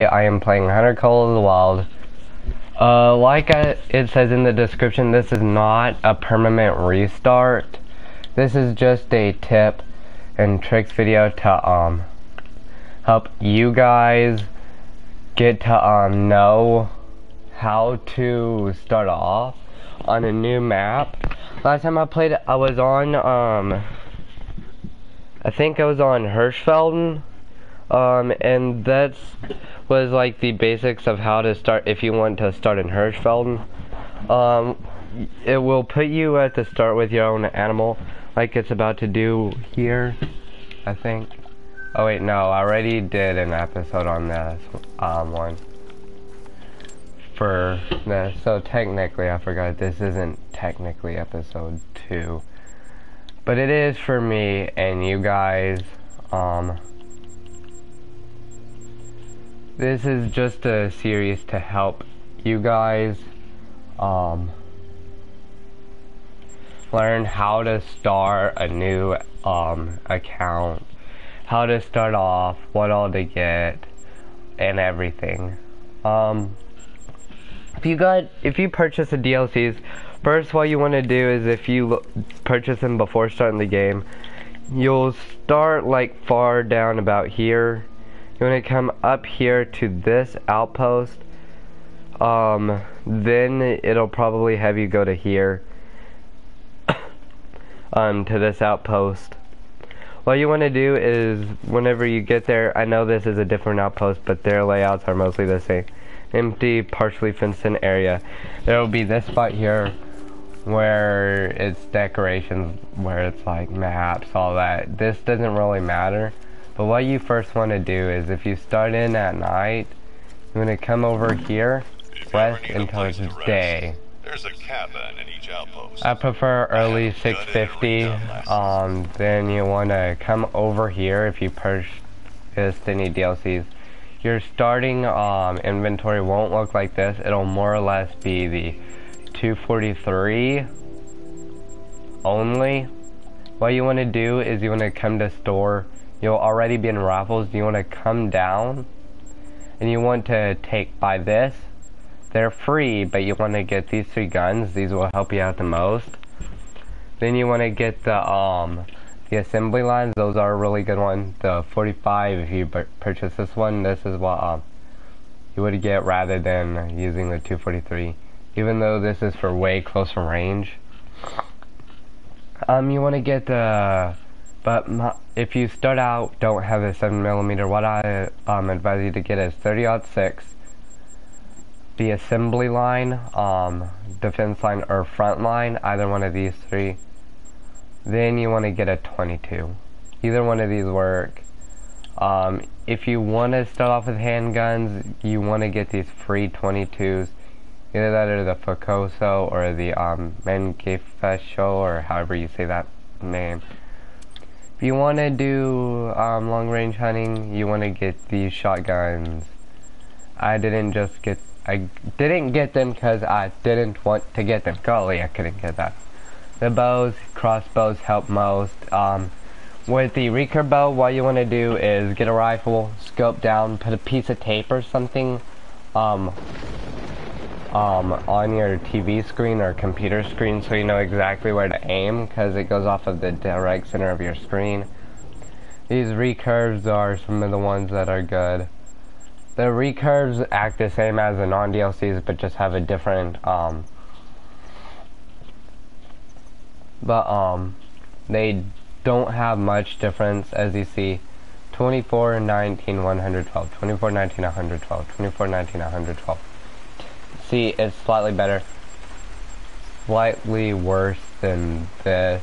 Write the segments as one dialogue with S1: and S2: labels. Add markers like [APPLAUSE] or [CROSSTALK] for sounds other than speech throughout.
S1: I am playing Hunter Call of the Wild. Uh, like I, it says in the description, this is not a permanent restart. This is just a tip and tricks video to um help you guys get to um know how to start off on a new map. Last time I played, I was on um I think I was on Hirschfelden. Um, and that's was like the basics of how to start if you want to start in Hirschfelden. Um, it will put you at the start with your own animal, like it's about to do here, I think. Oh wait, no, I already did an episode on this um, one. For this, so technically I forgot this isn't technically episode 2. But it is for me and you guys, um, this is just a series to help you guys um, learn how to start a new um, account, how to start off, what all to get, and everything. Um, if you got, if you purchase the DLCs, first what you want to do is if you purchase them before starting the game, you'll start like far down about here you want to come up here to this outpost um, then it'll probably have you go to here [COUGHS] um, to this outpost. What you want to do is whenever you get there I know this is a different outpost but their layouts are mostly the same. Empty partially fenced in area. There will be this spot here where it's decorations where it's like maps all that. This doesn't really matter but what you first want to do is if you start in at night, you want to come over here, west until it's day.
S2: There's a cabin in each outpost.
S1: I prefer early 650. Um, then you want to come over here if you purchase any DLCs. Your starting um, inventory won't look like this. It'll more or less be the 243 only. What you want to do is you want to come to store you'll already be in raffles, you want to come down and you want to take by this. They're free, but you want to get these three guns. These will help you out the most. Then you want to get the um the assembly lines. Those are a really good one. The 45, if you purchase this one, this is what um you would get rather than using the 243. Even though this is for way closer range. Um, you want to get the but my, if you start out, don't have a 7mm, what I um, advise you to get is 30-06, the assembly line, um, defense line, or front line, either one of these three. Then you want to get a 22. Either one of these work. Um, if you want to start off with handguns, you want to get these free 22s. Either that or the Focoso or the um, Mengefesho, or however you say that name. You want to do um, long range hunting, you want to get these shotguns. I didn't just get, I didn't get them because I didn't want to get them. Golly, I couldn't get that. The bows, crossbows help most. Um, with the recurve bow, what you want to do is get a rifle, scope down, put a piece of tape or something um, um, on your TV screen or computer screen so you know exactly where to aim because it goes off of the direct center of your screen. These recurves are some of the ones that are good. The recurves act the same as the non-DLCs but just have a different, um, but um, they don't have much difference as you see. 24, 19, 112, 24, 19, 112, 24, 19, 112 see it's slightly better. Slightly worse than this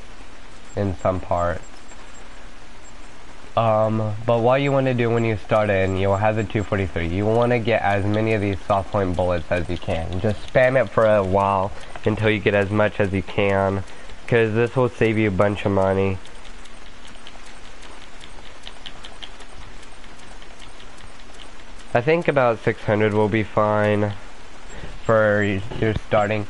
S1: in some parts. Um, but what you want to do when you start in, you'll have the 243. You want to get as many of these soft point bullets as you can. Just spam it for a while until you get as much as you can. Because this will save you a bunch of money. I think about 600 will be fine for your starting.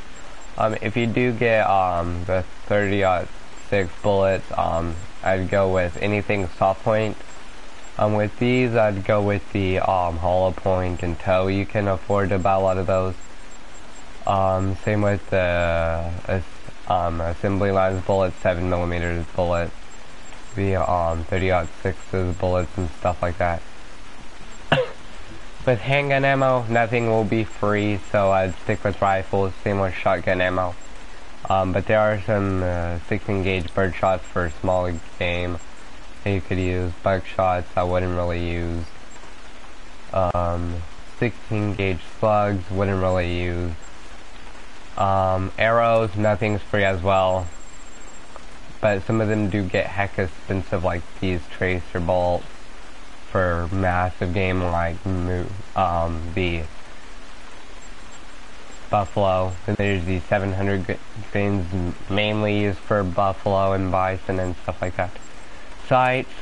S1: Um, if you do get um, the 30 6 bullets, um, I'd go with anything soft point. Um, with these, I'd go with the um, hollow point and toe. You can afford to buy a lot of those. Um, same with the uh, um, assembly lines bullets, 7 millimeters bullets, the um, 30 sixes bullets and stuff like that. With handgun ammo, nothing will be free, so I'd stick with rifles, same with shotgun ammo. Um, but there are some uh, 16 gauge bird shots for small game that you could use. Buckshots I wouldn't really use. Um, 16 gauge slugs wouldn't really use. Um, arrows, nothing's free as well. But some of them do get heck expensive like these tracer bolts for massive game like um, the buffalo. There's these 700 things mainly used for buffalo and bison and stuff like that. Sights,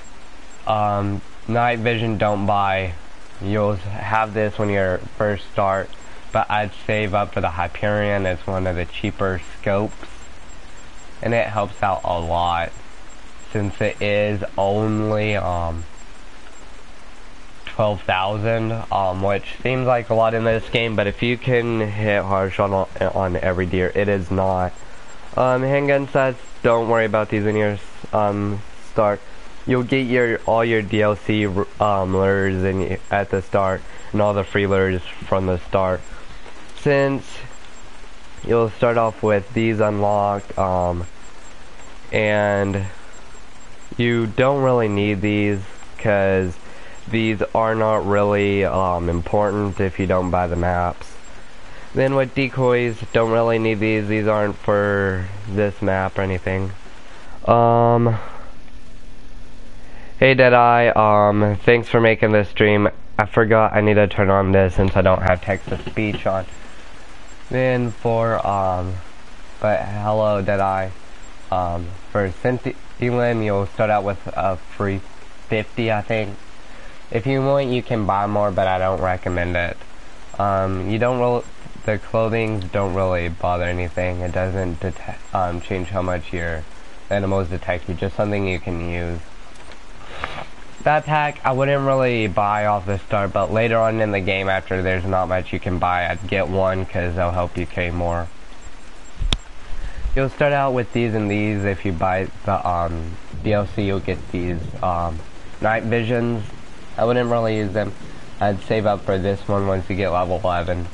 S1: um, night vision don't buy. You'll have this when you first start, but I'd save up for the Hyperion. It's one of the cheaper scopes, and it helps out a lot since it is only um, 12,000, um, which seems like a lot in this game, but if you can hit harsh on, on every deer, it is not. Um, handgun sets, don't worry about these when you um, start. You'll get your all your DLC um, lures in, at the start, and all the free lures from the start. Since you'll start off with these unlocked, um, and you don't really need these, because these are not really um, important if you don't buy the maps. Then with decoys, don't really need these. These aren't for this map or anything. Um, hey Deadeye, um, thanks for making this stream. I forgot I need to turn on this since I don't have text-to-speech on. Then for, um, but hello Deadeye. Um, for Cynthia, you'll start out with a free 50, I think. If you want, you can buy more, but I don't recommend it. Um, you don't really, the clothing don't really bother anything. It doesn't um, change how much your animals detect you. Just something you can use. That pack, I wouldn't really buy off the start, but later on in the game, after there's not much you can buy, I'd get one because they'll help you carry more. You'll start out with these and these. If you buy the um, DLC, you'll get these um, night visions I wouldn't really use them. I'd save up for this one once you get level 11.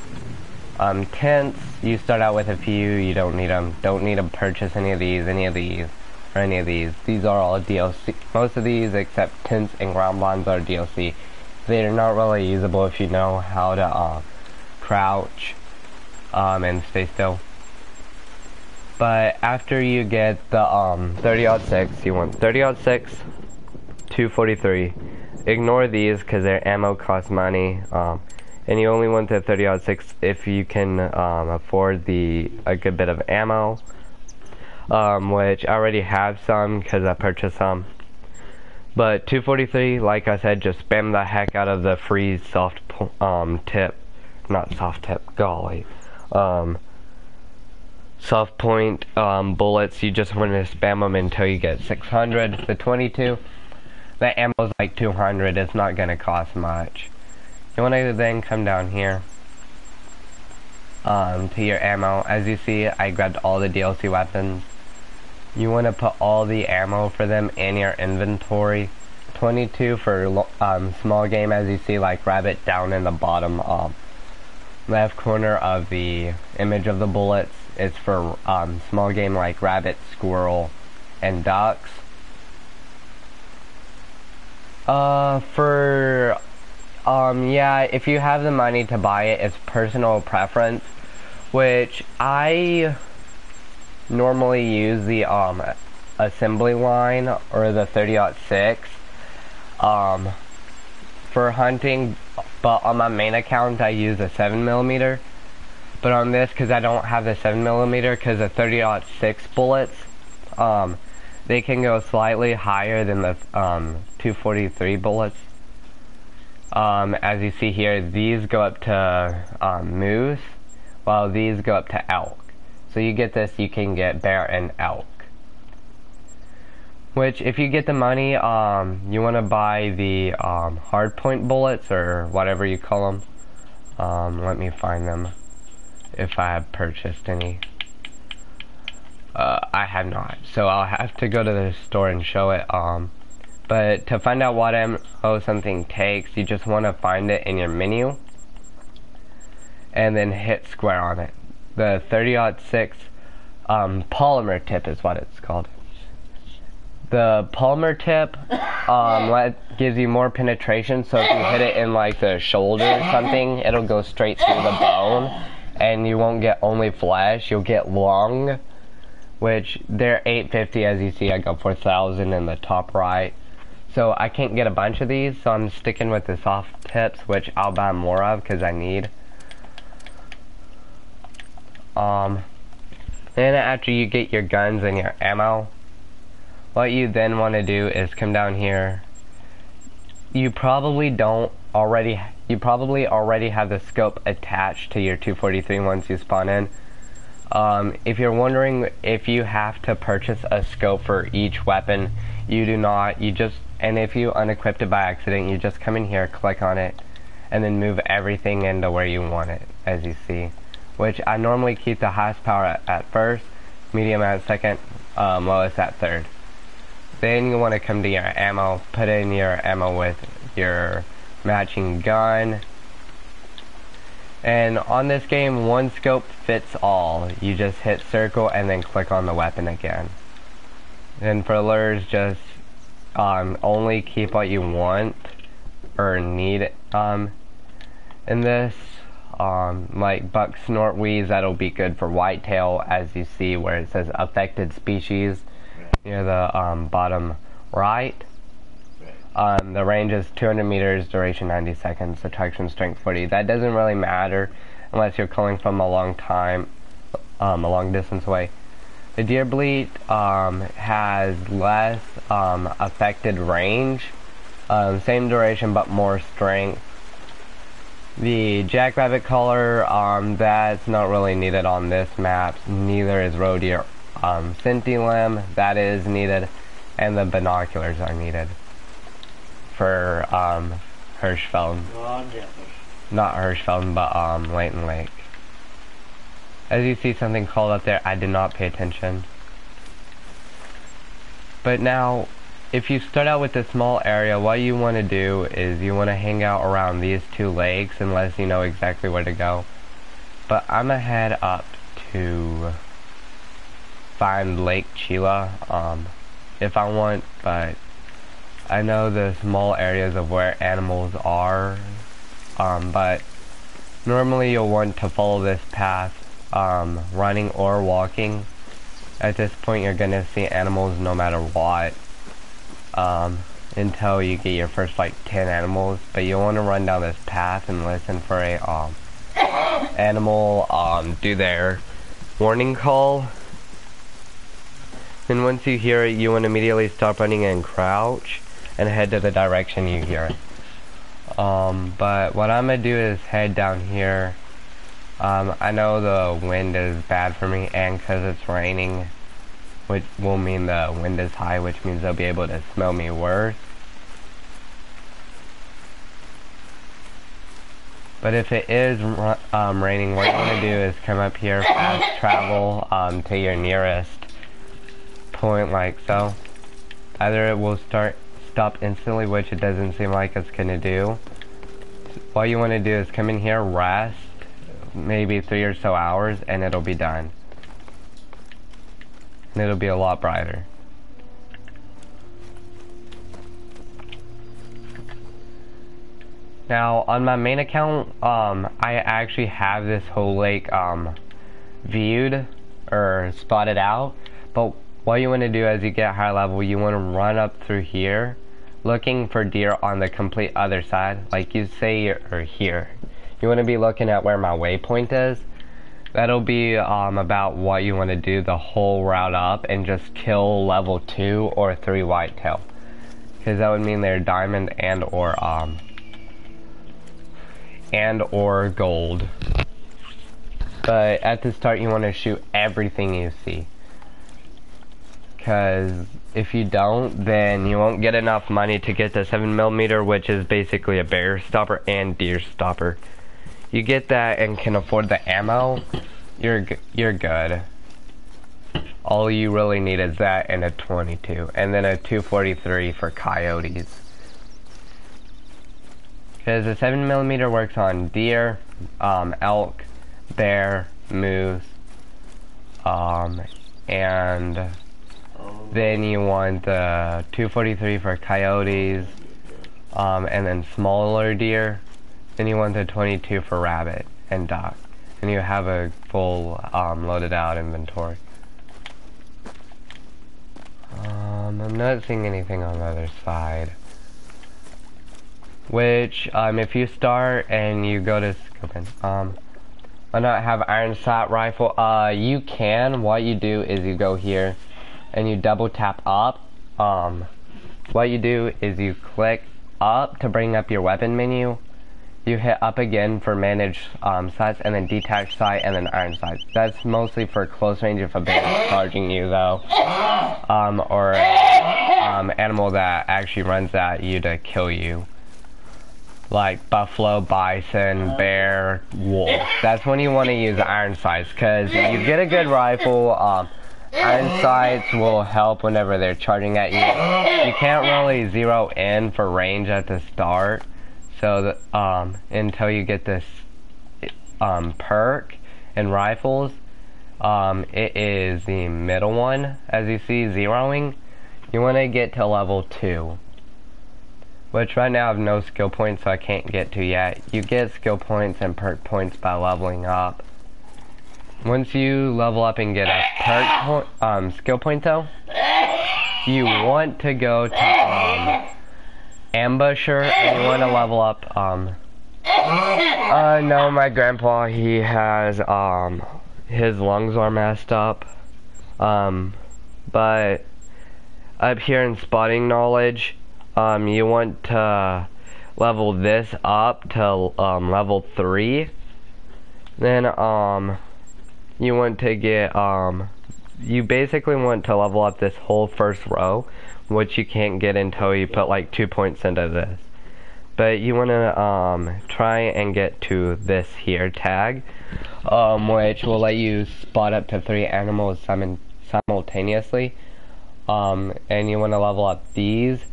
S1: Um, tents, you start out with a few, you don't need them. Don't need to purchase any of these, any of these, or any of these. These are all DLC. Most of these, except tents and ground blinds, are DLC. They're not really usable if you know how to uh, crouch um, and stay still. But after you get the um, 30 6, you want 30 6, 243 ignore these because their ammo costs money. Um, and you only want the 30 6 if you can um, afford the a good bit of ammo. Um, which I already have some because I purchased some. But 243, like I said, just spam the heck out of the free soft um, tip, not soft tip, golly, um, soft point um, bullets. You just want to spam them until you get 600. The 22, the ammo's like 200, it's not gonna cost much. You wanna then come down here um, to your ammo. As you see, I grabbed all the DLC weapons. You wanna put all the ammo for them in your inventory. 22 for um, small game, as you see, like rabbit down in the bottom um, left corner of the image of the bullets. It's for um, small game like rabbit, squirrel, and ducks. Uh, for, um, yeah, if you have the money to buy it, it's personal preference, which I normally use the, um, assembly line or the 30-06, um, for hunting, but on my main account I use a 7 millimeter. But on this, because I don't have the 7 millimeter, because the 30-06 bullets, um, they can go slightly higher than the um, 243 bullets. Um, as you see here, these go up to um, moose, while these go up to elk. So you get this, you can get bear and elk. Which, if you get the money, um, you want to buy the um, hardpoint bullets or whatever you call them. Um, let me find them if I have purchased any. Uh, I have not, so I'll have to go to the store and show it. Um, but to find out what ammo something takes, you just want to find it in your menu and then hit square on it. The 30-06 um, polymer tip is what it's called. The polymer tip um, [LAUGHS] let, gives you more penetration, so if you hit it in like the shoulder or something, it'll go straight through the bone, and you won't get only flesh, you'll get lung, which they're 850 as you see, I got 4,000 in the top right. So I can't get a bunch of these, so I'm sticking with the soft tips, which I'll buy more of because I need. Um, then after you get your guns and your ammo, what you then want to do is come down here. You probably don't already, you probably already have the scope attached to your 243 once you spawn in. Um, if you're wondering if you have to purchase a scope for each weapon, you do not. You just, and if you unequip it by accident, you just come in here, click on it, and then move everything into where you want it, as you see which I normally keep the highest power at, at first, medium at second, um, lowest at third. Then you want to come to your ammo, put in your ammo with your matching gun. And on this game, one scope fits all. You just hit circle and then click on the weapon again. And for lures, just um, only keep what you want or need um, in this um, like buck snort wheeze that'll be good for whitetail as you see where it says affected species near the um, bottom right um, the range is 200 meters duration 90 seconds attraction strength 40 that doesn't really matter unless you're calling from a long time um, a long distance away the deer bleat um, has less um, affected range um, same duration but more strength the Jackrabbit caller, um, that's not really needed on this map. Neither is roe deer. Um, Sentinel, that is needed. And the binoculars are needed. For, um, Hirschfeld. Not Hirschfeld, but, um, Layton Lake. As you see something called up there, I did not pay attention. But now, if you start out with a small area, what you want to do is you want to hang out around these two lakes unless you know exactly where to go. But I'm going to head up to find Lake Chila um, if I want, but I know the small areas of where animals are, um, but normally you'll want to follow this path um, running or walking. At this point you're going to see animals no matter what um, until you get your first like 10 animals but you'll want to run down this path and listen for a um, animal um, do their warning call then once you hear it you want to immediately stop running and crouch and head to the direction you hear it um, but what I'm gonna do is head down here um, I know the wind is bad for me and because it's raining which will mean the wind is high, which means they'll be able to smell me worse. But if it is um, raining, what you want to do is come up here, fast travel um, to your nearest point like so. Either it will start stop instantly, which it doesn't seem like it's to do. What you want to do is come in here, rest, maybe three or so hours, and it'll be done and it'll be a lot brighter. Now, on my main account, um, I actually have this whole lake, um, viewed, or spotted out, but what you want to do as you get higher level, you want to run up through here, looking for deer on the complete other side, like you say you're here. You want to be looking at where my waypoint is, That'll be um, about what you want to do the whole route up and just kill level 2 or 3 whitetail. Because that would mean they're diamond and or um and or gold. But at the start you want to shoot everything you see. Because if you don't, then you won't get enough money to get the 7 millimeter, which is basically a bear stopper and deer stopper. You get that and can afford the ammo, you're you're good. All you really need is that and a 22, and then a 243 for coyotes. Because the 7 millimeter works on deer, um, elk, bear, moose, um, and then you want the 243 for coyotes, um, and then smaller deer. Then you want the 22 for rabbit and duck. And you have a full um, loaded out inventory. Um, I'm not seeing anything on the other side. Which, um, if you start and you go to scoping, um, I not have iron sight rifle. Uh, you can. What you do is you go here, and you double tap up. Um, what you do is you click up to bring up your weapon menu. You hit up again for manage um, sights, and then detach sight, and then iron sight. That's mostly for close range if a bear is charging you, though, um, or um, animal that actually runs at you to kill you like buffalo, bison, bear, wolf. That's when you want to use iron sights because you get a good rifle. Um, iron sights will help whenever they're charging at you. You can't really zero in for range at the start, so that, um, until you get this um, perk in rifles. Um, it is the middle one, as you see, zeroing. You want to get to level 2 which right now I have no skill points so I can't get to yet. You get skill points and perk points by leveling up. Once you level up and get a perk um, skill point though, you want to go to um, Ambusher and you want to level up. Um, uh, no, my grandpa he has um, his lungs are messed up. Um, but up here in spotting knowledge, um, you want to level this up to um, level 3 then um, you want to get um, you basically want to level up this whole first row. Which you can't get until you put like two points into this. But you want to um, try and get to this here tag um, which will let you spot up to three animals sim simultaneously. Um, and you want to level up these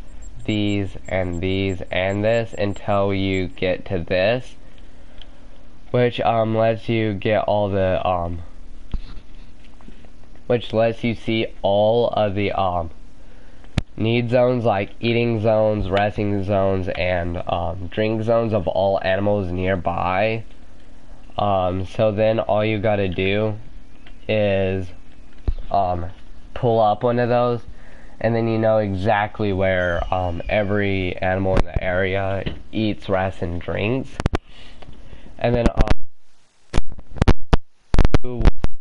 S1: these and these and this until you get to this which um lets you get all the um which lets you see all of the um need zones like eating zones, resting zones, and um, drink zones of all animals nearby. Um, so then all you gotta do is um, pull up one of those and then you know exactly where um, every animal in the area eats, rests, and drinks. And then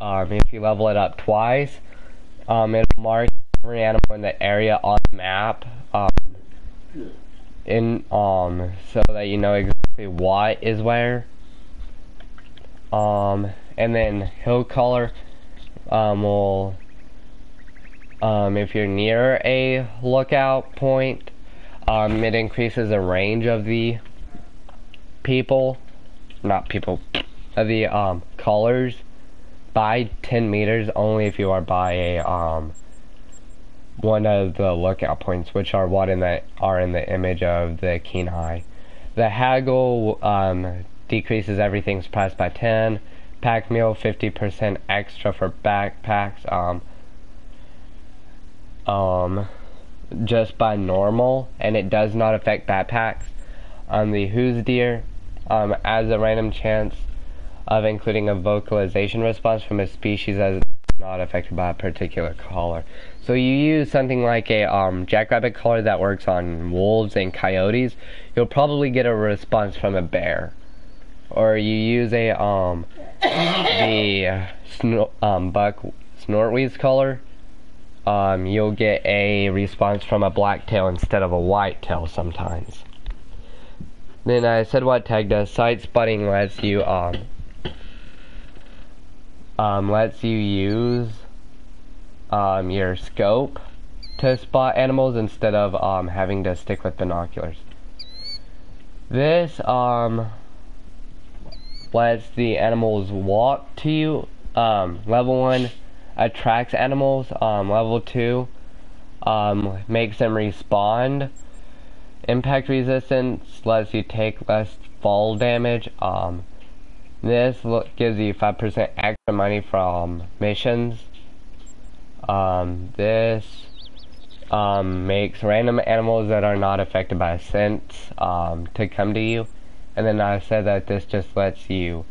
S1: um, if you level it up twice, um, it'll mark every animal in the area on the map um, in um, so that you know exactly what is where. Um, and then Hill Caller um, will um, if you're near a lookout point, um, it increases the range of the people, not people, of the um, callers by 10 meters only if you are by a um, one of the lookout points, which are what in the are in the image of the keen eye. The haggle um, decreases everything's price by 10. Pack Mule 50% extra for backpacks. Um, um, just by normal, and it does not affect backpacks. On the Who's Deer, um, as a random chance of including a vocalization response from a species that is not affected by a particular collar. So you use something like a um, jackrabbit caller that works on wolves and coyotes, you'll probably get a response from a bear. Or you use a um, [COUGHS] the um, buck snort wheeze caller, um, you'll get a response from a black tail instead of a white tail sometimes. Then I said what tag does. Sight spotting lets you um, um lets you use um your scope to spot animals instead of um, having to stick with binoculars. This um, lets the animals walk to you. Um, level 1 attracts animals. Um, level 2 um, makes them respond. Impact resistance lets you take less fall damage. Um, this gives you 5% extra money from missions. Um, this um, makes random animals that are not affected by scent um, to come to you. And then I said that this just lets you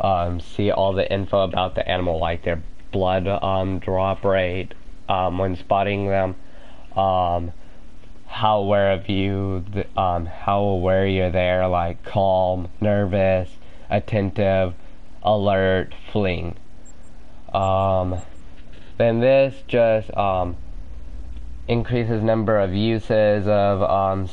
S1: um, see all the info about the animal, like their blood um, drop rate um, when spotting them, how aware of you, how aware you're there, like calm, nervous, attentive, alert, fling. Um, then this just um, increases number of uses of um,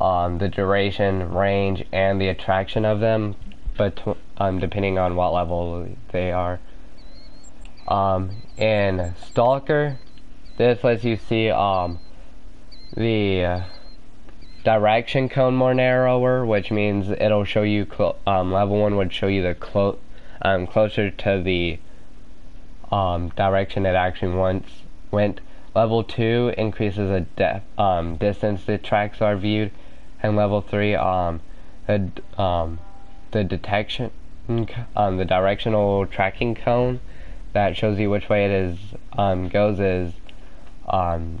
S1: um, the duration, range, and the attraction of them, but um, depending on what level they are. Um, in Stalker, this lets you see the uh, direction cone more narrower, which means it'll show you um, level one would show you the clo um, closer to the um, direction it actually once went. Level two increases the um, distance the tracks are viewed, and level three um, the um, the detection um, the directional tracking cone that shows you which way it is um, goes is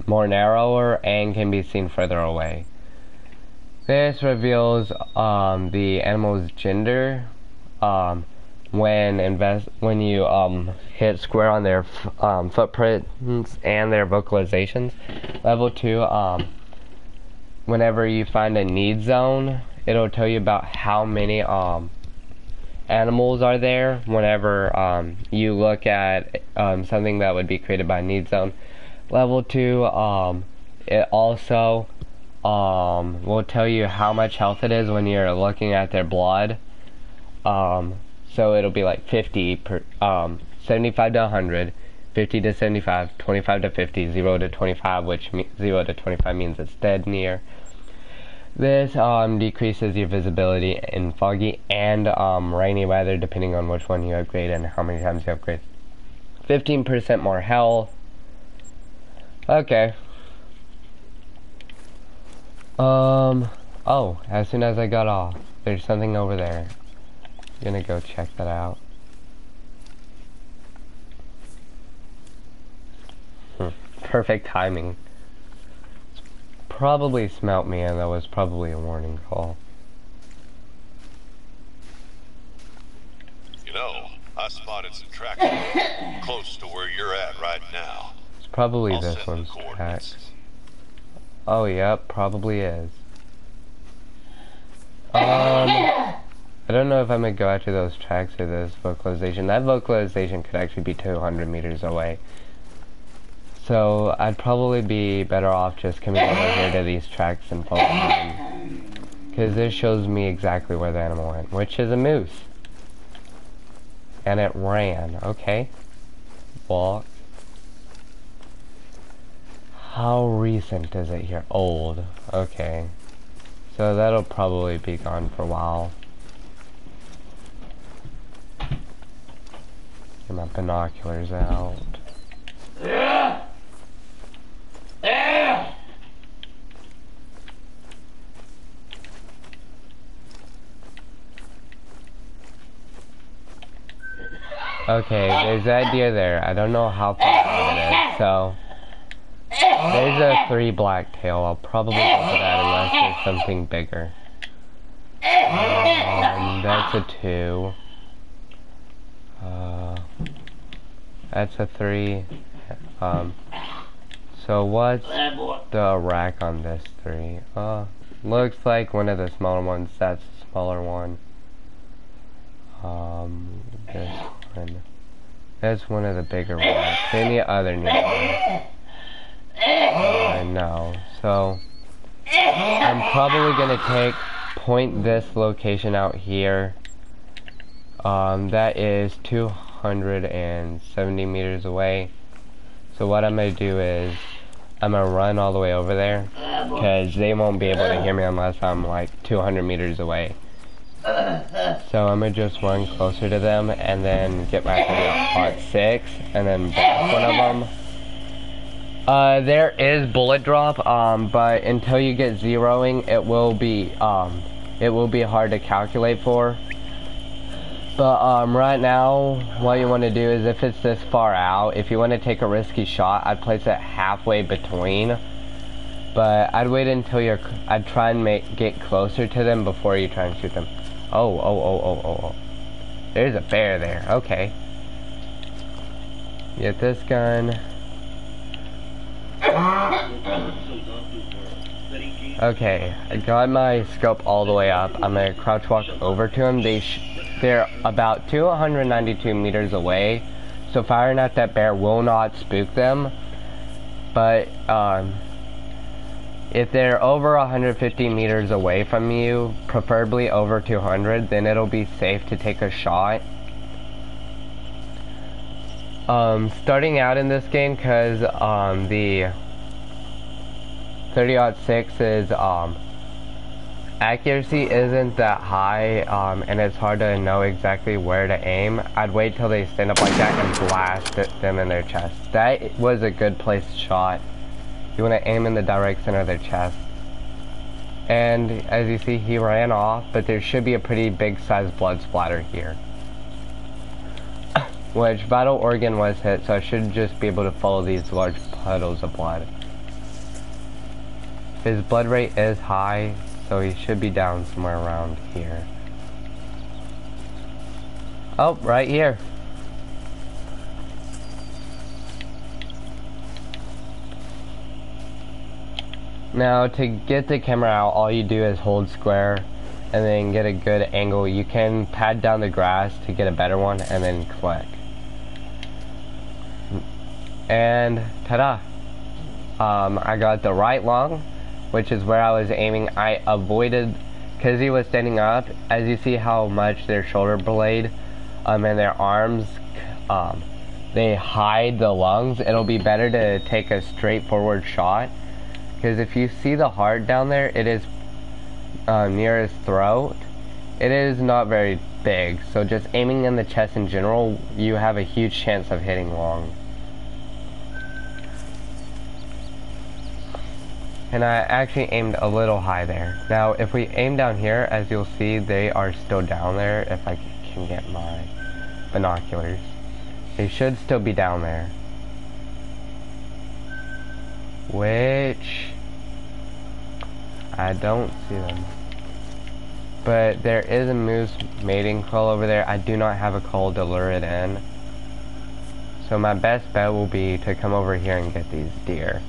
S1: more narrower and can be seen further away. This reveals um, the animal's gender um, when invest when you um, hit square on their um, footprints and their vocalizations. Level two, um, whenever you find a need zone, it'll tell you about how many um, animals are there. Whenever you look at something that would be created by need zone. Level two, it also um, will tell you how much health it is when you're looking at their blood. Um, so it'll be like 50 per, um, 75 to 100, 50 to 75, 25 to 50, 0 to 25, which 0 to 25 means it's dead near. This um, decreases your visibility in foggy and um, rainy weather, depending on which one you upgrade and how many times you upgrade. 15% more health. Okay, um, oh, as soon as I got off, there's something over there. I'm gonna go check that out. Hmm. Perfect timing. Probably smelt me and that was probably a warning call.
S2: You know, I spotted some tracks [COUGHS] close to where you're at right now.
S1: It's probably I'll this one's tracks. Oh, yep, probably is. [LAUGHS] Um, I don't know if I'm gonna go after those tracks or this vocalization. That vocalization could actually be 200 meters away. So I'd probably be better off just coming over here to these tracks and following them. [LAUGHS] Because this shows me exactly where the animal went, which is a moose. And it ran, okay. Walk. How recent is it here? Old. Okay. So that'll probably be gone for a while. Get my binoculars out. Yeah. Yeah. Okay, there's that deer there. I don't know how far it is, so... There's a three black tail. I'll probably go for that unless there's something bigger. Um, that's a two. Uh, that's a three. Um, so what's the rack on this three? Uh, looks like one of the smaller ones. That's the smaller one. Um, this one. That's one of the bigger ones. Any other new ones? I know. So, I'm probably going to take, point this location out here. Um, that is 270 meters away. So what I'm gonna do is, I'm gonna run all the way over there, because they won't be able to hear me unless I'm like 200 meters away. So I'm gonna just run closer to them and then get my 30 aught 6 and then block one of them. Uh, there is bullet drop, um, but until you get zeroing, it will be, um, it will be hard to calculate for. But, um, right now, what you want to do is if it's this far out, if you want to take a risky shot, I'd place it halfway between. But I'd wait until you're, I'd try and make, get closer to them before you try and shoot them. Oh, oh, oh, oh, oh, oh. There's a bear there, okay. Get this gun. [LAUGHS] Okay, I got my scope all the way up. I'm gonna crouch walk over to them. They they're about 292 meters away, so firing at that bear will not spook them. But um, if they're over 150 meters away from you, preferably over 200, then it'll be safe to take a shot. Um, starting out in this game, because um, the 30-06 is um, accuracy isn't that high um, and it's hard to know exactly where to aim. I'd wait till they stand up like that and blast them in their chest. That was a good placed shot. You want to aim in the direct center of their chest. And as you see, he ran off, but there should be a pretty big sized blood splatter here. Which vital organ was hit, so I should just be able to follow these large puddles of blood. His blood rate is high, so he should be down somewhere around here. Oh, right here. Now, to get the camera out, all you do is hold square and then get a good angle. You can pad down the grass to get a better one and then click. And ta-da! Um, I got the right lung which is where I was aiming. I avoided, because he was standing up, as you see how much their shoulder blade um, and their arms, um, they hide the lungs. It'll be better to take a straightforward shot, because if you see the heart down there, it is uh, near his throat. It is not very big, so just aiming in the chest in general, you have a huge chance of hitting lungs. And I actually aimed a little high there. Now, if we aim down here, as you'll see, they are still down there if I can get my binoculars. They should still be down there. Which... I don't see them. But there is a moose mating call over there. I do not have a call to lure it in. So my best bet will be to come over here and get these deer.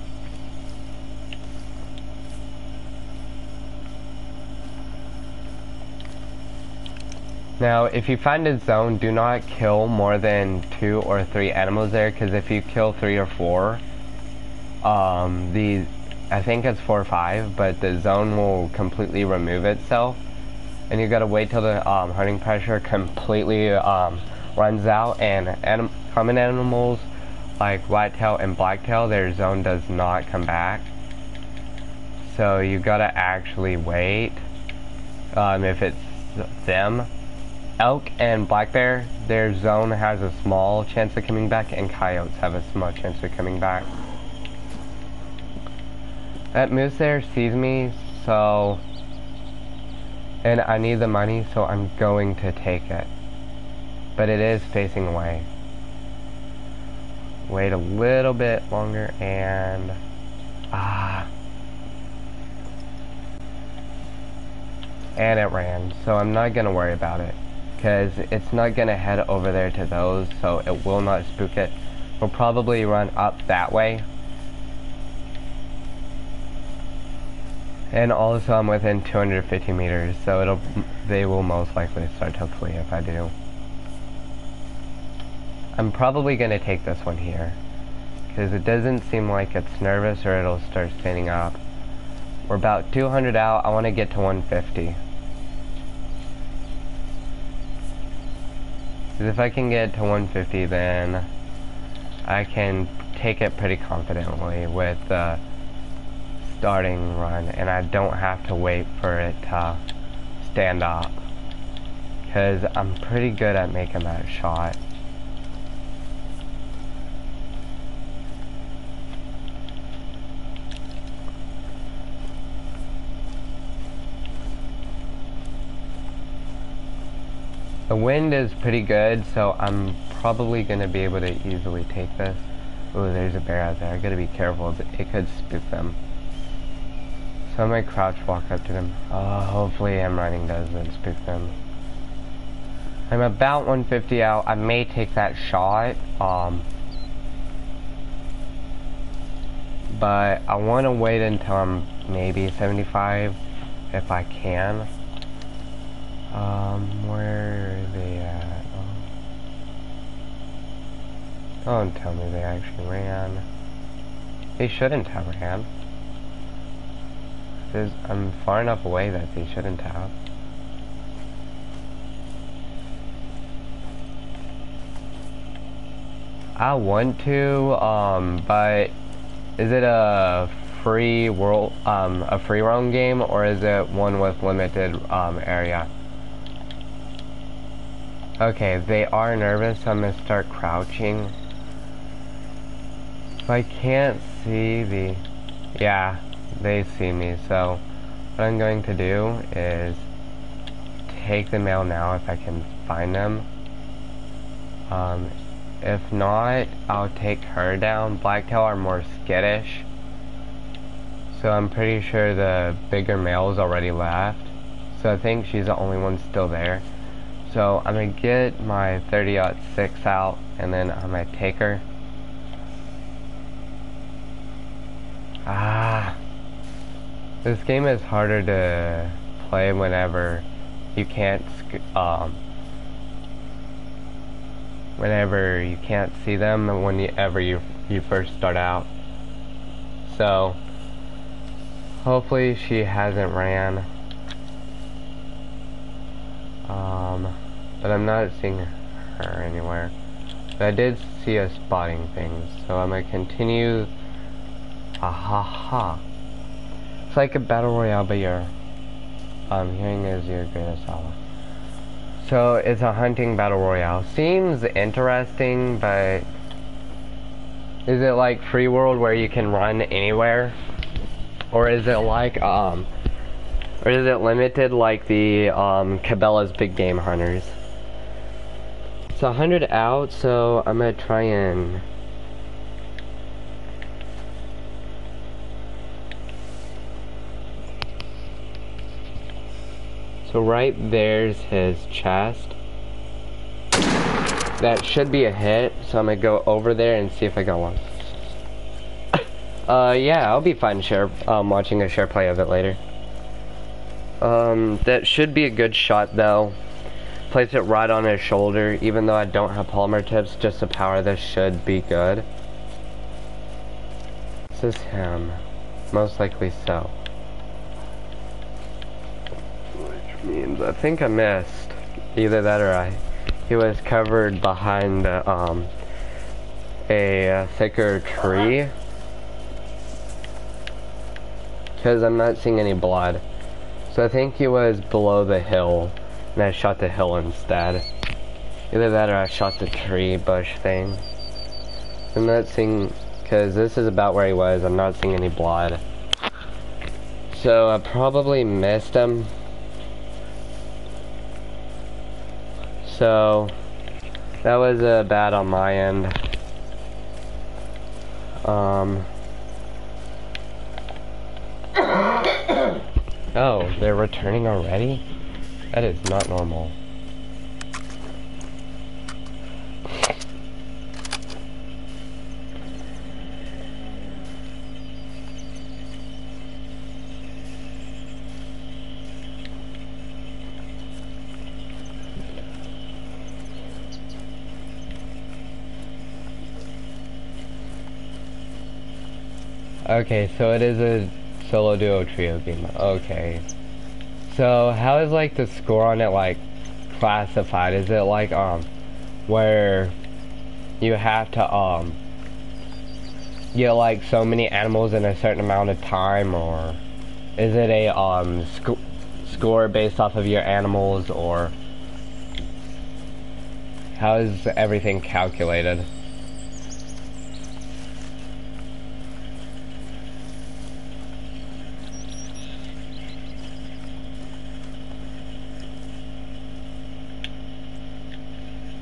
S1: Now, if you find a zone, do not kill more than two or three animals there, because if you kill three or four, um, the, I think it's four or five, but the zone will completely remove itself. And you gotta wait till the um, hunting pressure completely um, runs out, and anim common animals like whitetail and blacktail, their zone does not come back. So you gotta actually wait um, if it's them elk and black bear, their zone has a small chance of coming back, and coyotes have a small chance of coming back. That moose there sees me, so... And I need the money, so I'm going to take it. But it is facing away. Wait a little bit longer, and... Ah... And it ran, so I'm not going to worry about it because it's not going to head over there to those, so it will not spook it. We'll probably run up that way. And also I'm within 250 meters, so it'll they will most likely start to flee if I do. I'm probably going to take this one here, because it doesn't seem like it's nervous or it'll start standing up. We're about 200 out, I want to get to 150. Because if I can get to 150, then I can take it pretty confidently with the starting run and I don't have to wait for it to stand up because I'm pretty good at making that shot. The wind is pretty good, so I'm probably going to be able to easily take this. Oh, there's a bear out there. I gotta be careful. It could spook them. So I might crouch walk up to them. Uh, hopefully M running doesn't spook them. I'm about 150 out. I may take that shot. Um, but I want to wait until I'm maybe 75 if I can. Um, where are they at? Oh. Don't tell me they actually ran. They shouldn't have ran. There's, I'm far enough away that they shouldn't have. I want to, um, but is it a free world, um, a free roam game, or is it one with limited, um, area? Okay, they are nervous, so I'm gonna start crouching. If I can't see the, yeah, they see me, so what I'm going to do is take the male now if I can find them. Um, if not, I'll take her down. Blacktail are more skittish. So I'm pretty sure the bigger male's already left. So I think she's the only one still there. So I'm going to get my 30-06 out and then I'm going to take her. Ah. This game is harder to play whenever you can't um, whenever you can't see them and whenever you you first start out. So hopefully she hasn't ran. Um, but I'm not seeing her anywhere. But I did see a spotting thing, so I'm gonna continue. Ah ha ha. It's like a battle royale, but your um, hearing is your greatest ally. So it's a hunting battle royale. Seems interesting, but is it like free world where you can run anywhere? Or is it like um or is it limited like the um Cabela's Big Game Hunters? It's a hundred out, so I'm gonna try and So right there's his chest. That should be a hit, so I'm gonna go over there and see if I got one. [LAUGHS] uh, yeah, I'll be fine share, um, watching a share play of it later. Um, that should be a good shot though. Place it right on his shoulder, even though I don't have polymer tips, just the power this should be good. This is him. Most likely so. means. I think I missed. Either that or I. He was covered behind um, a uh, thicker tree. Because I'm not seeing any blood. So I think he was below the hill. And I shot the hill instead. Either that or I shot the tree bush thing. I'm not seeing... Because this is about where he was. I'm not seeing any blood. So I probably missed him. So, that was uh, bad on my end. Um. Oh, they're returning already? That is not normal. Okay, so it is a solo duo trio game. Okay. So how is like the score on it like classified? Is it like um where you have to um get like so many animals in a certain amount of time, or is it a um sc score based off of your animals, or how is everything calculated?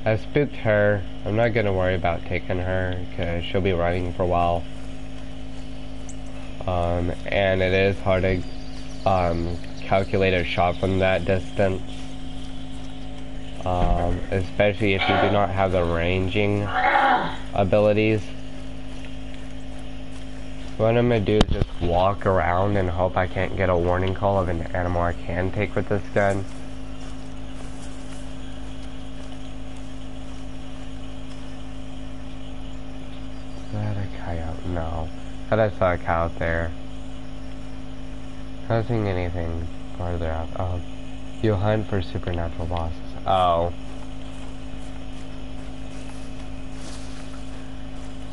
S1: I spooked her. I'm not gonna worry about taking her because she'll be running for a while. Um, and it is hard to um, calculate a shot from that distance. Um, especially if you do not have the ranging abilities. What I'm gonna do is just walk around and hope I can't get a warning call of an animal I can take with this gun. No. Thought I saw a cow out there. Not seeing anything farther out. Oh. You hunt for supernatural bosses. Oh.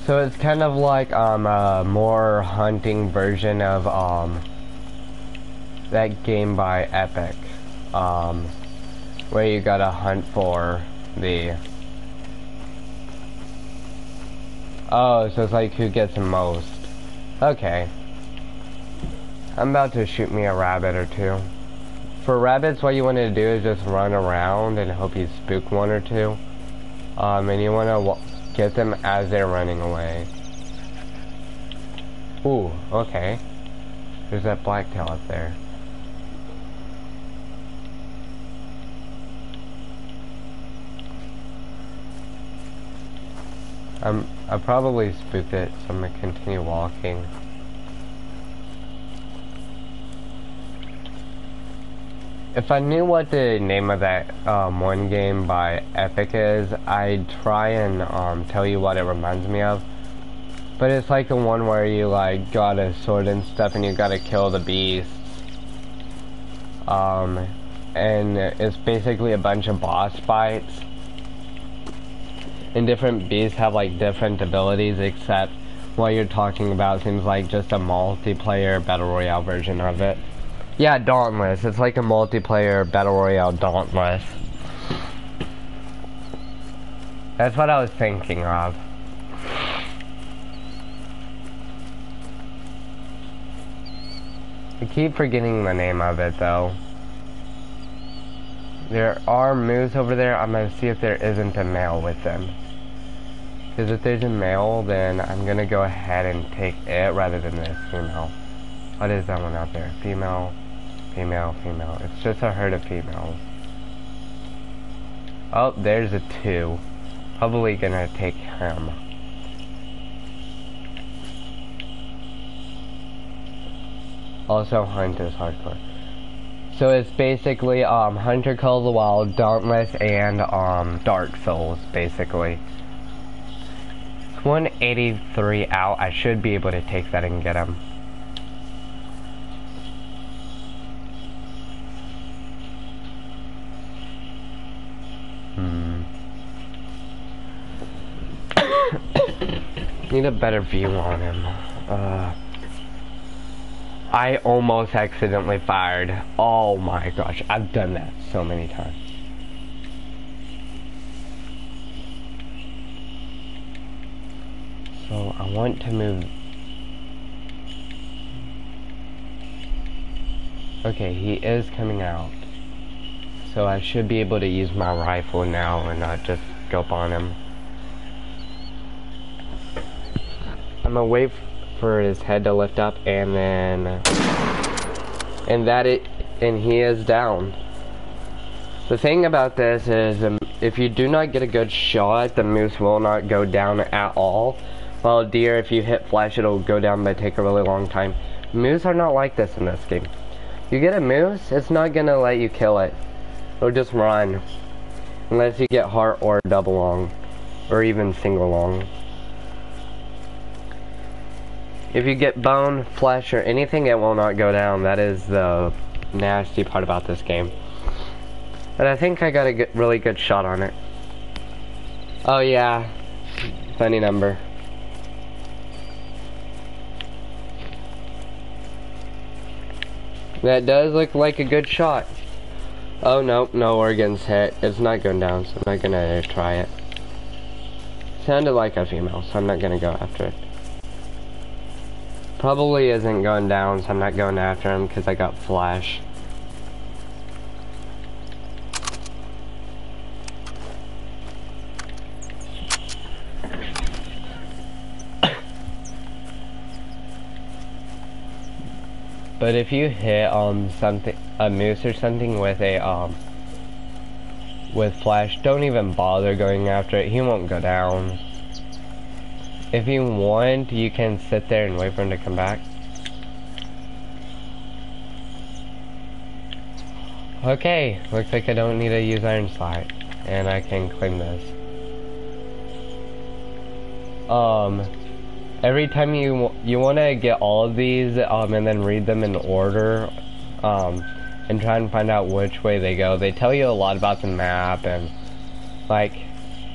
S1: So it's kind of like um a more hunting version of um that game by Epic. Um where you gotta hunt for the Oh, so it's like who gets the most. Okay. I'm about to shoot me a rabbit or two. For rabbits, what you want to do is just run around and hope you spook one or two. Um, and you want to get them as they're running away. Ooh, okay. There's that blacktail up there. I'm, I probably spooked it, so I'm gonna continue walking. If I knew what the name of that um, one game by Epic is, I'd try and um, tell you what it reminds me of. But it's like the one where you like got a sword and stuff and you gotta kill the beasts. Um, and it's basically a bunch of boss fights and different beasts have like different abilities except what you're talking about seems like just a multiplayer battle royale version of it. Yeah, Dauntless. It's like a multiplayer battle royale Dauntless. That's what I was thinking of. I keep forgetting the name of it though. There are moose over there. I'm gonna see if there isn't a male with them. Because if there's a male, then I'm going to go ahead and take it rather than this female. What is that one out there? Female, female, female. It's just a herd of females. Oh, there's a two. Probably to take him. Also, Hunt is hardcore. So it's basically um, Hunter Call the Wild, Dauntless, and um, Dark Souls, basically. 183 out. I should be able to take that and get him. Hmm. [COUGHS] Need a better view on him. Uh, I almost accidentally fired. Oh my gosh, I've done that so many times. So I want to move. Okay, he is coming out. So I should be able to use my rifle now and not just go up on him. I'm gonna wait for his head to lift up and then and that it and he is down. The thing about this is um, if you do not get a good shot, the moose will not go down at all. Well, deer, if you hit flesh, it'll go down but take a really long time. Moose are not like this in this game. You get a moose, it's not gonna let you kill it. It'll just run. Unless you get heart or double lung. Or even single lung. If you get bone, flesh, or anything, it will not go down. That is the nasty part about this game. But I think I got a good, really good shot on it. Oh yeah. Funny number. That does look like a good shot. Oh, no, no organs hit. It's not going down, so I'm not gonna try it. Sounded like a female, so I'm not gonna go after it. Probably isn't going down, so I'm not going after him because I got flash. But if you hit um something a moose or something with a um with flash, don't even bother going after it. He won't go down. If you want, you can sit there and wait for him to come back. Okay, looks like I don't need to use iron sight, and I can claim this. Um, every time you you want to get all of these um, and then read them in order um, and try and find out which way they go. They tell you a lot about the map and like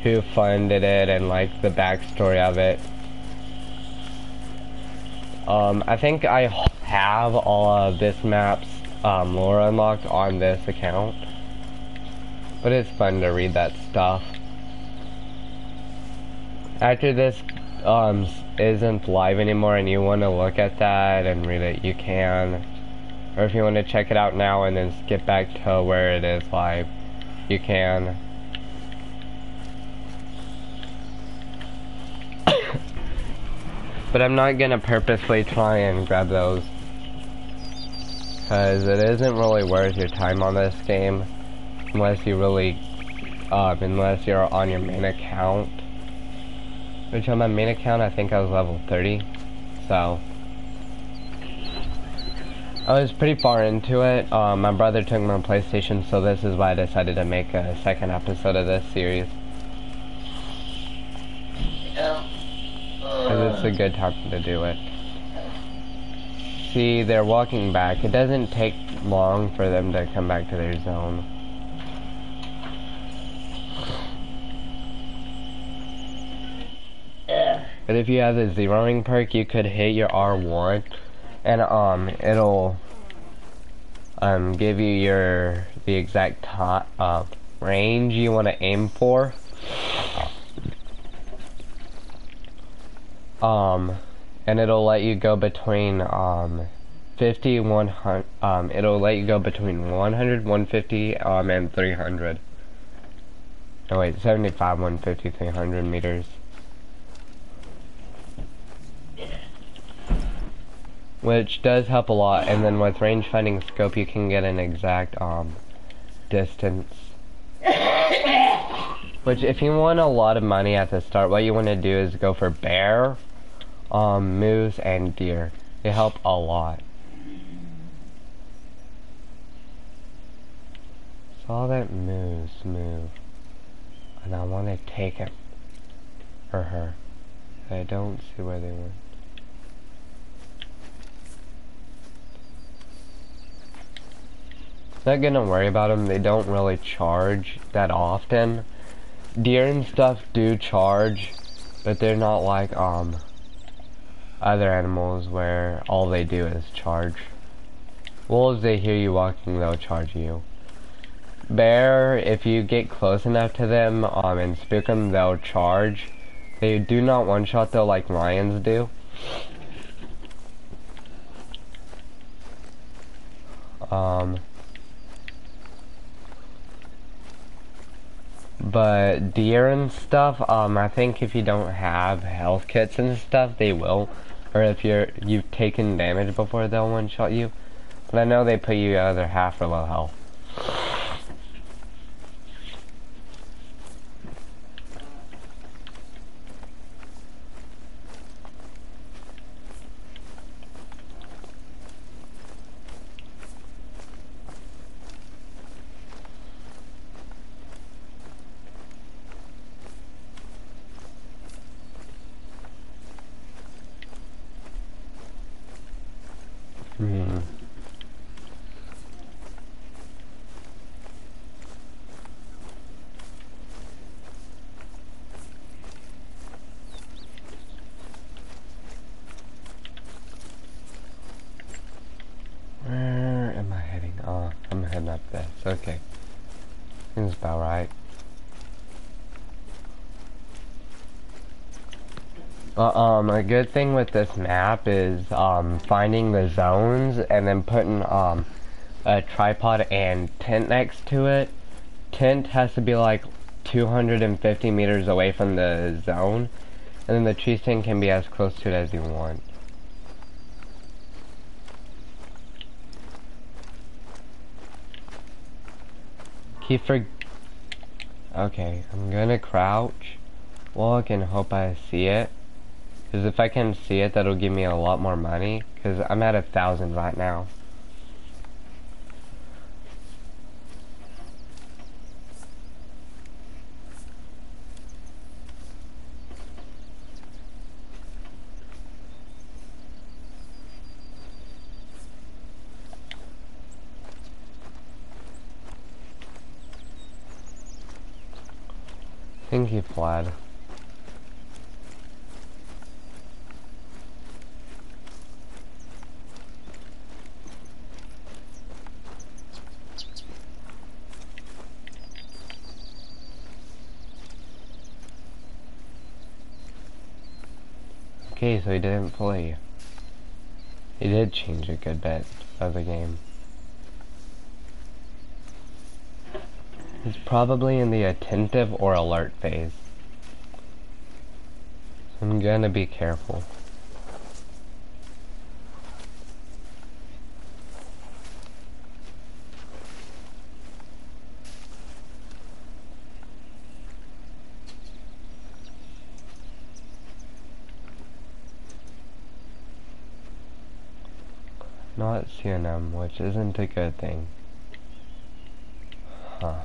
S1: who funded it and like the backstory of it. Um, I think I have all of this map's um, lore unlocked on this account, but it's fun to read that stuff. After this um, isn't live anymore and you want to look at that and read it, you can. Or if you want to check it out now and then skip back to where it is live, you can. but I'm not gonna purposely try and grab those. Because it isn't really worth your time on this game. Unless you really, um, unless you're on your main account. Which on my main account, I think I was level 30. So. I was pretty far into it. Um, my brother took my PlayStation, so this is why I decided to make a second episode of this series. Because it's a good time to do it. See, they're walking back. It doesn't take long for them to come back to their zone. But if you have the zeroing perk, you could hit your R1 and um it'll um give you your the exact top uh, range you want to aim for. Um and it'll let you go between um 50 100 um it'll let you go between 100 150 um and 300 no wait 75 150 300 meters which does help a lot. And then with range finding scope, you can get an exact um, distance. which, if you want a lot of money at the start, what you want to do is go for bear, um, moose, and deer. They help a lot. Saw that moose move, and I want to take it or her. I don't see where they went. Not gonna worry about them. They don't really charge that often. Deer and stuff do charge, but they're not like um other animals where all they do is charge. Wolves, they hear you walking, they'll charge you. Bear, if you get close enough to them um, and spook them, they'll charge. They do not one-shot though like lions do. Um, But deer and stuff, um, I think if you don't have health kits and stuff, they will. Or if you're you've taken damage before, they'll one shot you. But I know they put you either half or low health. Uh, um, a good thing with this map is um, finding the zones and then putting um, a tripod and tent next to it. Tent has to be like 250 meters away from the zone, and then the tree stand can be as close to it as you want. Keep for... Okay, I'm gonna crouch, walk, and hope I see it. Because if I can see it, that'll give me a lot more money. Because I'm at a thousand right now. I think he Okay, so he didn't play. He did change a good bit of the game. He's probably in the attentive or alert phase. So I'm gonna be careful. Not CNM, which isn't a good thing. Huh.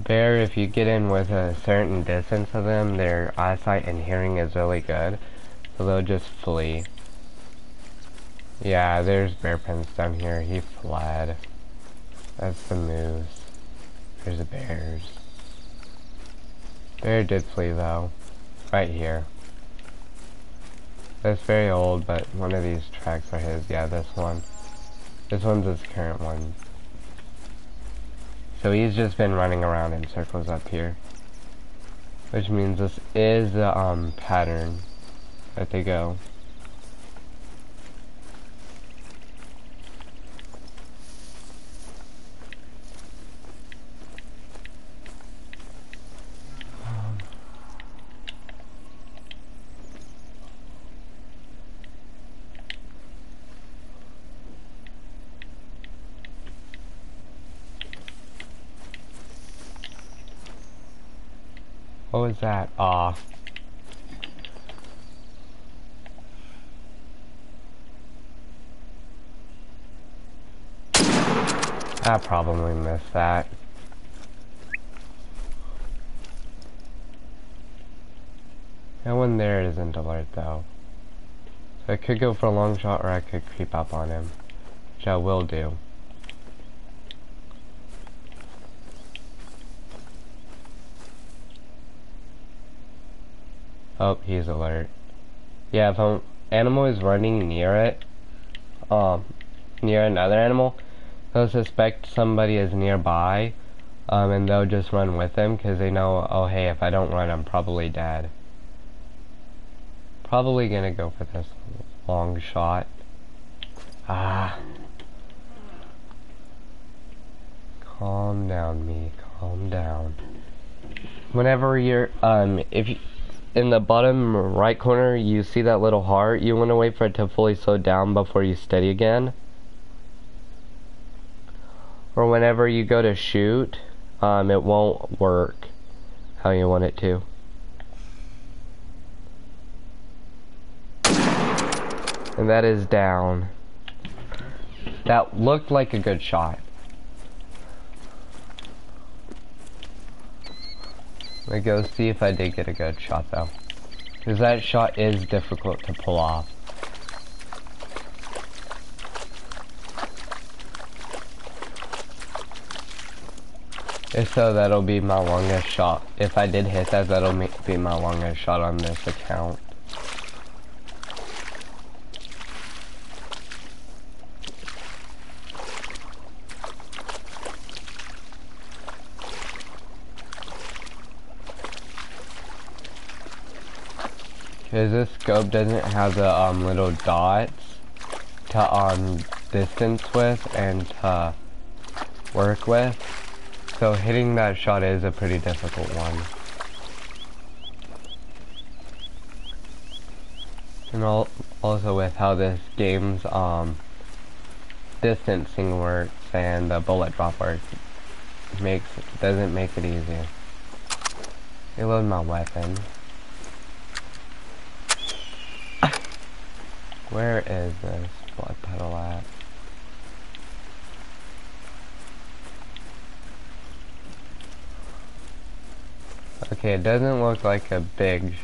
S1: Bear, if you get in with a certain distance of them, their eyesight and hearing is really good. So they'll just flee. Yeah, there's bear pins down here. He fled. That's the moose. There's the bears. Bear did flee though. Right here. That's very old, but one of these tracks are his. Yeah, this one. This one's his current one. So he's just been running around in circles up here. Which means this is the um, pattern that they go. What was that? Aw. I probably missed that. That one there isn't alert though. So I could go for a long shot or I could creep up on him. Which I will do. Oh, he's alert. Yeah, if an animal is running near it, um, near another animal, they'll suspect somebody is nearby, um, and they'll just run with them because they know, oh hey, if I don't run, I'm probably dead. Probably gonna go for this long shot. Ah. Calm down, me. Calm down. Whenever you're, um, if you, in the bottom right corner, you see that little heart. You want to wait for it to fully slow down before you steady again. Or whenever you go to shoot, um, it won't work how you want it to. And that is down. That looked like a good shot. Let me go see if I did get a good shot though. Because that shot is difficult to pull off. If so, that'll be my longest shot. If I did hit that, that'll be my longest shot on this account. Cause this scope doesn't have the um little dots to um distance with and to work with. So hitting that shot is a pretty difficult one. And al also with how this game's um distancing works and the bullet drop works makes doesn't make it easy. Reload my weapon. Where is this blood pedal at? Okay, it doesn't look like a big,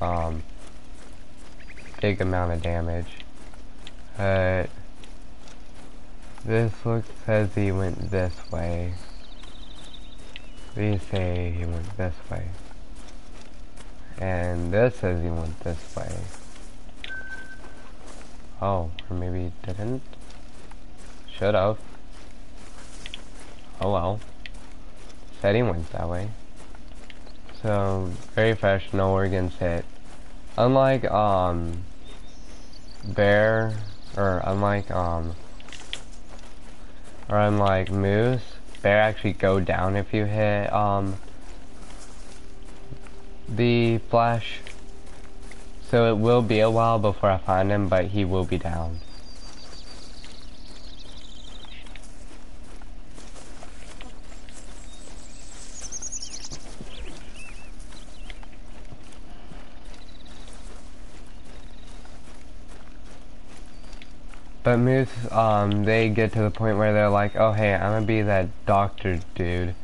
S1: um, big amount of damage. But this looks says he went this way. These say he went this way. And this says he went this way. Oh, or maybe he didn't? Should've. Oh well. Setting went that way. So, very fresh, no organs hit. Unlike, um, bear, or unlike, um, or unlike moose, bear actually go down if you hit, um, the flash. So it will be a while before I find him, but he will be down. But moose, um, they get to the point where they're like, oh hey, I'm gonna be that doctor dude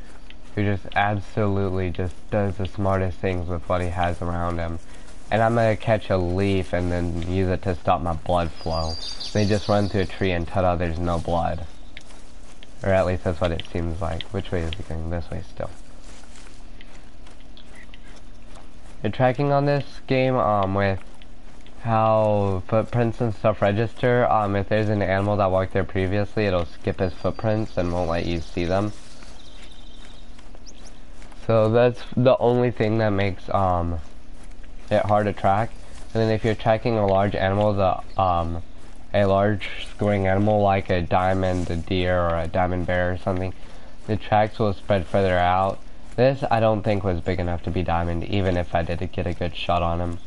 S1: who just absolutely just does the smartest things with what he has around him. And I'm gonna catch a leaf and then use it to stop my blood flow. They just run through a tree and ta-da, there's no blood. Or at least that's what it seems like. Which way is it going? This way still. The tracking on this game, um, with how footprints and stuff register. Um, if there's an animal that walked there previously, it'll skip his footprints and won't let you see them. So that's the only thing that makes um, it hard to track. And then if you're tracking a large animal, the um, a large scoring animal like a diamond, a deer, or a diamond bear or something, the tracks will spread further out. This I don't think was big enough to be diamond, even if I did get a good shot on him.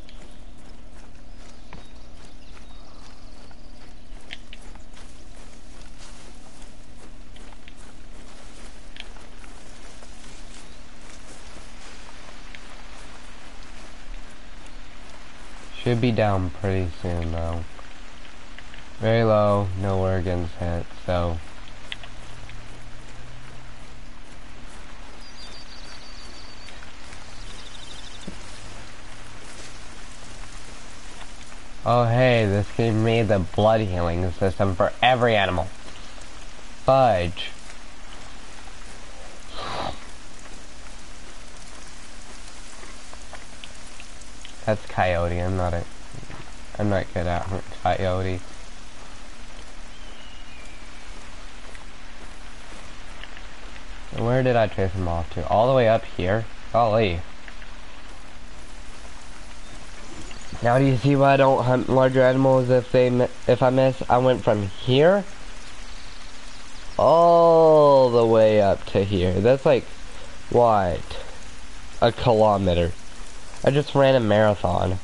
S1: Should be down pretty soon though. Very low, no organs hit, so. Oh hey, this game made the blood healing system for every animal. Fudge. That's coyote. I'm not a. I'm not good at hunting coyote. Where did I trace them off to? All the way up here? Golly. Now do you see why I don't hunt larger animals if they if I miss? I went from here all the way up to here. That's like what? A kilometer. I just ran a marathon.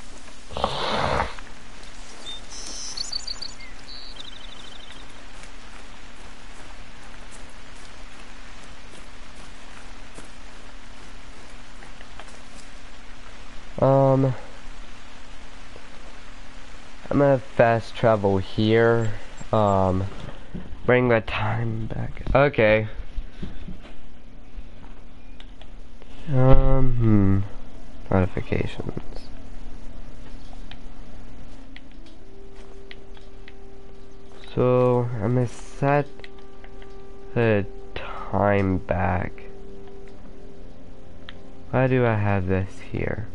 S1: Um, I'm gonna fast travel here. Um, bring the time back. Okay. Um, hmm notifications. So I'm gonna set the time back. Why do I have this here?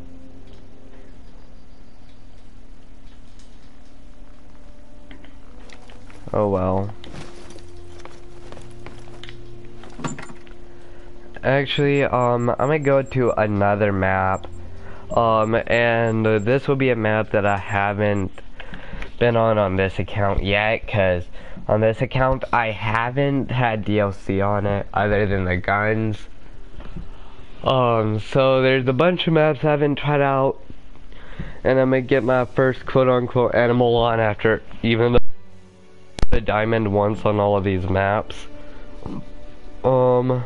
S1: Oh well. Actually, um, I'm gonna go to another map Um, and this will be a map that I haven't been on on this account yet, because on this account I haven't had DLC on it other than the guns. Um, so there's a bunch of maps I haven't tried out, and I'm gonna get my first quote-unquote animal on after even the diamond once on all of these maps. Um,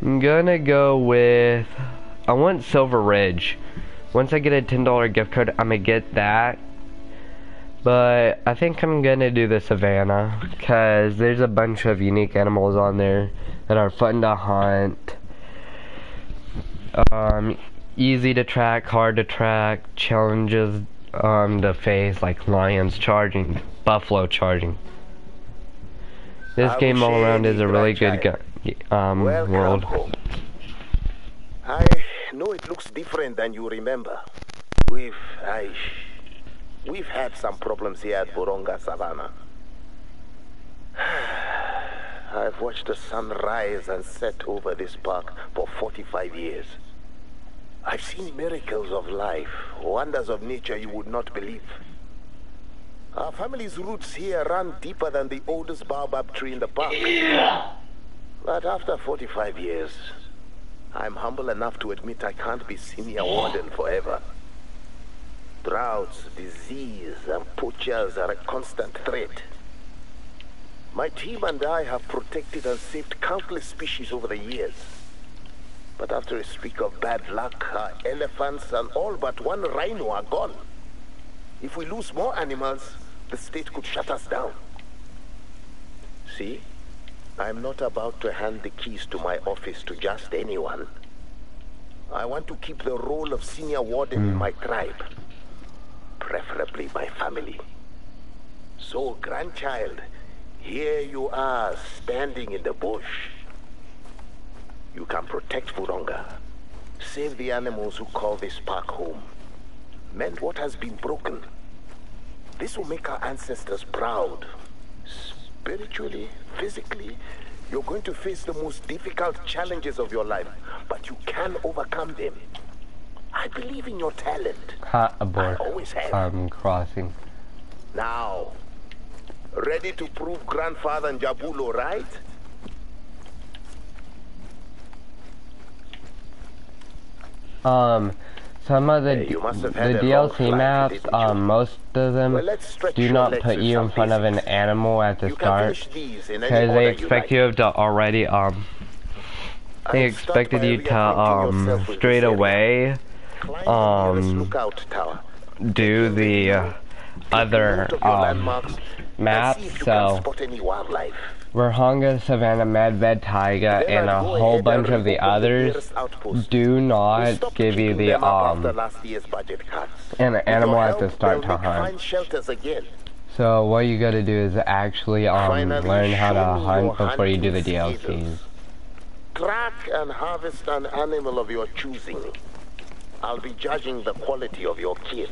S1: I'm gonna go with I want Silver Ridge. Once I get a $10 gift card, I'm gonna get that. But I think I'm gonna do the Savannah because there's a bunch of unique animals on there that are fun to hunt. Um, easy to track, hard to track, challenges um, to face like lions charging, buffalo charging. This game all around is a really good um, world.
S3: Home. I know it looks different than you remember. We've, I, we've had some problems here at Vurhonga Savannah. [SIGHS] I've watched the sun rise and set over this park for 45 years. I've seen miracles of life, wonders of nature you would not believe. Our family's roots here run deeper than the oldest baobab tree in the park. But after 45 years, I'm humble enough to admit I can't be senior warden forever. Droughts, disease, and poachers are a constant threat. My team and I have protected and saved countless species over the years. But after a streak of bad luck, our elephants and all but one rhino are gone. If we lose more animals, the state could shut us down. See? I'm not about to hand the keys to my office to just anyone. I want to keep the role of senior warden mm. in my tribe. Preferably my family. So, grandchild, here you are, standing in the bush. You can protect Vurhonga. Save the animals who call this park home. Mend what has been broken. This will make our ancestors proud spiritually, physically, you're going to face the most difficult challenges of your life, but you can overcome them. I believe in your talent.
S1: Ha, abort. I always have. I'm crossing.
S3: Now, ready to prove grandfather Njabulo right?
S1: Um, some of the the DLC maps, um, most of them well, do not put you in front of an animal at the start because they expect you, you to already um they expected you to um straight away um do the uh, other um maps so Vurhonga, Savannah, Medved, Taiga, and a whole bunch of the others do not give you the um an animal at the start to hunt. So what you gotta do is actually um learn how to hunt before you do the DLCs.
S3: Track and harvest an animal of your choosing. I'll be judging the quality of your kill.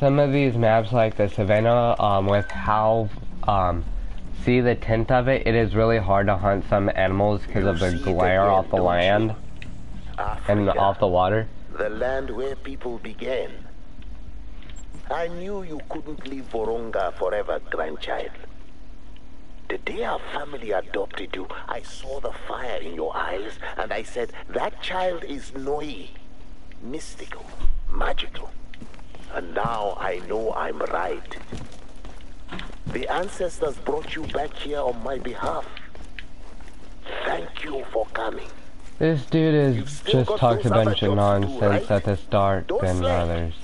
S1: Some of these maps like the Savannah, um, with how, um, see the tint of it, it is really hard to hunt some animals because of the glare off the land Africa, and off the water.
S3: The land where people began. I knew you couldn't leave Vurhonga forever, grandchild. The day our family adopted you, I saw the fire in your eyes, and I said, that child is Noi. Mystical, magical. And now I know I'm right. The ancestors brought you back here on my behalf. Thank you for coming.
S1: This dude is just talks a bunch of nonsense right? at the start Don't than others.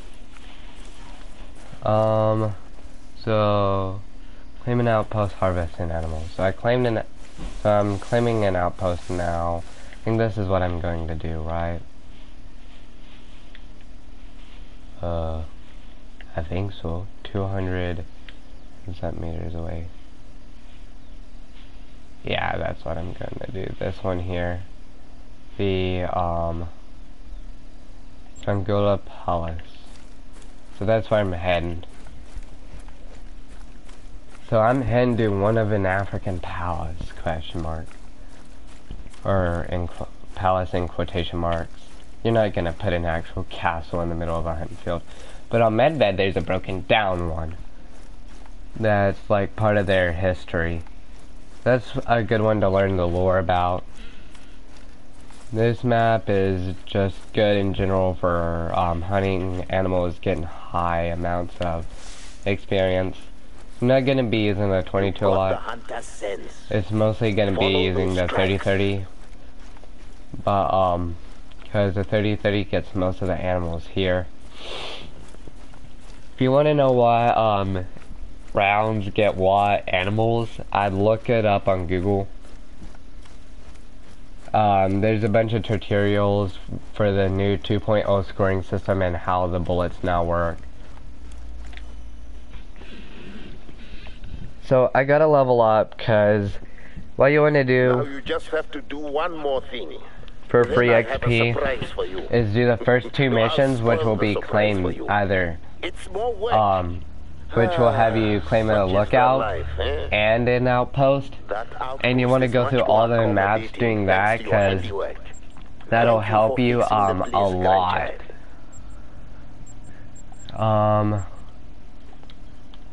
S1: Um, so claim an outpost harvesting animals. So I claimed an, so I'm claiming an outpost now. I think this is what I'm going to do, right? Uh. I think so. 200 centimeters away. Yeah, that's what I'm gonna do. This one here. The, um, Angola Palace. So that's where I'm heading. So I'm heading to one of an African palace, question mark. Or in palace in quotation marks. You're not gonna put an actual castle in the middle of a hunting field. But on Medved, there's a broken down one. That's like part of their history. That's a good one to learn the lore about. This map is just good in general for um, hunting animals, getting high amounts of experience. I'm not going to be using the 22 a lot. It's mostly going to be using the 30-30. But, um, because the 30-30 gets most of the animals here. If you want to know why, um, rounds get what animals, I'd look it up on Google. Um, there's a bunch of tutorials for the new 2.0 scoring system and how the bullets now work. So I gotta level up because what you want to do
S3: now you just have to do one more thing.
S1: for free XP is do the first two missions which will be claimed either
S3: It's more work.
S1: um which will have you claim a lookout
S3: life, eh?
S1: and an outpost
S3: That
S1: and you want to go through all the maps doing that
S3: thanks to your
S1: because that'll help you um a lot. Um, I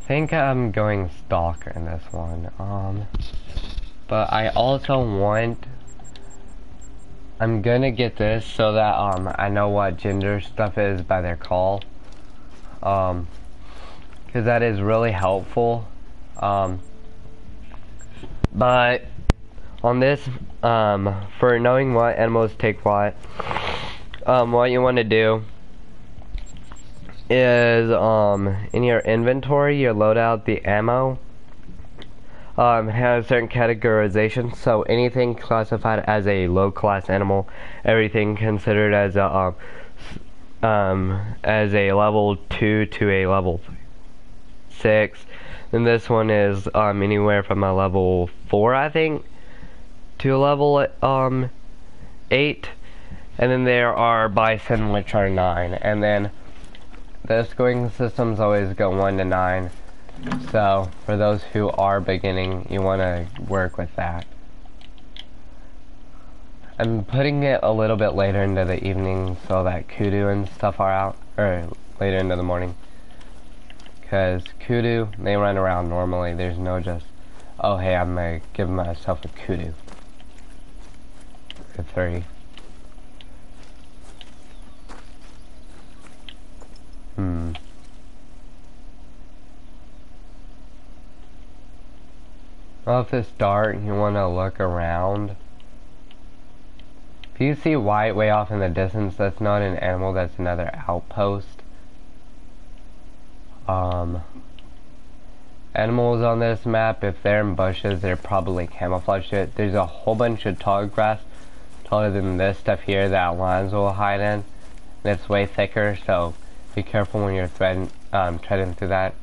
S1: think I'm going stalker in this one. Um, but I also want. I'm gonna get this so that um I know what gender stuff is by their call. Um, because that is really helpful. Um, but on this um for knowing what animals take what, um what you want to do is um in your inventory you load out the ammo um has certain categorization so anything classified as a low class animal everything considered as a um, um as a level 2 to a level 6 and this one is um anywhere from a level 4 I think to a level um 8 and then there are bison which are 9 and then the scoring systems always go 1 to 9. So, for those who are beginning, you want to work with that. I'm putting it a little bit later into the evening so that kudu and stuff are out, or later into the morning. Because kudu, they run around normally. There's no just, oh hey, I'm going to give myself a kudu. A 3. Hmm. Well, if it's dark and you want to look around, if you see white way off in the distance, that's not an animal, that's another outpost. Um, animals on this map, if they're in bushes, they're probably camouflaged it. There's a whole bunch of tall grass, taller than this stuff here, that lions will hide in. And it's way thicker, so be careful when you're um, treading through that.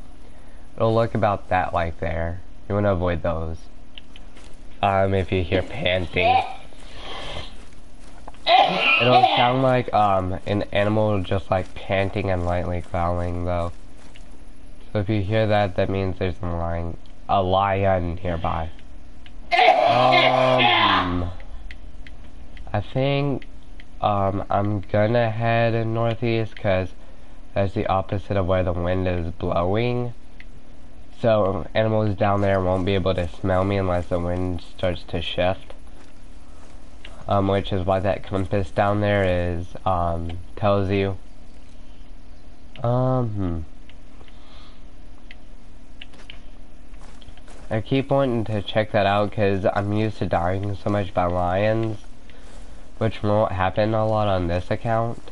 S1: It'll look about that like there. You want to avoid those. Um, if you hear panting. It'll sound like um an animal just like panting and lightly growling though. So if you hear that, that means there's a lion, a lion nearby. Um, I think um I'm gonna head in northeast because that's the opposite of where the wind is blowing. So animals down there won't be able to smell me unless the wind starts to shift. Um, which is why that compass down there is, um, tells you. Um, hmm. I keep wanting to check that out because I'm used to dying so much by lions, which won't happen a lot on this account.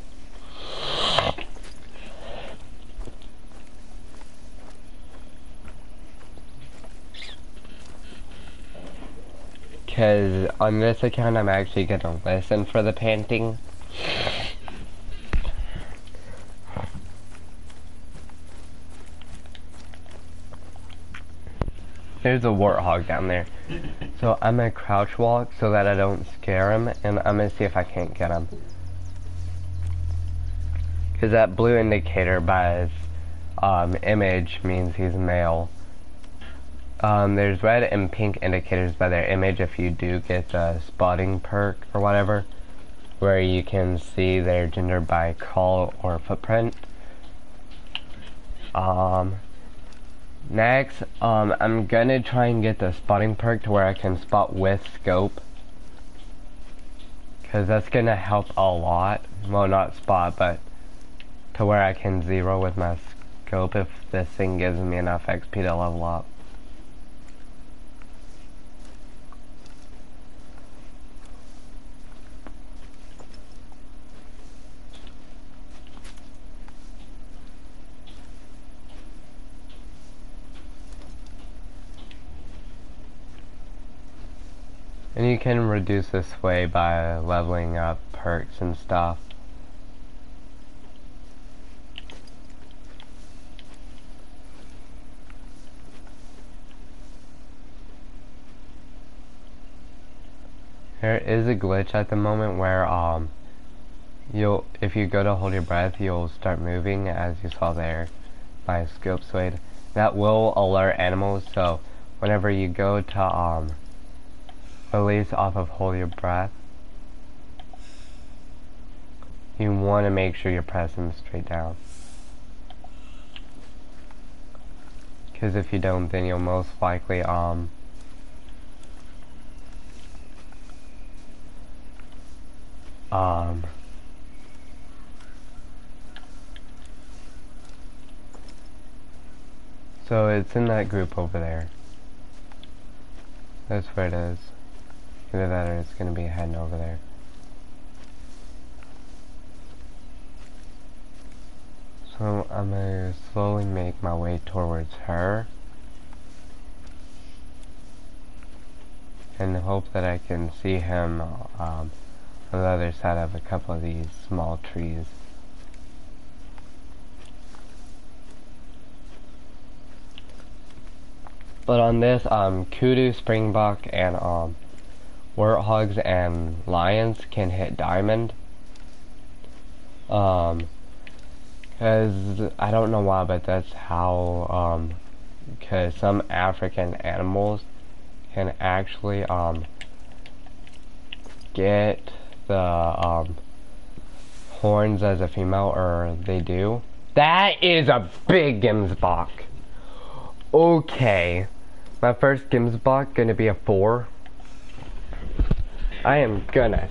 S1: Because on this account, I'm actually going to listen for the panting. There's a warthog down there. So I'm going to crouch walk so that I don't scare him, and I'm going to see if I can't get him. Because that blue indicator by his um, image means he's male. Um, there's red and pink indicators by their image if you do get the spotting perk or whatever, where you can see their gender by call or footprint. Um, next, um, I'm gonna try and get the spotting perk to where I can spot with scope. Cause that's gonna help a lot. Well, not spot, but to where I can zero with my scope if this thing gives me enough XP to level up. And you can reduce this way by leveling up perks and stuff. There is a glitch at the moment where um you'll if you go to hold your breath you'll start moving as you saw there by scope swayed. That will alert animals so whenever you go to um release off of hold your breath you want to make sure you're pressing straight down. Because if you don't then you'll most likely um um so it's in that group over there. That's where it is either that or it's gonna be heading over there. So I'm gonna slowly make my way towards her. And hope that I can see him um, on the other side of a couple of these small trees. But on this, um, kudu, springbok, and um, warthogs and lions can hit diamond. Um, cause I don't know why, but that's how um, cause some African animals can actually um get the um, horns as a female, or they do. That is a big Gemsbok. Okay. My first Gemsbok gonna be a 4. I am gonna.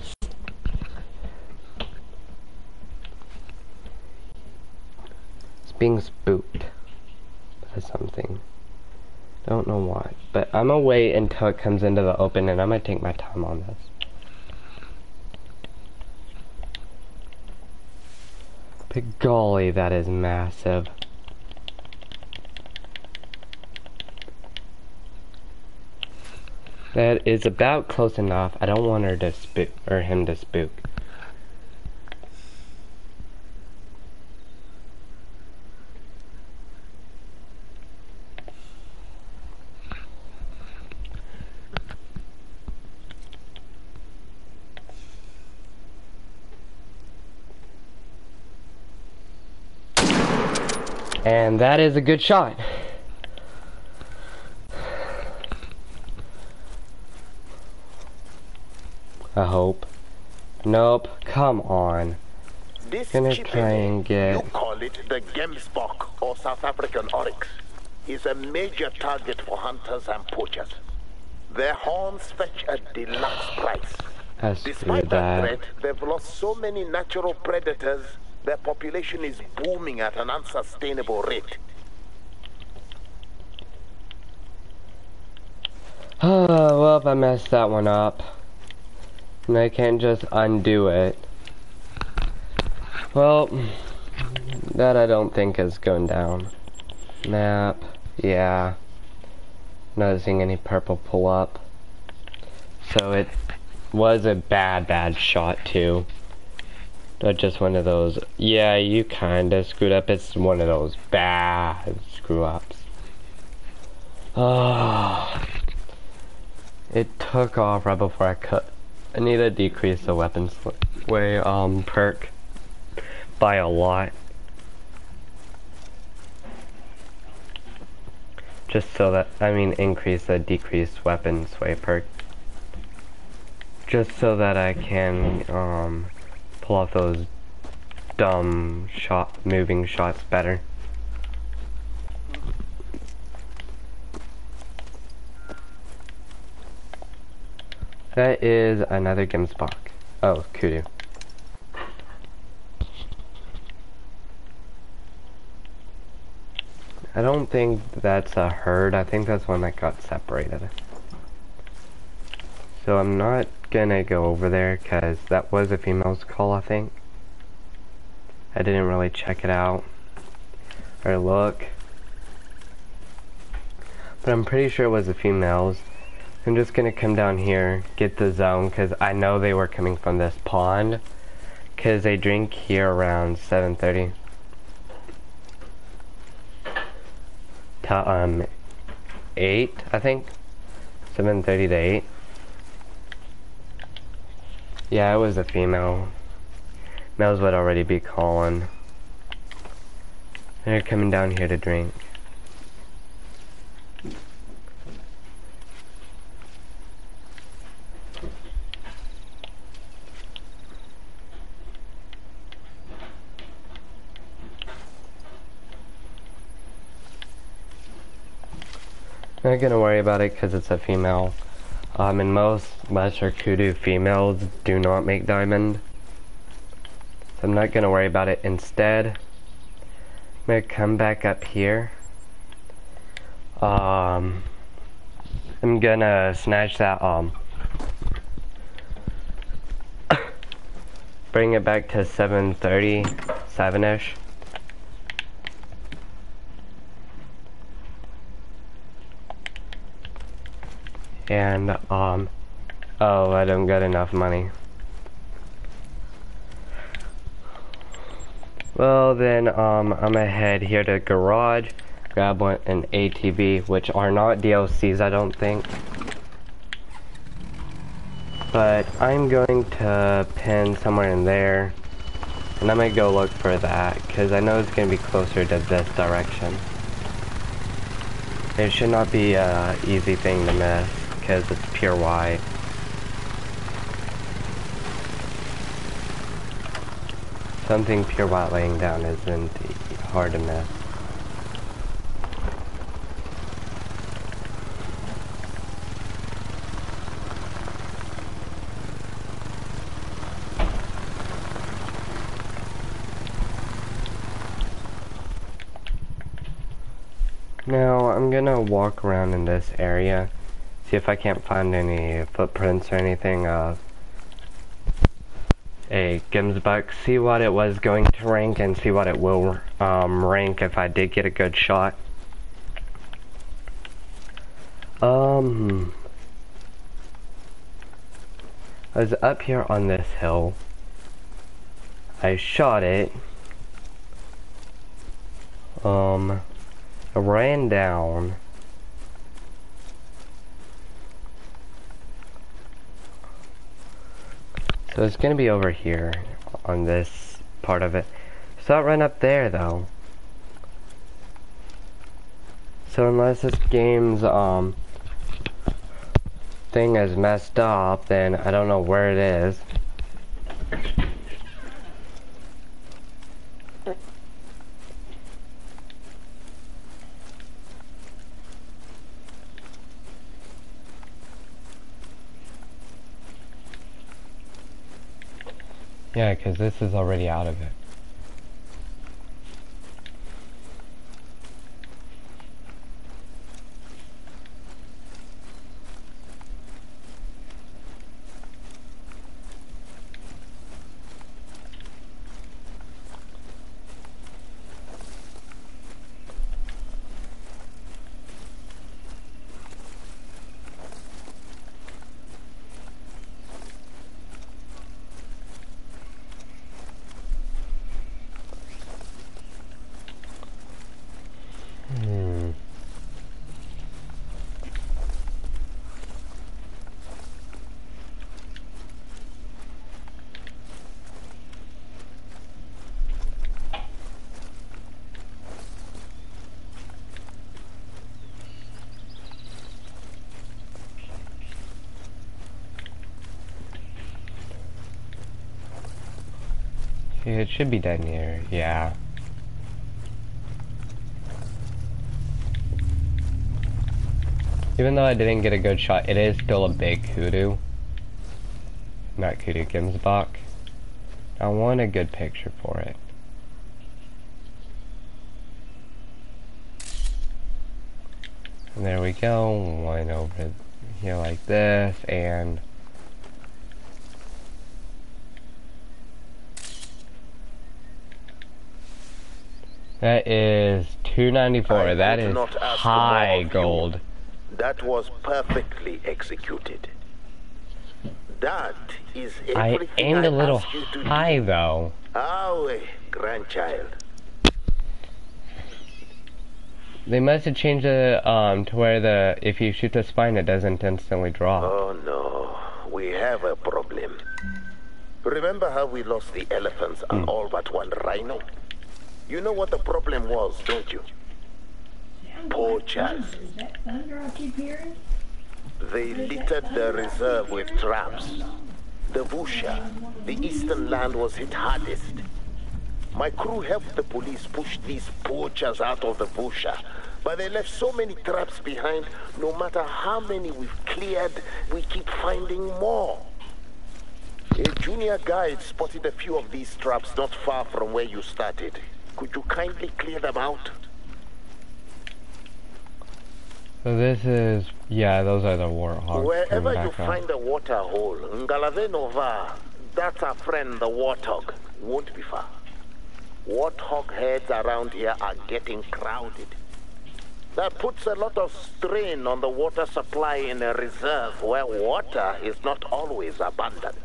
S1: It's being spooked by something. Don't know why. But I'm gonna wait until it comes into the open and I'm gonna take my time on this. But golly, that is massive. That is about close enough. I don't want her to spook, or him to spook. And that is a good shot. I hope. Nope, come on.
S3: This
S1: Gonna try and get-
S3: you call it the Gemsbok or South African oryx, is a major target for hunters and poachers. Their horns fetch a deluxe price.
S1: Screwed
S3: Despite that
S1: that.
S3: threat, they've lost so many natural predators, their population is booming at an unsustainable rate.
S1: Oh, [SIGHS] well, if I messed that one up. And I can't just undo it. Well, that I don't think is going down. Map, yeah. Not seeing any purple pull up. So it was a bad, bad shot too. Just one of those, yeah, you kinda screwed up. It's one of those bad screw ups. Oh. Ah. It took off right before I cut. I need to decrease the weapon sway um perk by a lot. Just so that, I mean, increase the decreased weapon sway perk. Just so that I can, um, pull off those dumb shot, moving shots better. That is another Gemsbok. Oh, Kudu. I don't think that's a herd. I think that's one that got separated. So I'm not gonna go over there because that was a female's call, I think. I didn't really check it out or look. But I'm pretty sure it was a female's. I'm just gonna come down here, get the zone, because I know they were coming from this pond. Because they drink here around 7.30. To, um, 8, I think. 7.30 to 8. Yeah, it was a female. Males would already be calling. They're coming down here to drink. I'm not gonna worry about it because it's a female. Um, and most lesser kudu females do not make diamond. So I'm not gonna worry about it. Instead, I'm gonna come back up here. Um, I'm gonna snatch that, um, [COUGHS] bring it back to 730, 7-ish. And um oh I don't get enough money. Well then um I'm gonna head here to garage grab one an ATV which are not DLCs I don't think. But I'm going to pin somewhere in there. And I'm gonna go look for that because I know it's gonna be closer to this direction. It should not be a easy thing to miss because it's pure white. Something pure white laying down isn't hard to miss. Now, I'm gonna walk around in this area see if I can't find any footprints or anything of a Gemsbok, see what it was going to rank and see what it will um, rank if I did get a good shot. Um, I was up here on this hill. I shot it. Um, ran down. So it's gonna be over here on this part of it. So it's not right up there though. So unless this game's um thing is messed up, then I don't know where it is. Yeah, because this is already out of it. Should be down here, yeah. Even though I didn't get a good shot, it is still a big kudu. Not kudu, Gemsbok. I want a good picture for it. And there we go, one over here like this, and That is 294.
S3: I
S1: That is high gold.
S3: That was perfectly executed. That is
S1: I
S3: everything
S1: aimed a little
S3: do.
S1: high though.
S3: Awe, grandchild.
S1: They must have changed the um, to where the if you shoot the spine, it doesn't instantly drop.
S3: Oh no, we have a problem. Remember how we lost the elephants and
S1: Hmm.
S3: all but one rhino? You know what the problem was, don't you?
S4: Keep hearing?
S3: They littered the reserve with traps. The Vusha, the eastern land was hit hardest. My crew helped the police push these poachers out of the Vusha, but they left so many traps behind, no matter how many we've cleared, we keep finding more. A junior guide spotted a few of these traps not far from where you started. Could you kindly clear them out?
S1: So this is yeah, those are the warthogs.
S3: Wherever you find a water hole, Ngalave Nova, that's our friend the warthog. Won't be far. Warthog heads around here are getting crowded. That puts a lot of strain on the water supply in a reserve where water is not always abundant.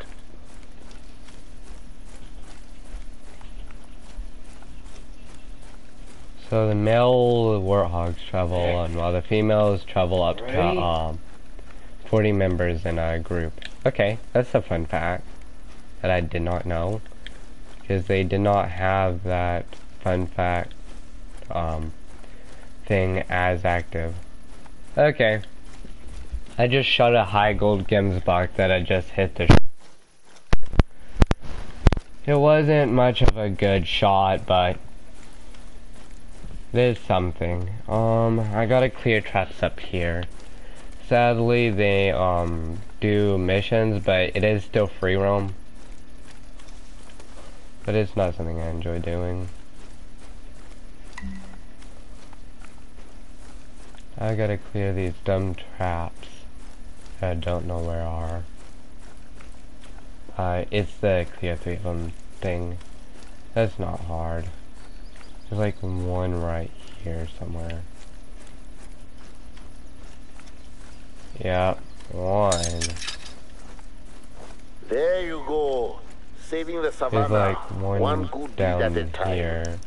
S1: So the male warthogs travel on, while the females travel up to um, 40 members in a group. Okay, that's a fun fact that I did not know. Because they did not have that fun fact um, thing as active. Okay. I just shot a high gold Gemsbok that I just hit the It wasn't much of a good shot, but there's something. Um, I gotta clear traps up here. Sadly, they, um, do missions, but it is still free roam. But it's not something I enjoy doing. I gotta clear these dumb traps I don't know where are. Uh, it's the clear three of them thing. That's not hard. There's like one right here somewhere. Yep, one.
S3: There you go. Saving the
S1: There's like one,
S3: good deed
S1: down
S3: at a time.
S1: here.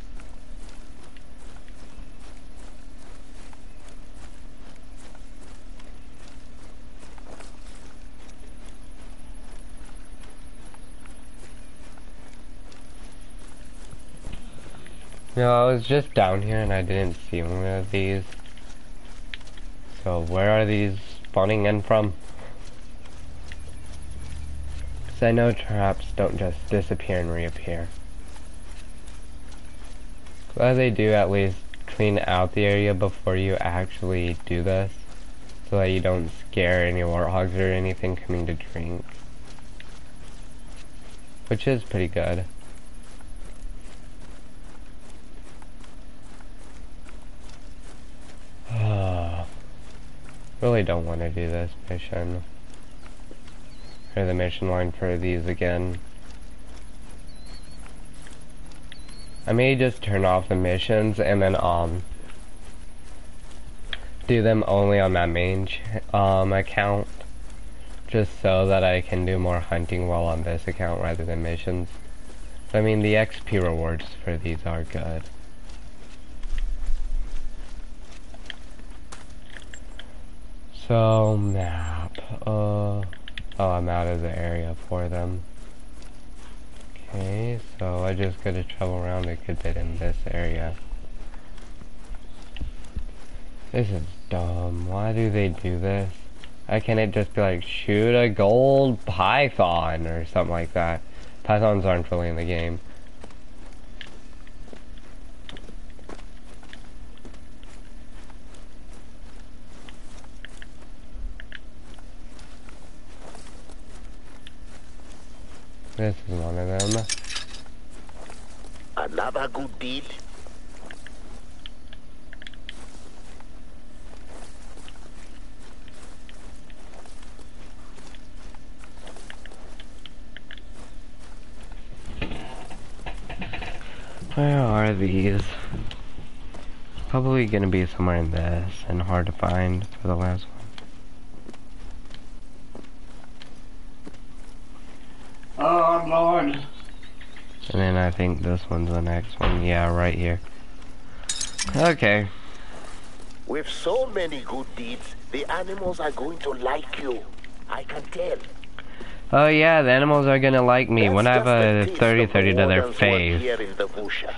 S1: No, I was just down here and I didn't see one of these. So where are these spawning in from? 'Cause I know traps don't just disappear and reappear. Glad they do at least clean out the area before you actually do this. So that you don't scare any warthogs or anything coming to drink. Which is pretty good. Really don't want to do this mission. Or the mission line for these again. I may just turn off the missions and then um do them only on my main um account just so that I can do more hunting while on this account rather than missions. I mean the XP rewards for these are good. So map. Uh oh I'm out of the area for them. Okay, so I just gotta travel around a good bit in this area. This is dumb. Why do they do this? Why can't it just be like, shoot a gold python or something like that? Pythons aren't really in the game. This is one of them.
S3: Another good deal.
S1: Where are these? Probably gonna be somewhere in this and hard to find for the last one.
S4: Oh, Lord.
S1: And then I think this one's the next one. Yeah, right here. Okay.
S3: With so many good deeds, the animals are going to like you. I can tell.
S1: Oh yeah, the animals are gonna like me
S3: That's
S1: when I have a
S3: a taste
S1: 30
S3: of
S1: 30
S3: the
S1: to their face.
S3: Here in the Vusha.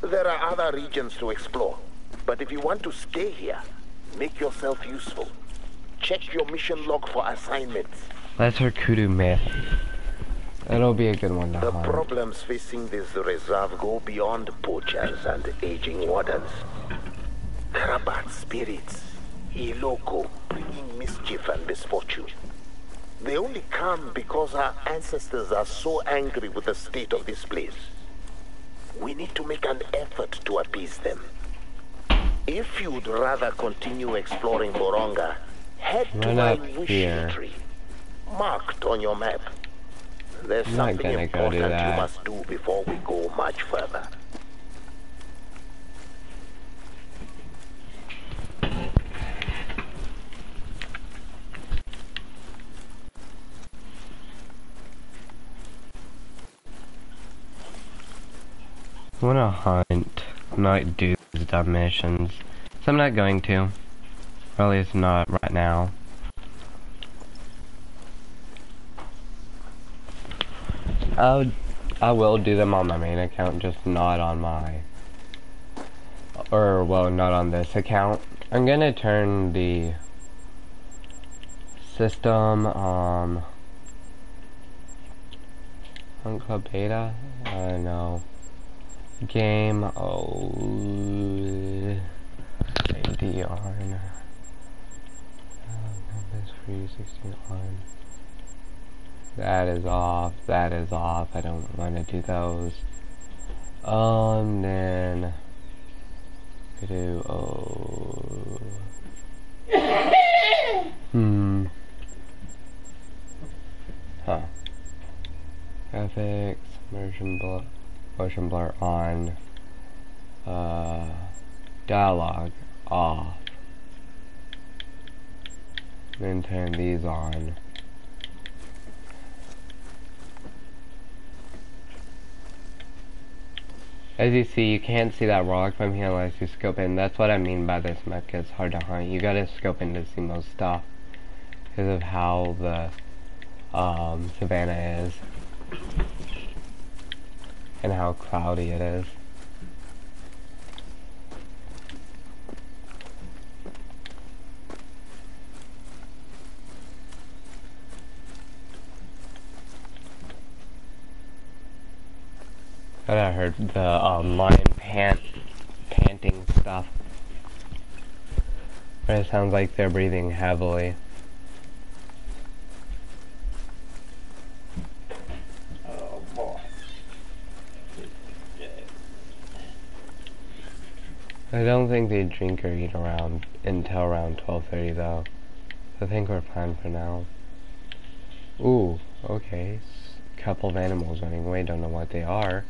S3: There are other regions to explore, but if you want to stay here, make yourself useful. Check your mission log for assignments.
S1: That's her kudu myth. It'll be a good one to
S3: The
S1: hunt.
S3: problems facing this reserve go beyond poachers and aging wardens. There are bad spirits, Iloko, bringing mischief and misfortune. They only come because our ancestors are so angry with the state of this place. We need to make an effort to appease them. If you'd rather continue exploring Vurhonga, head to my
S1: up
S3: wish tree, marked on your map. There's
S1: I'm
S3: something
S1: gonna go do
S3: important you must do before we go much further.
S1: I wanna hunt, not do these missions. So I'm not going to. At least not right now. I'll, I will do them on my main account, just not on my... Or, well, not on this account. I'm gonna turn the system, um... Hunt Club Beta? Uh, no. Game, oh... This free 16 on. That is off. That is off. I don't want to do those. Um, then we do. Oh. [LAUGHS] hmm. Huh. Graphics, motion blur, motion blur on. Uh, dialogue off. Then turn these on. As you see, you can't see that rock from here unless you scope in. That's what I mean by this map gets hard to hunt. You gotta scope in to see most stuff. Because of how the um, savannah is. And how cloudy it is. I heard the um, lion pant, panting stuff. It sounds like they're breathing heavily.
S4: Oh, boy.
S1: I don't think they drink or eat around until around 12:30 though. I think we're fine for now. Ooh, okay. Couple of animals running away. Don't know what they are.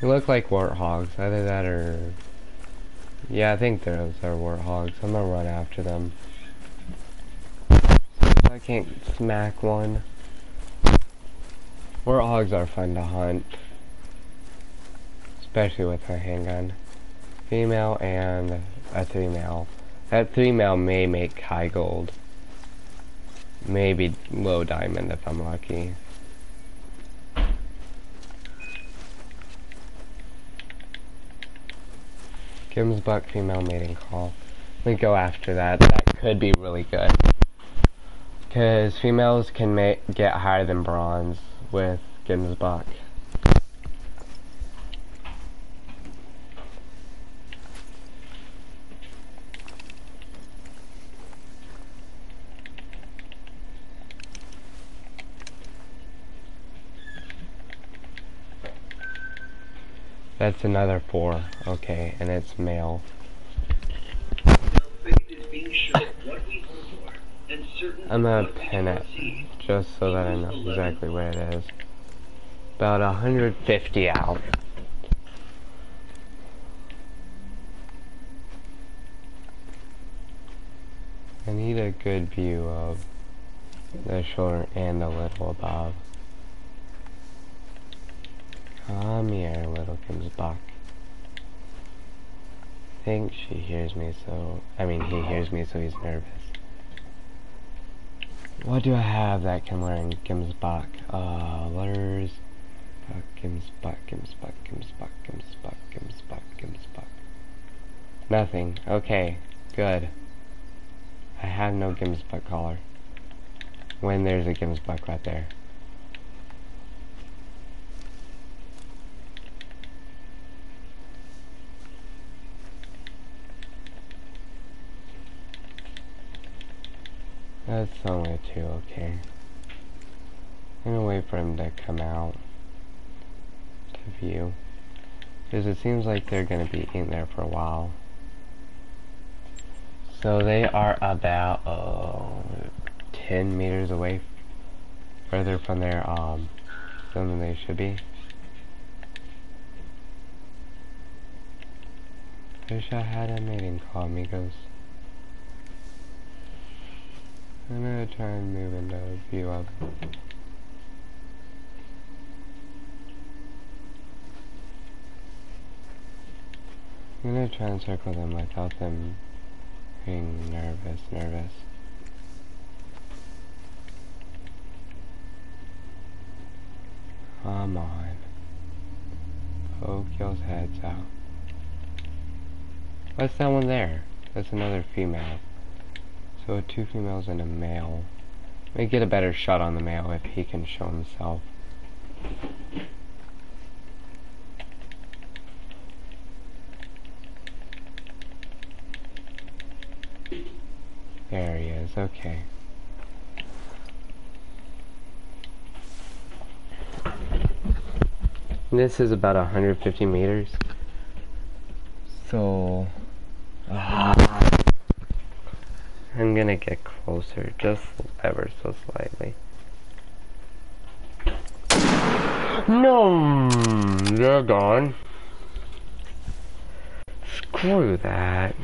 S1: They look like warthogs. Either that or yeah, I think those are warthogs. I'm gonna run after them. I can't smack one. Warthogs are fun to hunt. Especially with a handgun. Female and a three male. That three male may make high gold. Maybe low diamond if I'm lucky. Gemsbok female mating call. We go after that. That could be really good. Because females can get higher than bronze with Gemsbok. That's another four. Okay, and it's male. I'm gonna pin it just so that I know exactly where it is. About 150 out. I need a good view of the shoulder and the little above. Come here, little Gemsbok. think she hears me, so I mean he hears me, so he's nervous. What do I have that can learn buck? Uh, letters. Buck, Kim's buck, Gemsbok, Kim's buck. Nothing. Okay, good. I have no Gemsbok collar. When there's a Gemsbok right there. That's only two, okay. I'm gonna wait for him to come out to view. Because it seems like they're gonna be in there for a while. So they are about uh, 10 meters away further from their um zone than they should be. Wish I had a mating call, amigos. I'm gonna try and move into view of I'm gonna try and circle them without them being nervous, nervous. Come on. Poke y'all's heads out. What's that one there? That's another female. So two females and a male. May get a better shot on the male if he can show himself. There he is, okay. This is about 150 meters. So, ah, I'm gonna get closer, just ever so slightly. No, they're gone. Screw that.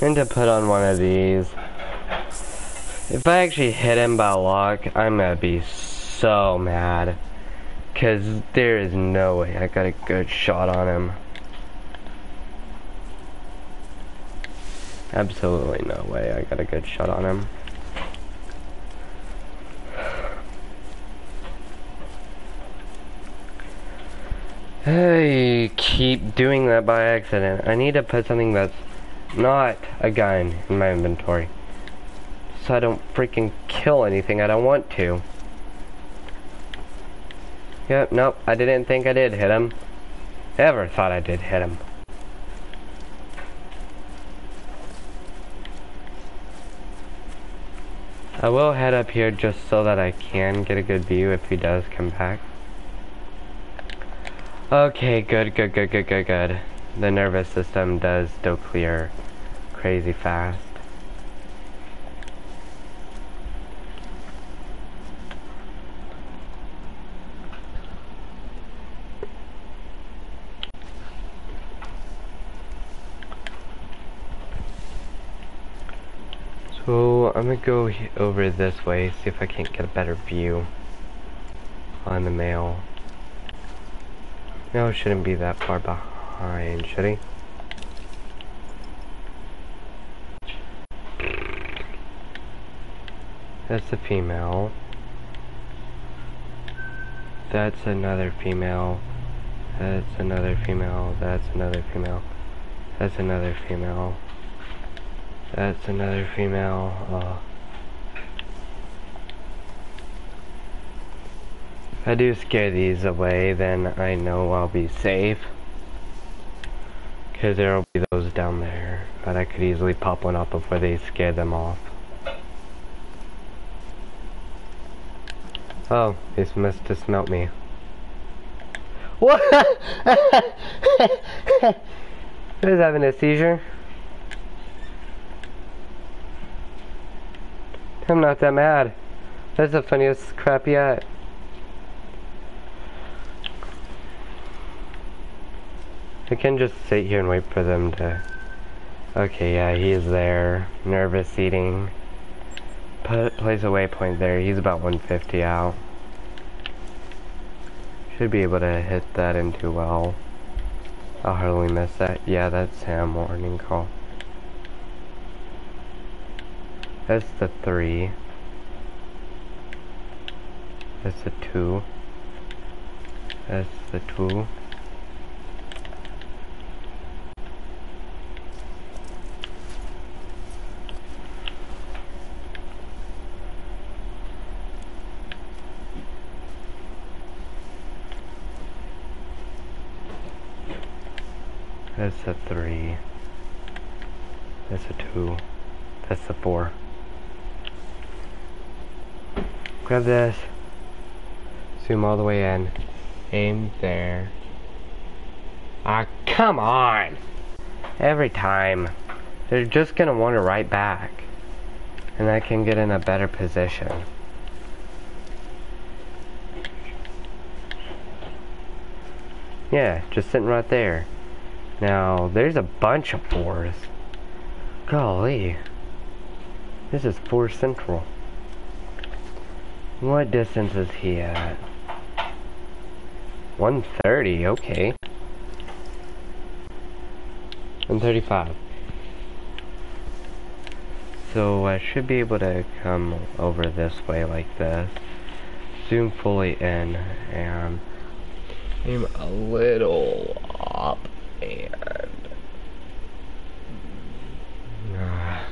S1: Going to put on one of these. If I actually hit him by luck, I'm gonna be so mad. Cause there is no way I got a good shot on him. Absolutely no way I got a good shot on him. Hey, keep doing that by accident. I need to put something that's not a gun in my inventory. So I don't freaking kill anything I don't want to. Yep, nope, I didn't think I did hit him. Ever thought I did hit him. I will head up here just so that I can get a good view if he does come back. Okay, good, good, good, good, good, good. The nervous system does still clear crazy fast. So I'm gonna go over this way, see if I can't get a better view on the male. No, shouldn't be that far behind, should he? That's a female. That's another female. That's another female. That's another female. That's another female. That's another female. Uh, if I do scare these away, then I know I'll be safe. Because there will be those down there But I could easily pop one up before they scare them off. Oh, they must have smelt me. What? [LAUGHS] Who's having a seizure? I'm not that mad. That's the funniest crap yet. I can just sit here and wait for them to... Okay, yeah, he's there. Nervous eating. Put, place a waypoint there. He's about 150 out. Should be able to hit that into well. I'll hardly miss that. Yeah, that's him. Morning call. That's the three. That's the two. That's the two. That's a three. That's a two. That's a four. Grab this. Zoom all the way in. Aim there. Ah, come on! Every time. They're just gonna want to right back. And I can get in a better position. Yeah, just sitting right there. Now, there's a bunch of fours. Golly. This is four central. What distance is he at? 130, okay. 135. So I should be able to come over this way like this. Zoom fully in and aim a little up and uh,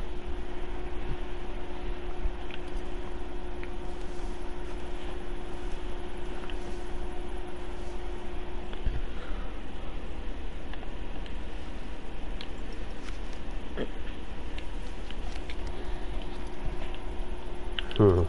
S1: Hmm.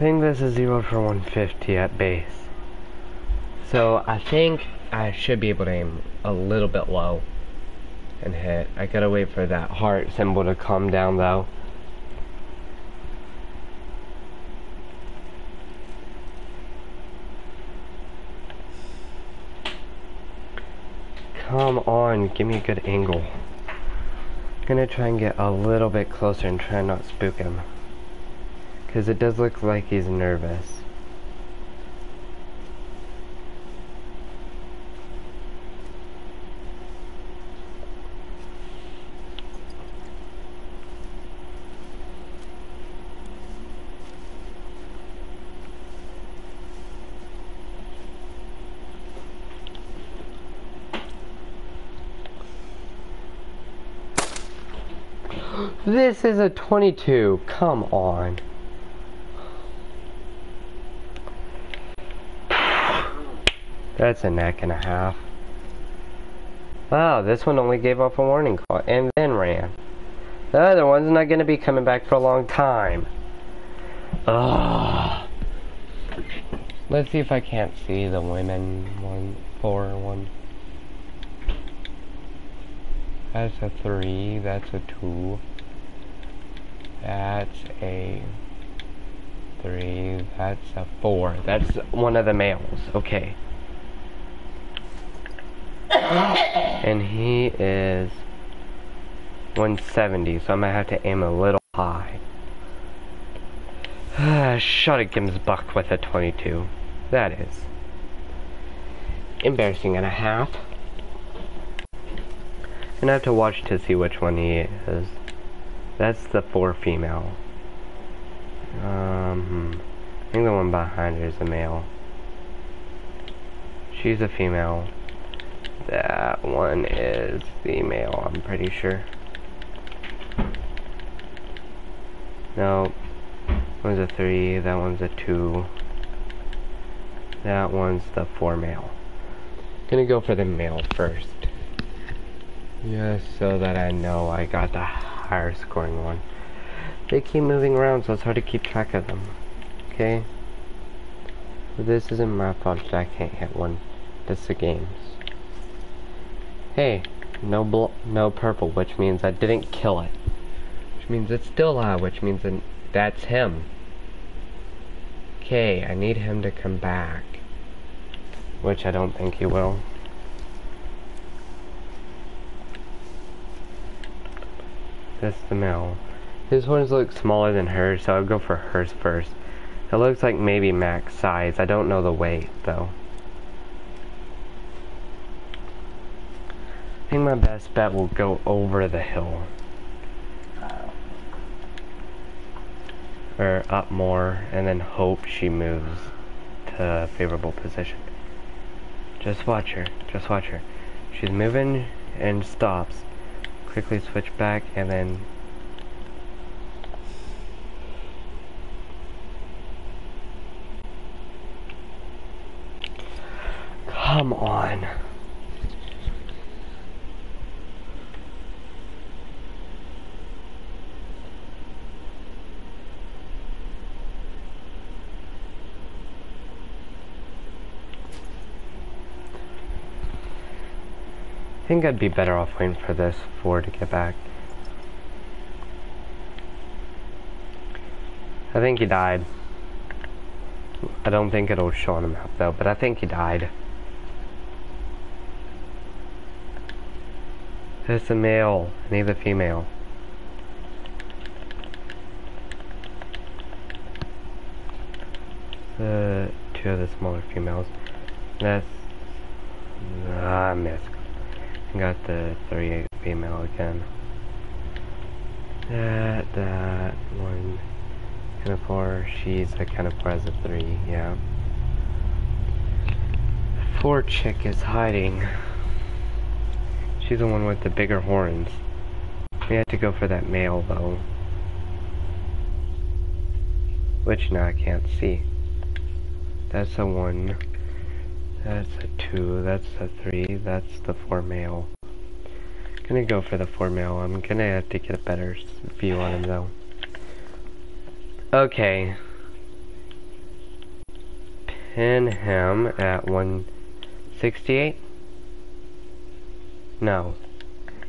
S1: I think this is 0 for 150 at base. So I think I should be able to aim a little bit low and hit. I gotta wait for that heart symbol to come down though. Come on, give me a good angle. I'm Gonna try and get a little bit closer and try not spook him. Because it does look like he's nervous. This is a 22. Come on. That's a neck and a half. Wow, this one only gave off a warning call and then ran. The other one's not going to be coming back for a long time. Ugh. Let's see if I can't see the women one, four, one. That's a three, that's a two. That's a three, that's a four. That's one of the males, okay. and he is 170, so I might have to aim a little high. [SIGHS] Shot at Gemsbok with a 22. That is embarrassing and a half. And I have to watch to see which one he is. That's the four female. Um, hmm. I think the one behind her is a male. She's a female. That one is the male, I'm pretty sure. No, one's a three, that one's a two. That one's the four male. Gonna go for the male first. Just so that I know I got the higher scoring one. They keep moving around so it's hard to keep track of them. Okay? This isn't my fault that I can't hit one. That's the game's. Hey, no no purple, which means I didn't kill it. Which means it's still alive, which means that that's him. Okay, I need him to come back. Which I don't think he will. That's the male. His horns look smaller than hers, so I'll go for hers first. It looks like maybe max size. I don't know the weight, though. I think my best bet will go over the hill. Or up more, and then hope she moves to a favorable position. Just watch her. Just watch her. She's moving and stops. Quickly switch back, and then Come on. Think I'd be better off waiting for this four to get back. I think he died. I don't think it'll show on the map though, but I think he died. It's a male. I need the female. The two of the smaller females. That's ah, I missed. Got the 38 female again. That that one kind of four. She's a kind of four as a three. Yeah. Four chick is hiding. She's the one with the bigger horns. We had to go for that male though. Which now I can't see. That's a one. That's a two. That's a three. That's the four male. Gonna go for the four male. I'm gonna have to get a better view on him though. Okay. Pin him at 168. No.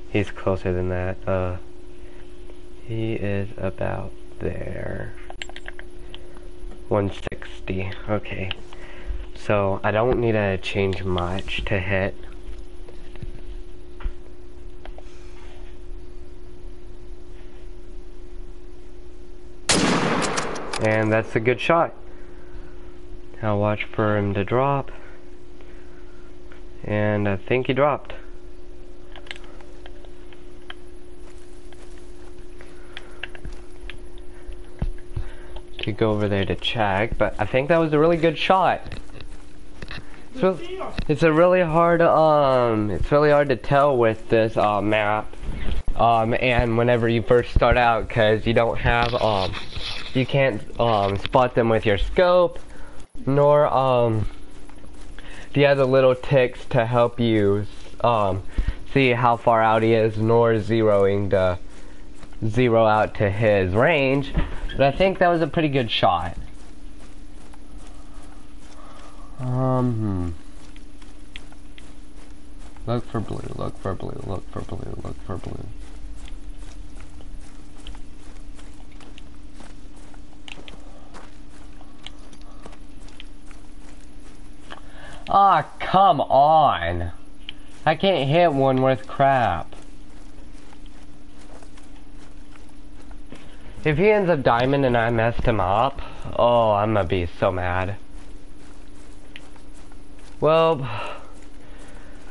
S1: He's closer than that. Uh, he is about there. 160. Okay. So, I don't need to change much to hit. And that's a good shot. I'll watch for him to drop. And I think he dropped. Could go over there to check, but I think that was a really good shot. It's, re it's a really hard, um, it's really hard to tell with this uh, map. Um, and whenever you first start out, because you don't have, um, you can't um, spot them with your scope, nor um, the other little ticks to help you um, see how far out he is, nor zeroing to zero out to his range. But I think that was a pretty good shot. Um, hmm. Look for blue, look for blue, look for blue, look for blue. Ah, oh, come on. I can't hit one worth crap. If he ends up diamond and I messed him up, oh, I'm gonna be so mad. Well,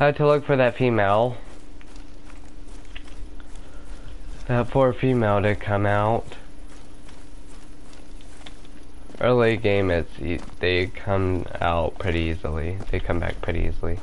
S1: I had to look for that female. That poor female to come out. Early game, it's they come out pretty easily. They come back pretty easily.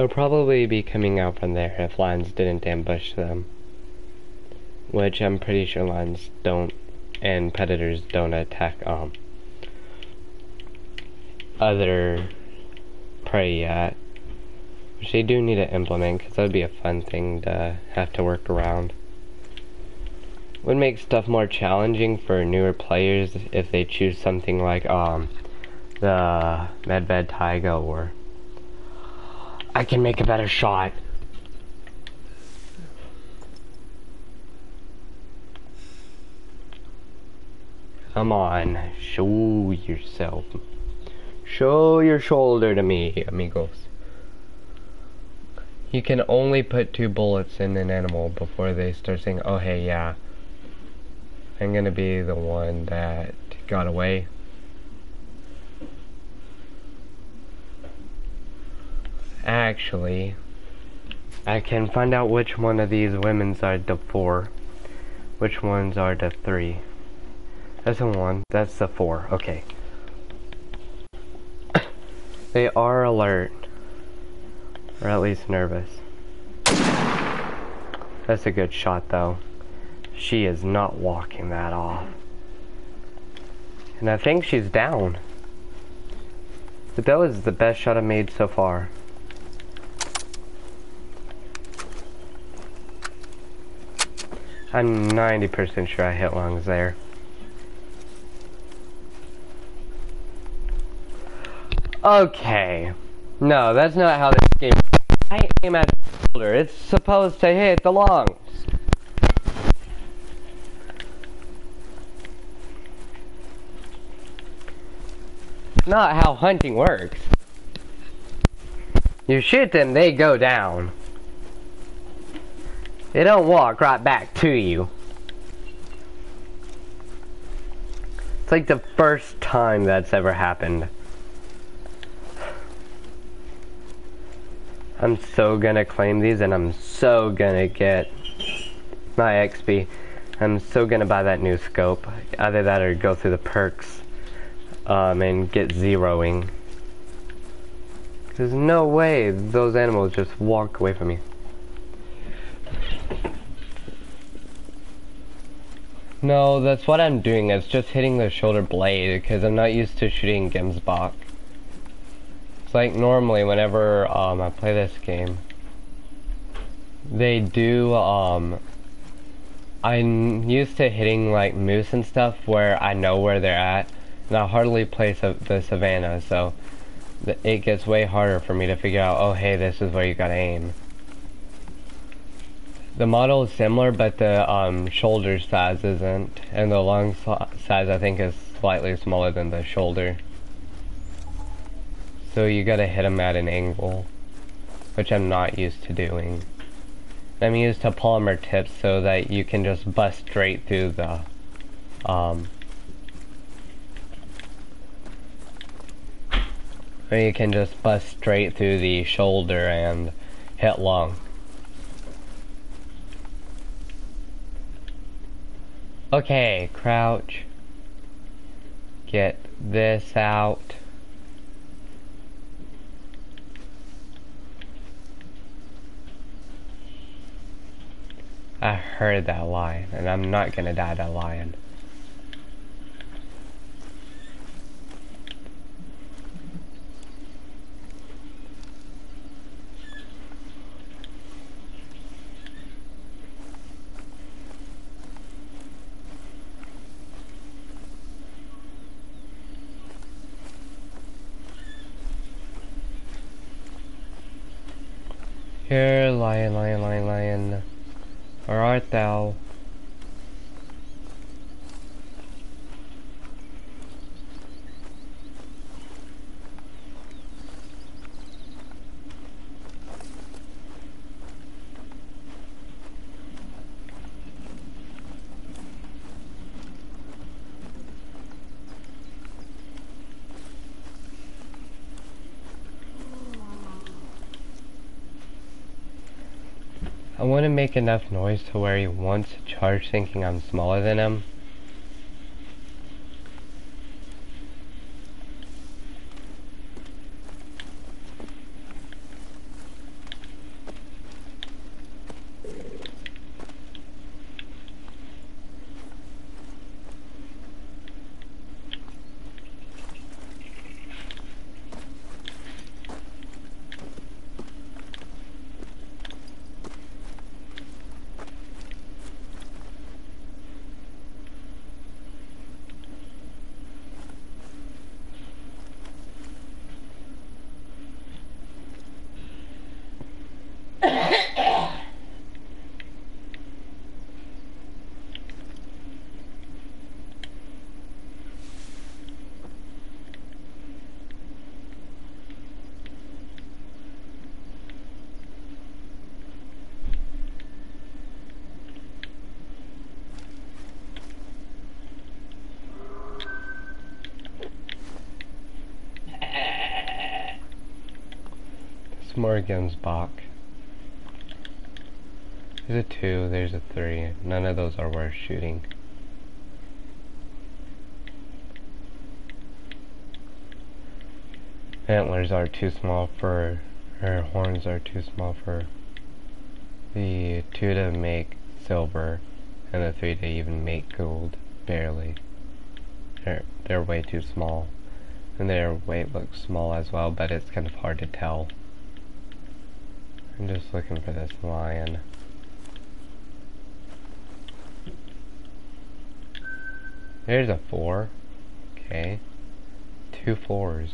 S1: They'll probably be coming out from there if lions didn't ambush them. Which I'm pretty sure lions don't and predators don't attack um other prey yet. Which they do need to implement because that would be a fun thing to have to work around. Would make stuff more challenging for newer players if they choose something like um the Medved Taiga or I can make a better shot. Come on, show yourself. Show your shoulder to me, amigos. You can only put two bullets in an animal before they start saying, oh hey, yeah. I'm gonna be the one that got away. Actually, I can find out which one of these women's are the four. Which ones are the three. That's the one. That's the four. Okay. [COUGHS] they are alert. Or at least nervous. That's a good shot though. She is not walking that off. And I think she's down. But that was the best shot I made so far. I'm 90% sure I hit lungs there. Okay. No, that's not how this game... I aim at the shoulder. It's supposed to hit the lungs. Not how hunting works. You shoot them, they go down. They don't walk right back to you. It's like the first time that's ever happened. I'm so gonna claim these and I'm so gonna get my XP. I'm so gonna buy that new scope. Either that or go through the perks um, and get zeroing. There's no way those animals just walk away from me. No, that's what I'm doing. It's just hitting the shoulder blade because I'm not used to shooting Gemsbok. It's like normally whenever um, I play this game, they do, um, I'm used to hitting like moose and stuff where I know where they're at, and I hardly play the savannah, so it gets way harder for me to figure out, oh hey, this is where you gotta aim. The model is similar, but the um, shoulder size isn't, and the lung size I think is slightly smaller than the shoulder. So you gotta hit them at an angle, which I'm not used to doing. I'm used to polymer tips so that you can just bust straight through the, um, or you can just bust straight through the shoulder and hit lung. Okay, crouch. Get this out. I heard that lion, and I'm not gonna die that lion. Here, lion, lion, lion, lion. Where art thou? I want to make enough noise to where he wants to charge thinking I'm smaller than him. More There's a two, there's a three. None of those are worth shooting. Antlers are too small for, her horns are too small for the two to make silver and the three to even make gold, barely. They're, they're way too small. And their weight looks small as well, but it's kind of hard to tell. I'm just looking for this lion. There's a four. Okay. Two fours.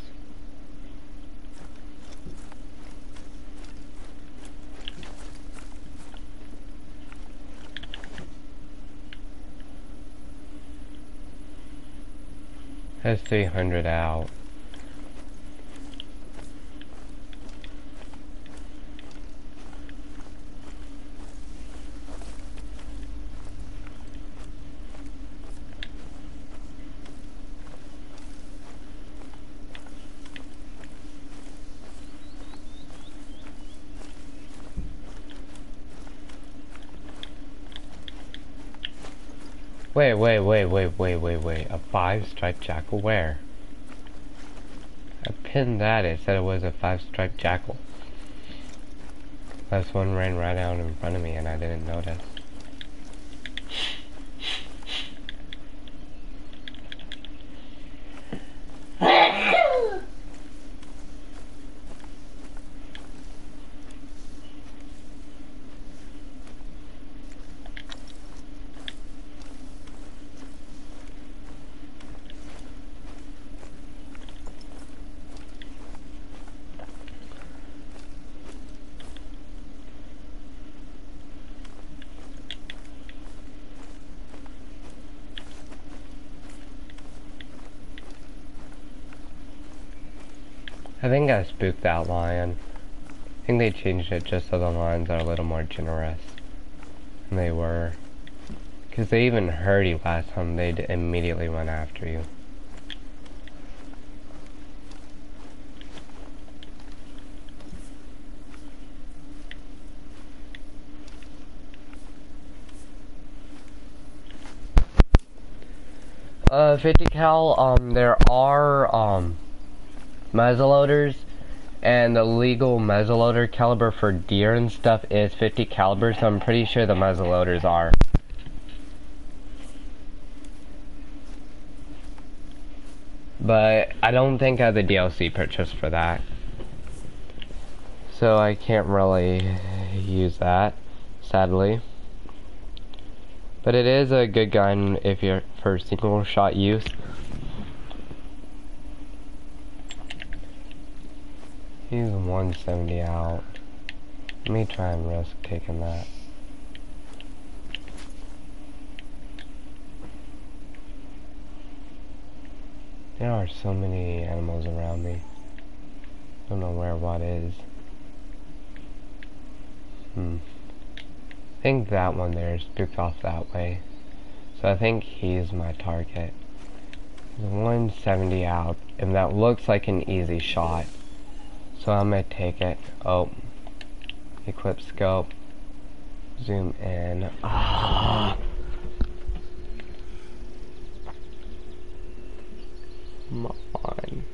S1: Has 300 out. Wait, wait, wait, wait, wait, wait, wait. A side striped jackal? Where? I pinned that. It said it was a side striped jackal. This one ran right out in front of me and I didn't notice. Spooked that lion. I think they changed it just so the lions are a little more generous than they were. Because they even heard you last time, they'd immediately run after you. Uh, 50 cal, um, there are, um, muzzleloaders, and the legal muzzleloader caliber for deer and stuff is 50 caliber, so I'm pretty sure the muzzleloaders are. But I don't think I have the DLC purchase for that. So I can't really use that, sadly. But it is a good gun if you're for single shot use. He's 170 out. Let me try and risk taking that. There are so many animals around me. I don't know where what is. Hmm. I think that one there is spooked off that way. So I think he's my target. He's 170 out, and that looks like an easy shot. So I'm gonna take it. Oh. Equip scope. Zoom in. Ah. Come on.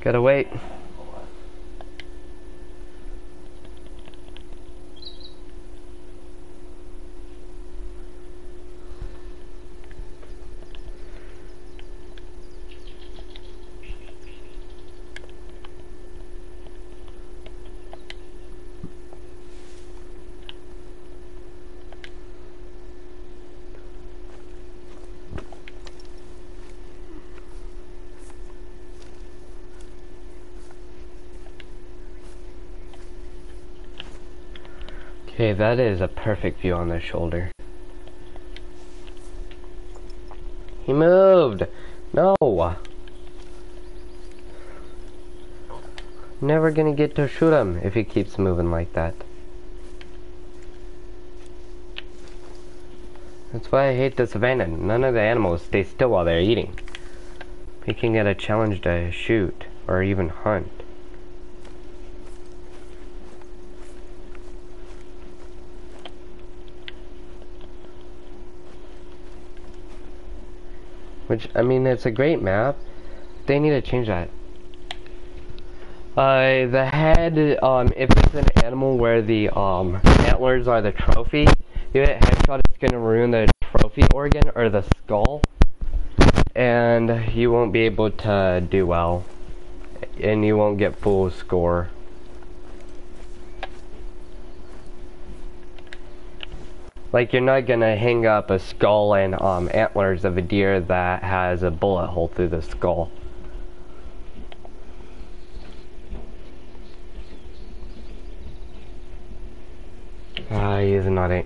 S1: Gotta wait. Okay, that is a perfect view on the shoulder. He moved! No! Never gonna get to shoot him if he keeps moving like that. That's why I hate the savannah. None of the animals stay still while they're eating. We can get a challenge to shoot or even hunt. Which, I mean, it's a great map. They need to change that. Uh, the head, um, if it's an animal where the, um, antlers are the trophy, you hit headshot, it's gonna ruin the trophy organ, or the skull. And you won't be able to do well. And you won't get full score. Like you're not gonna hang up a skull and um, antlers of a deer that has a bullet hole through the skull. Ah, he's not a,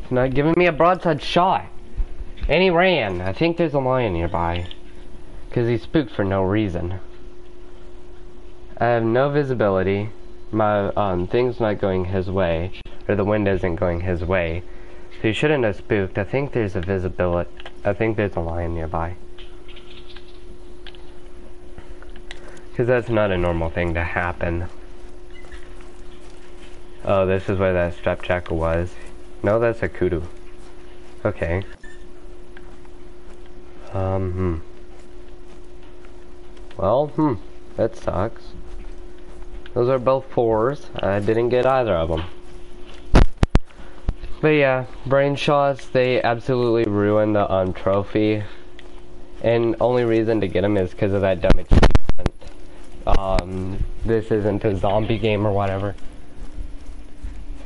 S1: he's not giving me a broadside shot. And he ran. I think there's a lion nearby. Cause he spooked for no reason. I have no visibility. My um, thing's not going his way or the wind isn't going his way. So you shouldn't have spooked. I think there's a visibility. I think there's a lion nearby. Because that's not a normal thing to happen. Oh, this is where that strap jackal was. No, that's a kudu. Okay. Um, hmm. Well, hmm. That sucks. Those are both fours. I didn't get either of them. But yeah, brain shots, they absolutely ruined the um, trophy. And only reason to get them is because of that dumb achievement. Um, this isn't a zombie game or whatever.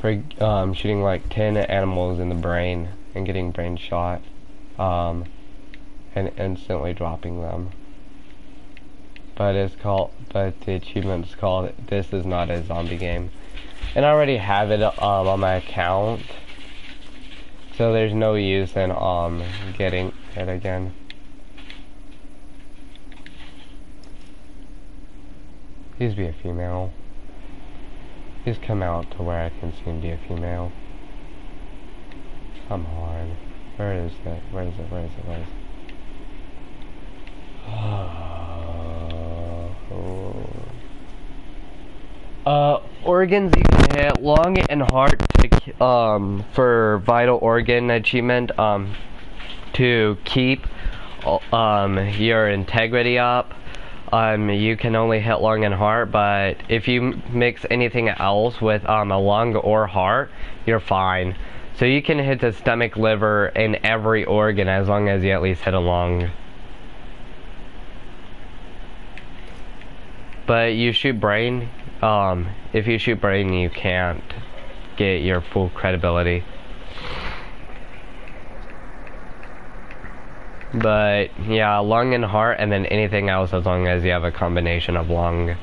S1: For um, shooting like 10 animals in the brain and getting brain shot. Um, and instantly dropping them. But it's called, but the achievement's called, this is not a zombie game. And I already have it um, on my account. So there's no use in um getting it again. Please be a female. Please come out to where I can see and be a female. Come on. Where is it? Where is it? Where is it? Where is it? [SIGHS] Uh, organs you can hit lung and heart to um for vital organ achievement um to keep um your integrity up. Um, you can only hit lung and heart, but if you mix anything else with um a lung or heart, you're fine. So you can hit the stomach, liver, and every organ as long as you at least hit a lung. But you shoot brain, um, if you shoot brain, you can't get your full credibility. But yeah, lung and heart, and then anything else as long as you have a combination of lung.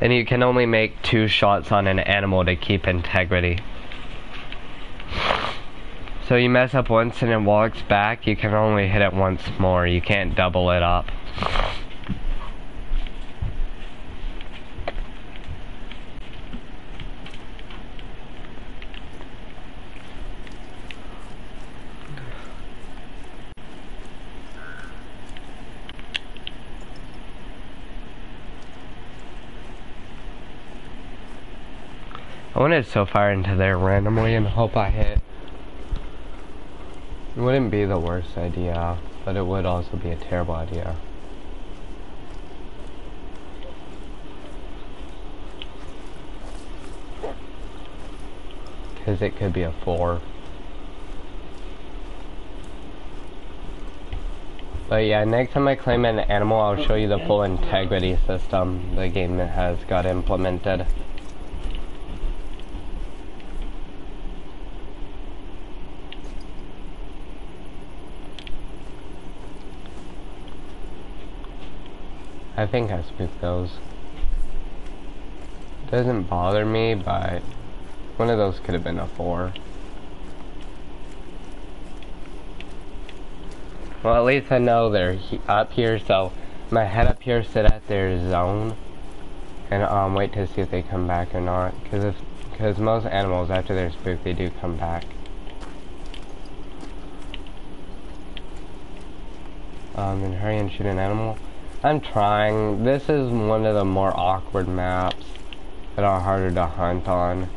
S1: And you can only make two shots on an animal to keep integrity. So you mess up once and it walks back, you can only hit it once more. You can't double it up. I wanted to so far into there randomly and hope I hit. It wouldn't be the worst idea, but it would also be a terrible idea. Because it could be a 4. But yeah, next time I claim an animal, I'll show you the full integrity system the game has got implemented. I think I spooked those. Doesn't bother me, but one of those could have been a four. Well, at least I know they're he up here, so my head up here sit at their zone, and um wait to see if they come back or not. Cause if, cause most animals after they're spooked, they do come back. Um, and hurry and shoot an animal. I'm trying. This is one of the more awkward maps that are harder to hunt on.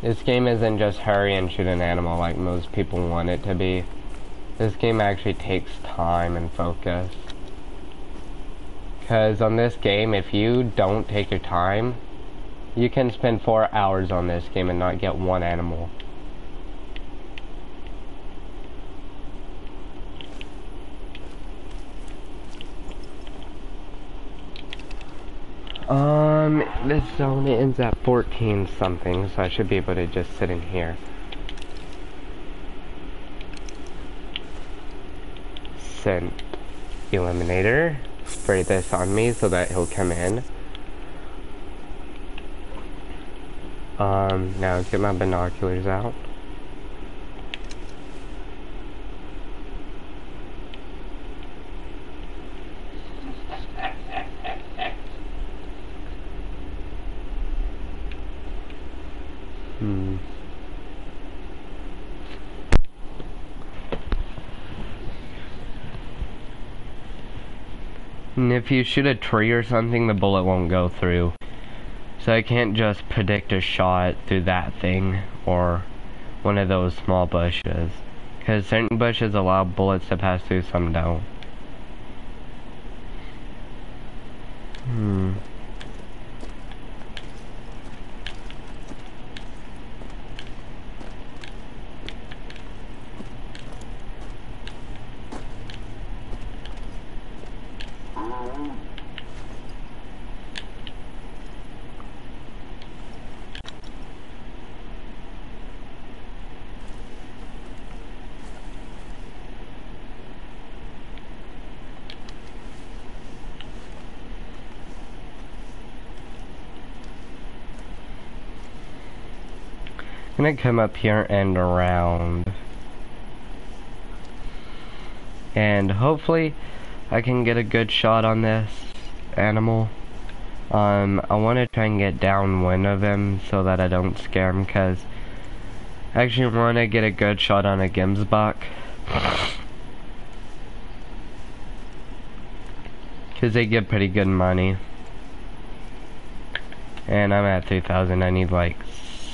S1: This game isn't just hurry and shoot an animal like most people want it to be. This game actually takes time and focus. Because on this game, if you don't take your time, you can spend four hours on this game and not get one animal. Um, this zone ends at 14 something, so I should be able to just sit in here. Scent Eliminator. Spray this on me so that he'll come in. Um, now get my binoculars out. Hmm. And if you shoot a tree or something, the bullet won't go through. So I can't just predict a shot through that thing or one of those small bushes. Because certain bushes allow bullets to pass through, some don't. Hmm. Gonna come up here and around. And hopefully I can get a good shot on this animal. Um, I want to try and get downwind of him so that I don't scare him because I actually want to get a good shot on a Gemsbok. Because [LAUGHS] they give pretty good money. And I'm at 3,000. I need like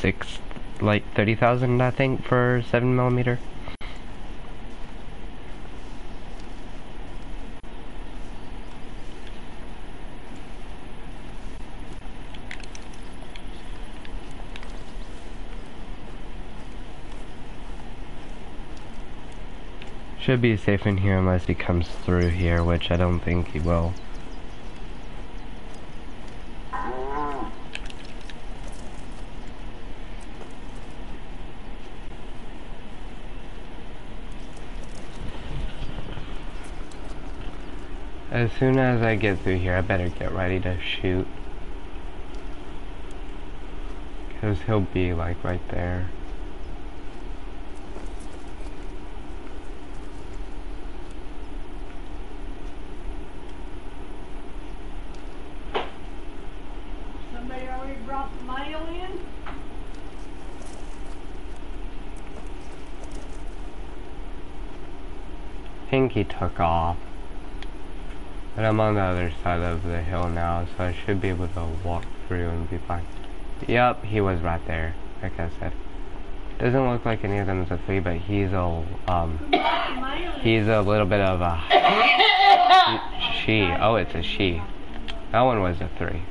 S1: six like 30,000 I think for 7 millimeter. Should be safe in here unless he comes through here, which I don't think he will. As soon as I get through here, I better get ready to shoot. Because he'll be like right there.
S4: Somebody already brought the mail in?
S1: Pinky took off. But I'm on the other side of the hill now, so I should be able to walk through and be fine. Yep, he was right there, like I said. Doesn't look like any of them is a three, but he's a, um, he's a little bit of a she. Oh, it's a she. That one was a three.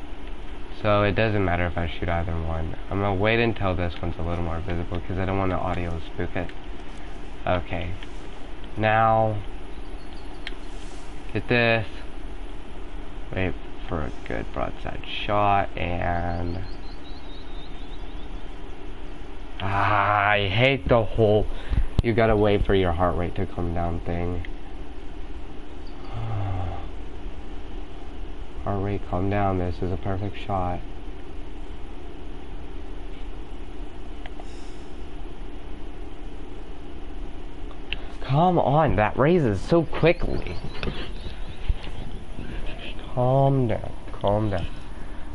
S1: So it doesn't matter if I shoot either one. I'm gonna wait until this one's a little more visible because I don't want the audio to spook it. Okay. Now, get this. Wait for a good broadside shot and. Ah, I hate the whole. You gotta wait for your heart rate to come down thing. [SIGHS] Heart rate, calm down. This is a perfect shot. Come on, that raises so quickly. Calm down, calm down.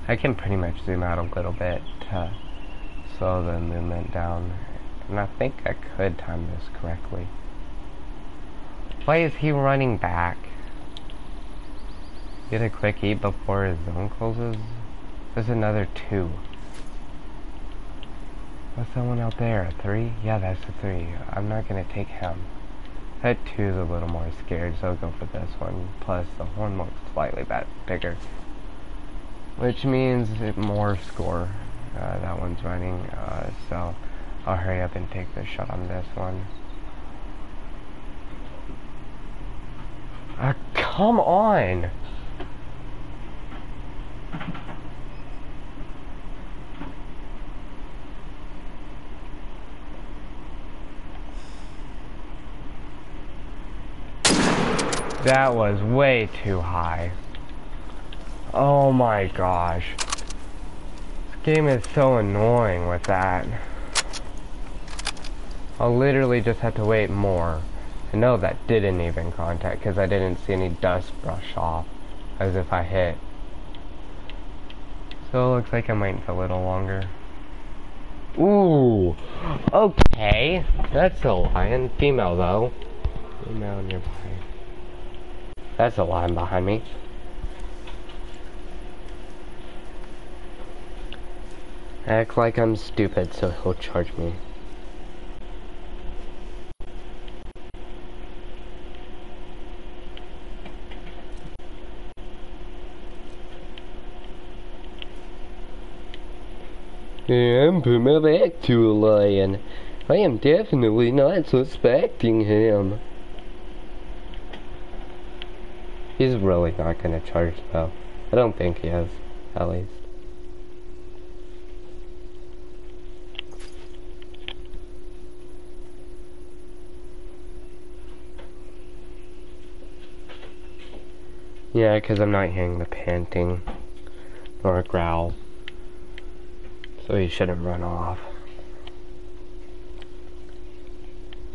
S1: I can pretty much zoom out a little bit to slow the movement down. And I think I could time this correctly. Why is he running back? Get a quick eat before his zone closes? There's another two. What's that one out there? A three? Yeah, that's a three. I'm not gonna take him. That two's a little more scared, so I'll go for this one. Plus, the horn looks slightly bigger. Which means it more score. Uh, that one's running, uh, so I'll hurry up and take the shot on this one. Ah, come on! That was way too high. Oh my gosh. This game is so annoying with that. I'll literally just have to wait more. I know that didn't even contact because I didn't see any dust brush off as if I hit. So it looks like I'm waiting a little longer. Ooh, okay. That's a lion. Female though. Female nearby. That's a lion behind me. Act like I'm stupid so he'll charge me. I'm my back to a lion. I am definitely not suspecting him. He's really not gonna charge though. I don't think he is, at least. Yeah, because I'm not hearing the panting or a growl. So he shouldn't run off.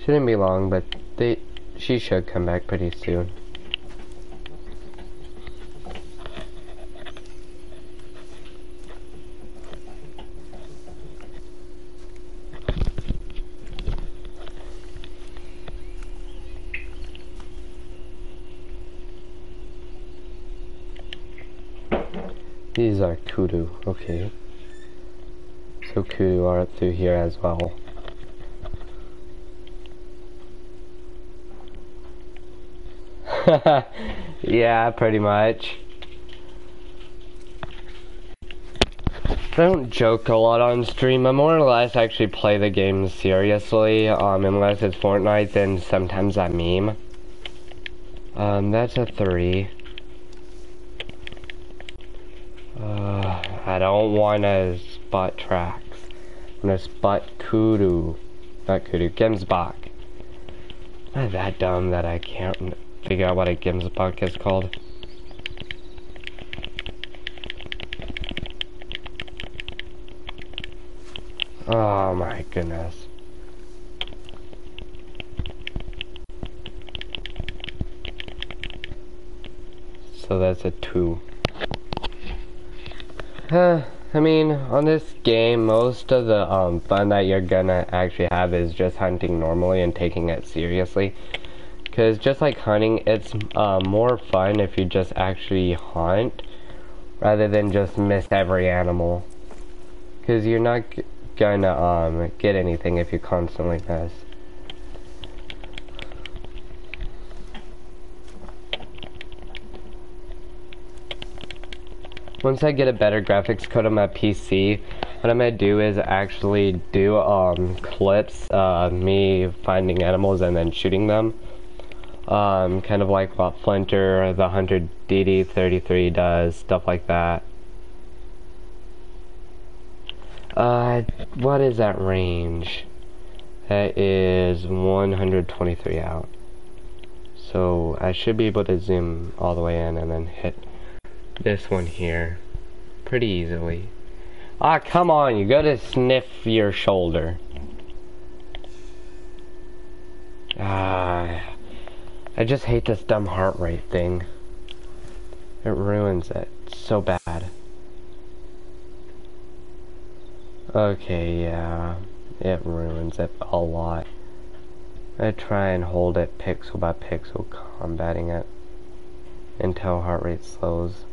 S1: Shouldn't be long, but they she should come back pretty soon. Are kudu, okay. So kudu are through here as well. [LAUGHS] yeah, pretty much. I don't joke a lot on stream. I more or less actually play the game seriously. Um, unless it's Fortnite, then sometimes I meme. Um, that's a three. Uh, I want to spot tracks. I'm spot kudu. Not kudu, Gemsbok. I'm not that dumb that I can't figure out what a Gemsbok is called. Oh my goodness. So that's a two. Uh, I mean, on this game, most of the um, fun that you're gonna actually have is just hunting normally and taking it seriously. Because just like hunting, it's uh, more fun if you just actually hunt rather than just miss every animal. Because you're not gonna um, get anything if you constantly miss. Once I get a better graphics card on my PC, what I'm gonna do is actually do um, clips of me finding animals and then shooting them. Um, kind of like what Flinter, the Hunter DD33 does, stuff like that. Uh, what is that range? That is 123 out. So I should be able to zoom all the way in and then hit this one here pretty easily. Ah, come on, you gotta sniff your shoulder. Ah, I just hate this dumb heart rate thing. It ruins it so bad. Okay, yeah, it ruins it a lot. I try and hold it pixel by pixel, combating it until heart rate slows.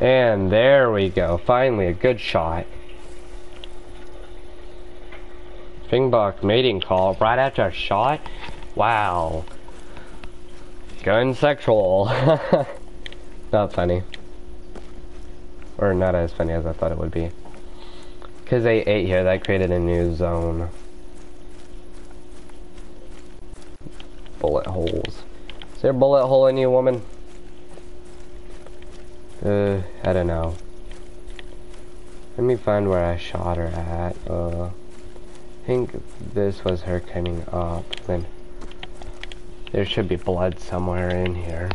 S1: And there we go. Finally, a good shot. Springbok mating call right after a shot? Wow. Gun sexual. [LAUGHS] not funny. Or not as funny as I thought it would be. Because they ate here, that created a new zone. Bullet holes. Is there a bullet hole in you, woman? Uh, I don't know. Let me find where I shot her at. Uh, I think this was her coming up. Then there should be blood somewhere in here.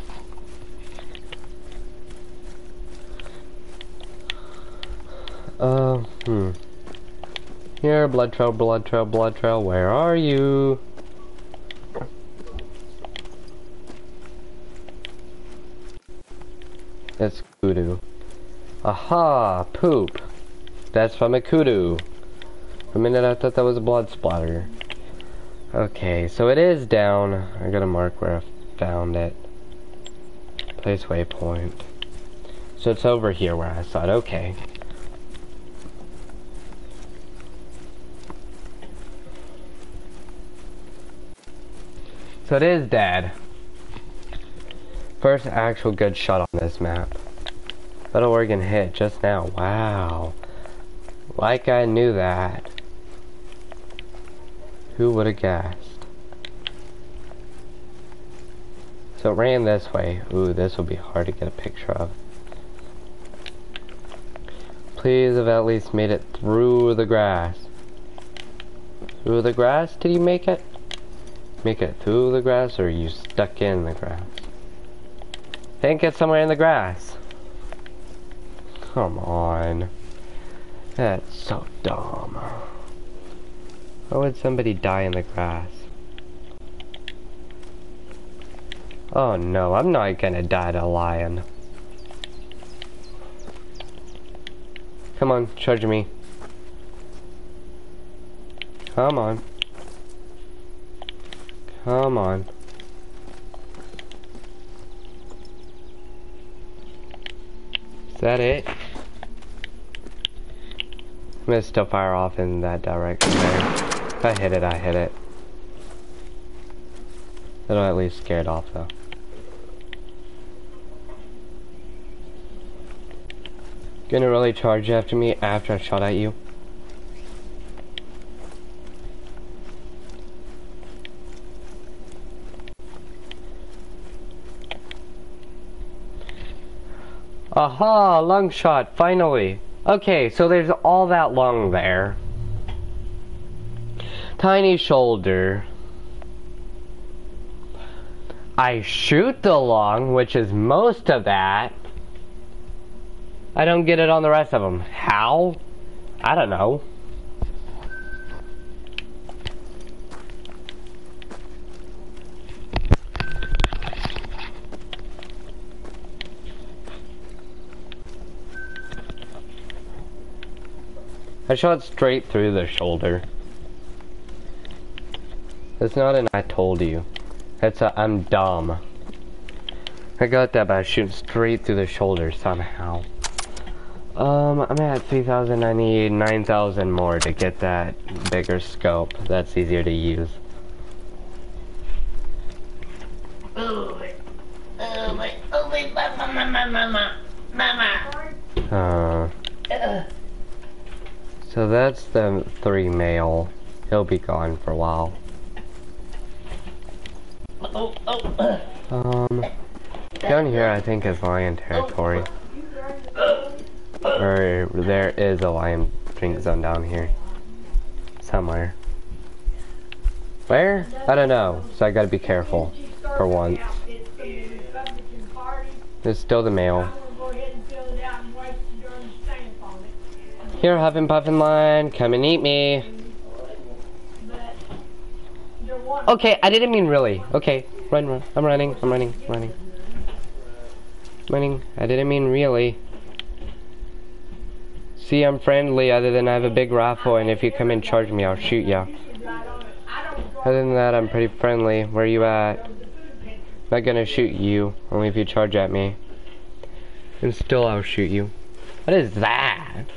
S1: Uh, hmm. Here, blood trail, blood trail, blood trail, where are you? That's kudu. Aha, poop. That's from a kudu. A minute I thought that was a blood splatter. Okay, so it is down. I gotta mark where I found it. Place waypoint. So it's over here where I saw it. Okay. So it is dead. First actual good shot on this map. Little Oregon hit just now. Wow. Like I knew that. Who would have guessed? So it ran this way. Ooh, this will be hard to get a picture of. Please have at least made it through the grass. Through the grass? Did you make it? Make it through the grass or are you stuck in the grass? think it's somewhere in the grass. Come on. That's so dumb. Why would somebody die in the grass? Oh no, I'm not gonna die to a lion. Come on, charge me. Come on. Come on. Is that it? I'm gonna still fire off in that direction there. If I hit it, I hit it. It'll at least scare it off though. Gonna really charge after me after I shot at you? Aha, lung shot, finally. Okay, so there's all that lung there. Tiny shoulder. I shoot the lung, which is most of that. I don't get it on the rest of them. How? I don't know. I shot straight through the shoulder. That's not an I told you. That's a I'm dumb. I got that by shooting straight through the shoulder somehow. Um, I'm at 3,000, I need 9,000 more to get that bigger scope. That's easier to use.
S5: Oh my, oh my, oh my, mama, mama, mama, mama.
S1: Uh,
S5: Uh,
S1: so that's the three male. He'll be gone for a while.
S5: oh, oh, [COUGHS]
S1: Um, down here I think is lion territory. Or there is a lion drink zone down here. Somewhere. Where? I don't know. So I gotta be careful. For once. There's still the male.
S4: I'm gonna go ahead and fill it out and wait for your stamp on it.
S1: Here, Huffin' Puffin Lion, come and eat me. Okay, I didn't mean really. Okay, run, run. I'm running, I'm running, I'm running. Running. I didn't mean really. See, I'm friendly other than I have a big rifle, and if you come and charge me, I'll shoot ya. Other than that, I'm pretty friendly. Where you at?
S4: pantry.
S1: Not gonna shoot you, only if you charge at me. And still I'll shoot you. What is that?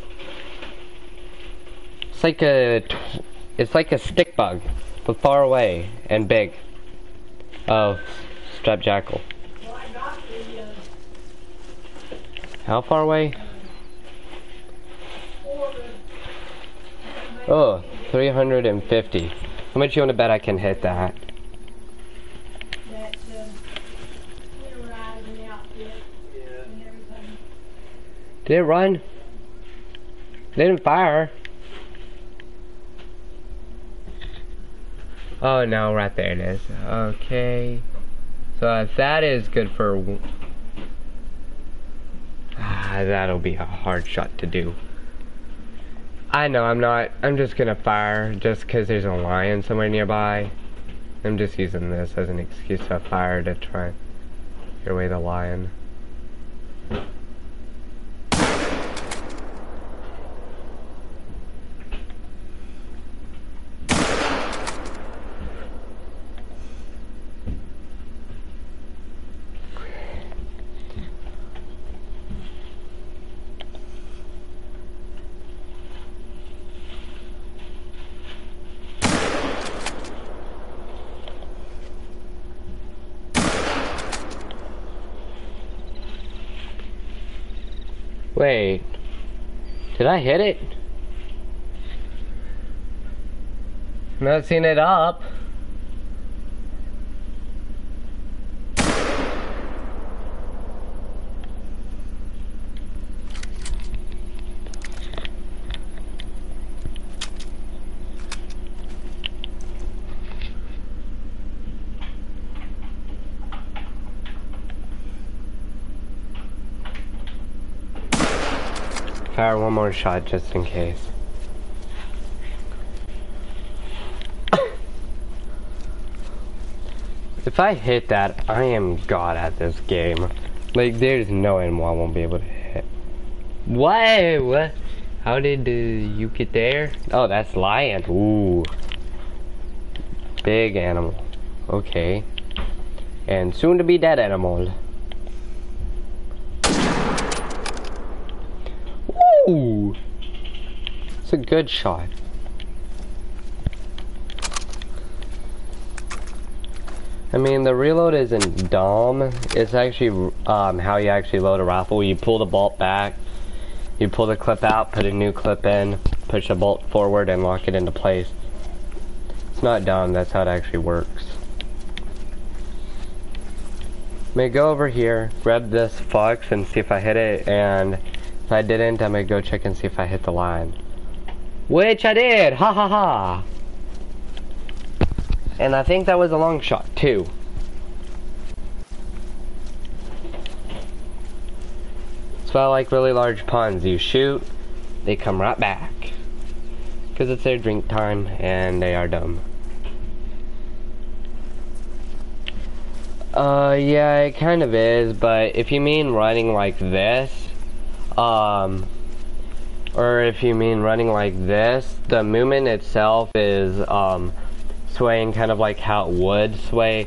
S1: It's like a, it's like a stick bug, but far away and big. Oh, striped jackal. How far away? Oh, 350. How much you want to bet I can hit that? Did it run? They didn't fire. Oh no, right there it is. Okay. So if that is good for... Ah, that'll be a hard shot to do. I know, I'm not. I'm just gonna fire just because there's a lion somewhere nearby. I'm just using this as an excuse to fire to try and get away the lion. Wait. Did I hit it? Not seeing it up. Fire one more shot just in case. if I hit that, I am god at this game. Like, there's no animal I won't be able to hit. What? What? How did uh, you get there? Oh, that's lion. Ooh. Big animal. Okay. And soon to be dead animal. Ooh. It's a good shot. I mean, the reload isn't dumb. It's actually um, how you actually load a rifle. You pull the bolt back, you pull the clip out, put a new clip in, push the bolt forward, and lock it into place. It's not dumb. That's how it actually works. May go over here, grab this fox, and see if I hit it, and if I didn't, I'm gonna go check and see if I hit the line. Which I did! Ha ha ha! And I think that was a long shot, too. So I like really large ponds. You shoot, they come right back. Because it's their drink time, and they are dumb. Uh, yeah, it kind of is, but if you mean running like this, um, or if you mean running like this, the movement itself is, um, swaying kind of like how it would sway,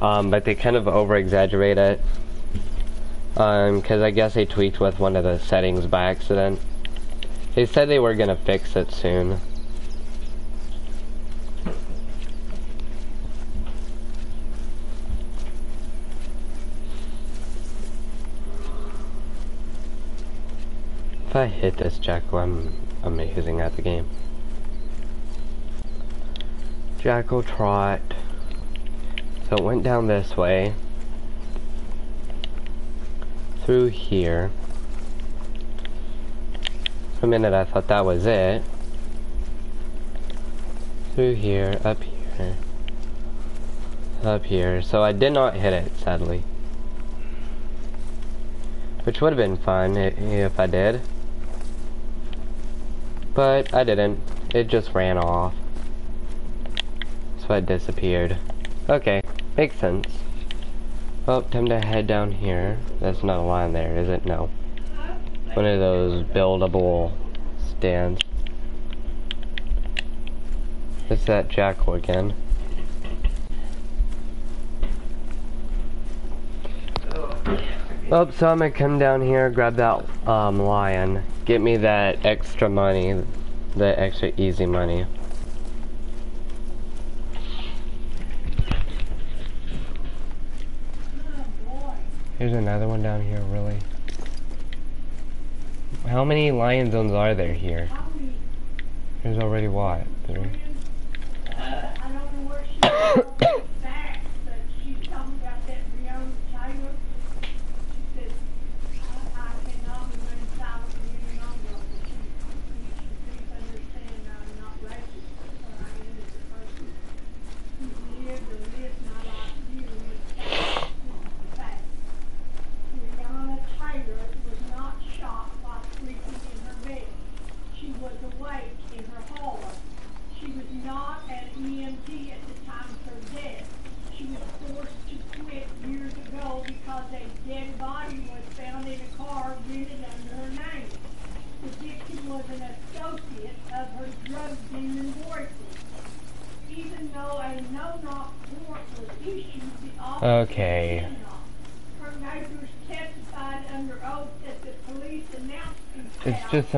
S1: um, but they kind of over exaggerate it. Um, cause I guess they tweaked with one of the settings by accident. They said they were gonna fix it soon. If I hit this jackal, I'm amazing at the game. Jackal trot. So it went down this way. Through here. For a minute I thought that was it. Through here, up here. Up here. So I did not hit it, sadly. Which would have been fun if I did. But I didn't. It just ran off. So it disappeared. Okay, makes sense. Well, time to head down here. That's not a line there, is it? No. One of those buildable stands. It's that jackal again. Oh, so I'm gonna come down here, grab that um, lion, get me that extra money, the extra easy money. Here's another one down here, really. How many lion zones are there here? There's already what? Three? [COUGHS]
S4: I don't know where she was back, but she told me about that Breonna Taylor. She said, I, I cannot remain silent any longer. She, she, she please understand I'm not racist, but I am as a person who's lived and lived my life dealing with facts. This is the fact. Breonna Taylor was not shot while sleeping in her bed. She was awake in her hallway. She was not an EMT at the time of her death. She was forced to quit years ago because a dead body was found in a car rented under her name. The victim was an associate of her drug demon boyfriend. Even though a no-knock warrant was issued, the officer
S1: Okay.
S4: did not. Her neighbors testified under oath that the police announced
S1: It's
S4: themselves
S1: just somewhere around here.
S4: in her apartment.
S1: Hmm.
S4: Her boyfriend shot a cop before the police fired their first round. She was still aiding and abetting her previous boyfriend's drug dealing operation. She and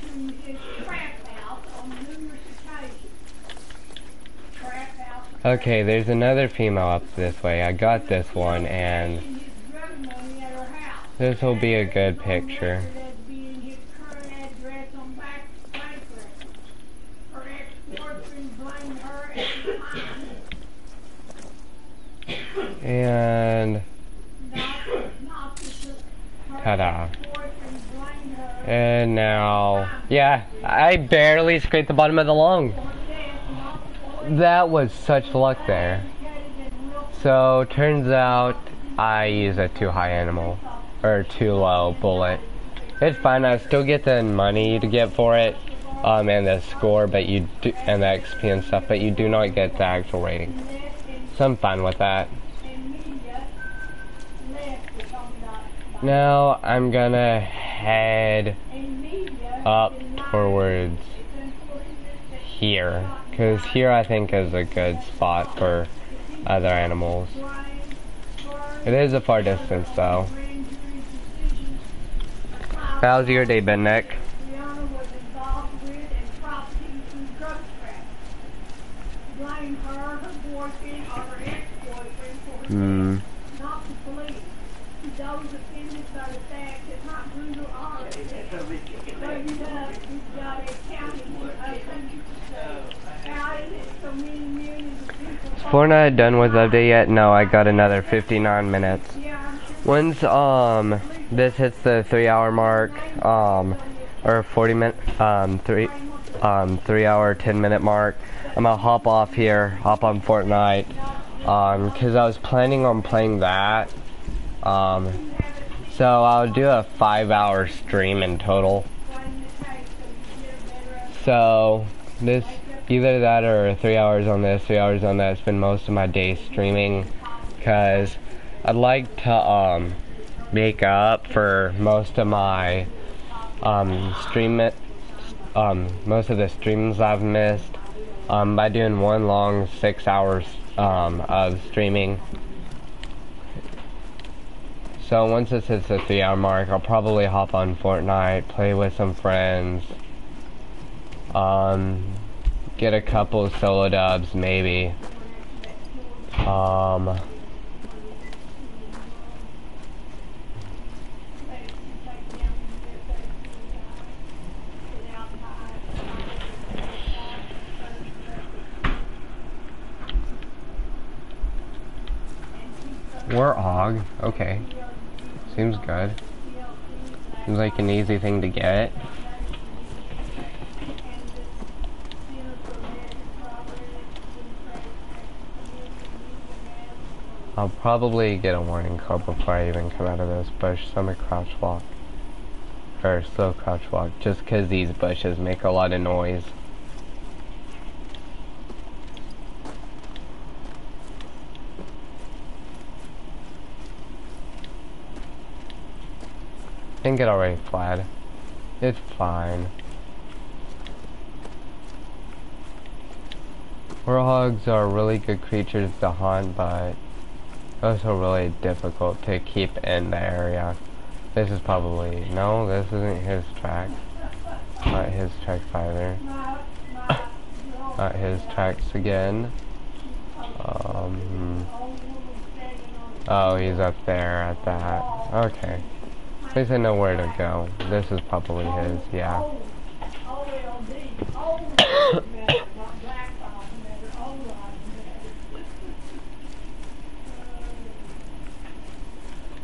S1: Okay, there's another female up this way. I got this one, and this will be a good picture. And Ta-da. and now, yeah, I barely scraped the bottom of the lung.
S4: for death, not for
S1: That was such luck there. So turns out I use a too high animal or too low bullet. It's fine. I still get the money to get for it, um, and the score, but you do, and the XP and stuff, but you do not get the actual rating. So I'm fine with that. Now I'm gonna head up towards here, cause here I think is a good spot for other animals. It is a far distance though. How's your day been, Nick?
S4: Breonna was involved with and profiting from drug trafficking. Blame her, her boyfriend, or her ex-boyfriend for her
S1: Hmm.
S4: death, not the police. To those offended by the fact that not brutal are Straightened up, we've got a county open. How is it so many millions of people?
S1: Fortnite done with update yet? No, I got another 59 minutes. Once um this hits the three hour mark, um or 40 minute um three um three hour 10 minute mark, I'm gonna hop off here, hop on Fortnite, um because I was planning on playing that, um so I'll do a five hour stream in total. So this either that or three hours on this, three hours on that. Spend most of my day streaming because I'd like to um make up for most of my um stream it um most of the streams I've missed um by doing one long six hours um of streaming. So once this hits the three hour mark, I'll probably hop on Fortnite, play with some friends, um, get a couple solo dubs maybe. Um, We're Og. okay. Seems good. Seems like an easy thing to get. I'll probably get a warning call before I even come out of this bush, so I'm gonna crouch walk. Or slow crouch walk, just cause these bushes make a lot of noise. Didn't get already flat. It's fine. Warthogs are really good creatures to hunt, but also really difficult to keep in the area. This is probably, no, this isn't his tracks. Not his tracks either. [COUGHS] Not his tracks again. Um, oh, he's up there at that. Okay. At least I know where to go. This is probably his, yeah. [COUGHS] [COUGHS]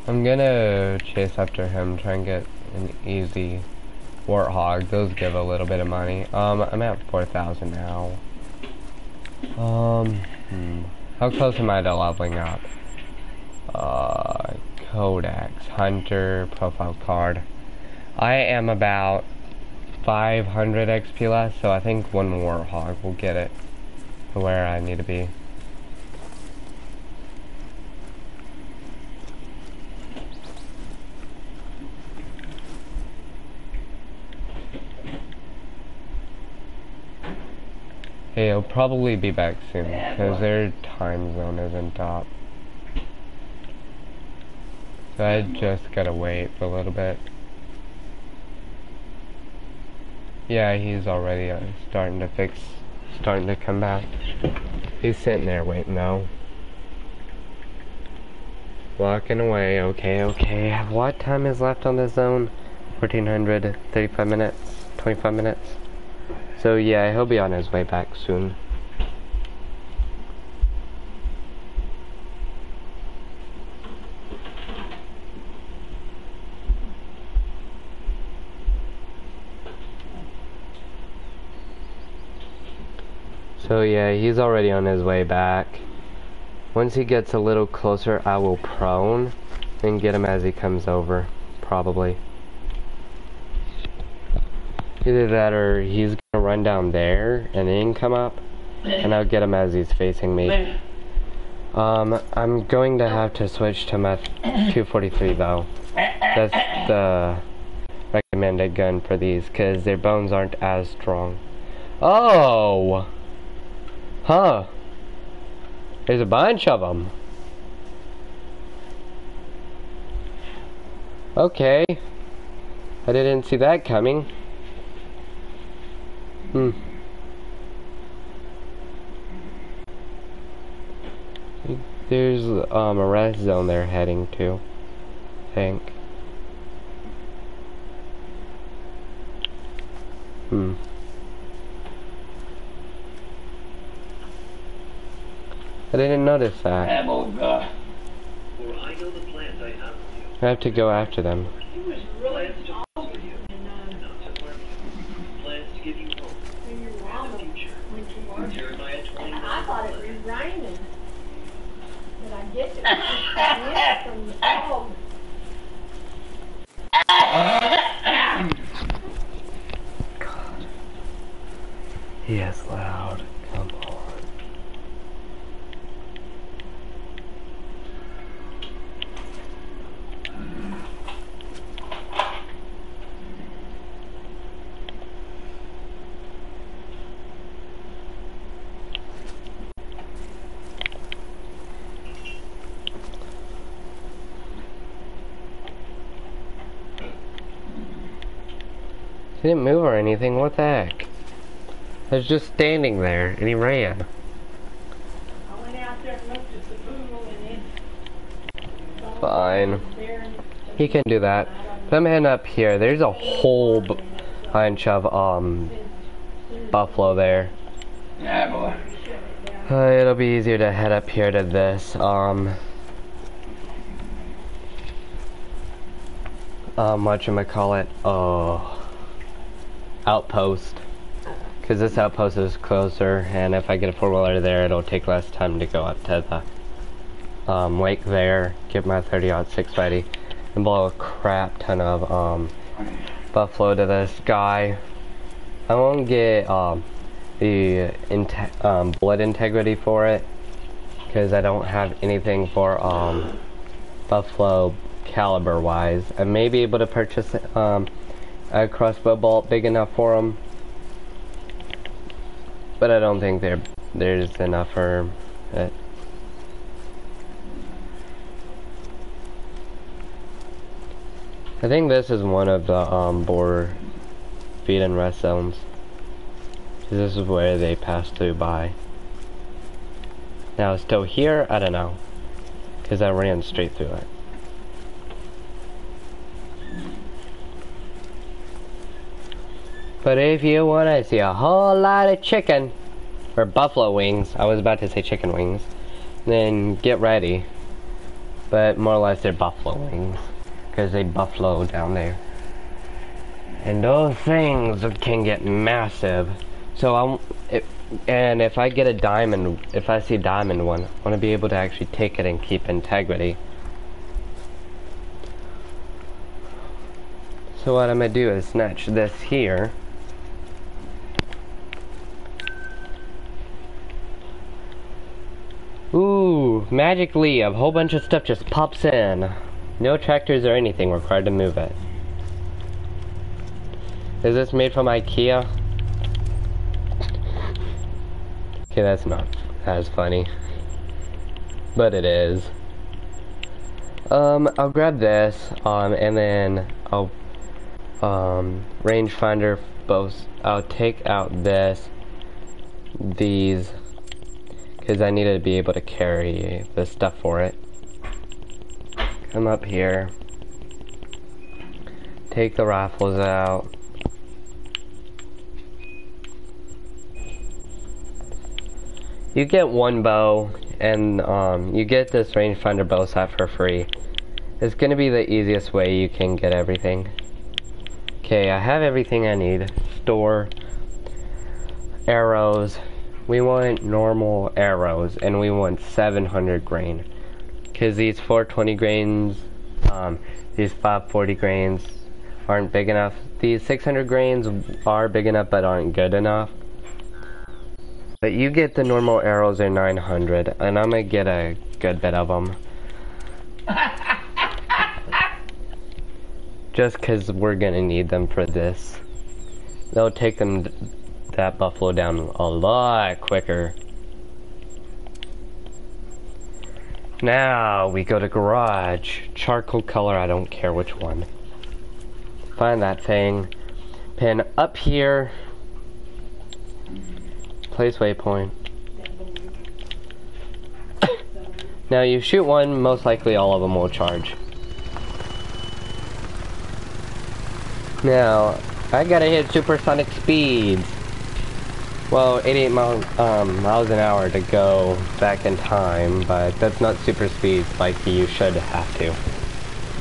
S1: I'm gonna chase after him, try and get an easy warthog. Those give a little bit of money. Um, I'm at 4,000 now. Um, hmm. How close am I to leveling up? Uh, Codex, Hunter, Profile Card. I am about 500 XP less, so I think one Warthog will get it to where I need to be. Hey, he'll probably be back soon, because their time zone isn't up. So I just gotta wait for a little bit. Yeah, he's already uh, starting to fix, starting to come back. He's sitting there waiting though. Walking away, okay, okay. What time is left on this zone? 1400, 35 minutes, 25 minutes. So yeah, he'll be on his way back soon. So yeah, he's already on his way back. Once he gets a little closer, I will prone and get him as he comes over, probably. Either that or he's run down there and then come up, and I'll get him as he's facing me. Um, I'm going to have to switch to my 243 though. That's the recommended gun for these, because their bones aren't as strong. Oh! Huh. There's a bunch of them. Okay. I didn't see that coming. Hmm. There's um, a red zone they're heading to. I think. Hmm. I didn't notice that.
S6: For I know the plans I have for you.
S1: I have to go after them.
S4: Raining. I guess it was from the fog.
S1: Yes, loud. Come on. Didn't move or anything, what the heck? I was just standing there, and he ran.
S4: I went out there and looked at the pool and it.
S1: Fine. He can do that. I'm heading up here. There's a whole bunch of, um, buffalo there.
S5: Yeah, boy.
S1: Uh, it'll be easier to head up here to this, um... Um, whatchamacallit, uh... Outpost. Because this outpost is closer, and if I get a four-wheeler there, it'll take less time to go up to the, um, lake there, get my 30-06 ready, and blow a crap ton of, um, buffalo to this guy. I won't get, um, the um, blood integrity for it because I don't have anything for um, buffalo caliber wise. I may be able to purchase um, a crossbow bolt big enough for them, but I don't think there there's enough for it. I think this is one of the um, boar feed and rest zones. This is where they pass through by. Now, still here? I don't know. Because I ran straight through it. But if you want to see a whole lot of chicken, or buffalo wings, I was about to say chicken wings, then get ready. But more or less they're buffalo wings, because they buffalo down there. And those things can get massive. So I'm, it, and if I get a diamond, if I see a diamond one, I want to be able to actually take it and keep integrity. So what I'm gonna do is snatch this here. Ooh, magically a whole bunch of stuff just pops in. No tractors or anything required to move it. Is this made from Ikea? Okay, that's not as funny. But it is. Um, I'll grab this, um, and then I'll, um, rangefinder both. I'll take out this, these, because I needed to be able to carry the stuff for it. Come up here. Take the rifles out. You get one bow, and um, you get this rangefinder bow set for free. It's gonna be the easiest way you can get everything. Okay, I have everything I need. Store, arrows. We want normal arrows, and we want 700 grain. Because these 420 grains, um, these 540 grains aren't big enough. These 600 grains are big enough, but aren't good enough. But you get the normal arrows are 900, and I'm gonna get a good bit of them. [LAUGHS] Just cause we're gonna need them for this. They'll take them that buffalo down a lot quicker. Now we go to garage. Charcoal color, I don't care which one. Find that thing. Pin up here. Place waypoint. [COUGHS] now you shoot one, most likely all of them will charge. Now, I gotta hit supersonic speeds. Well, 88 mile, um, miles an hour to go back in time, but that's not super speed, like you should have to.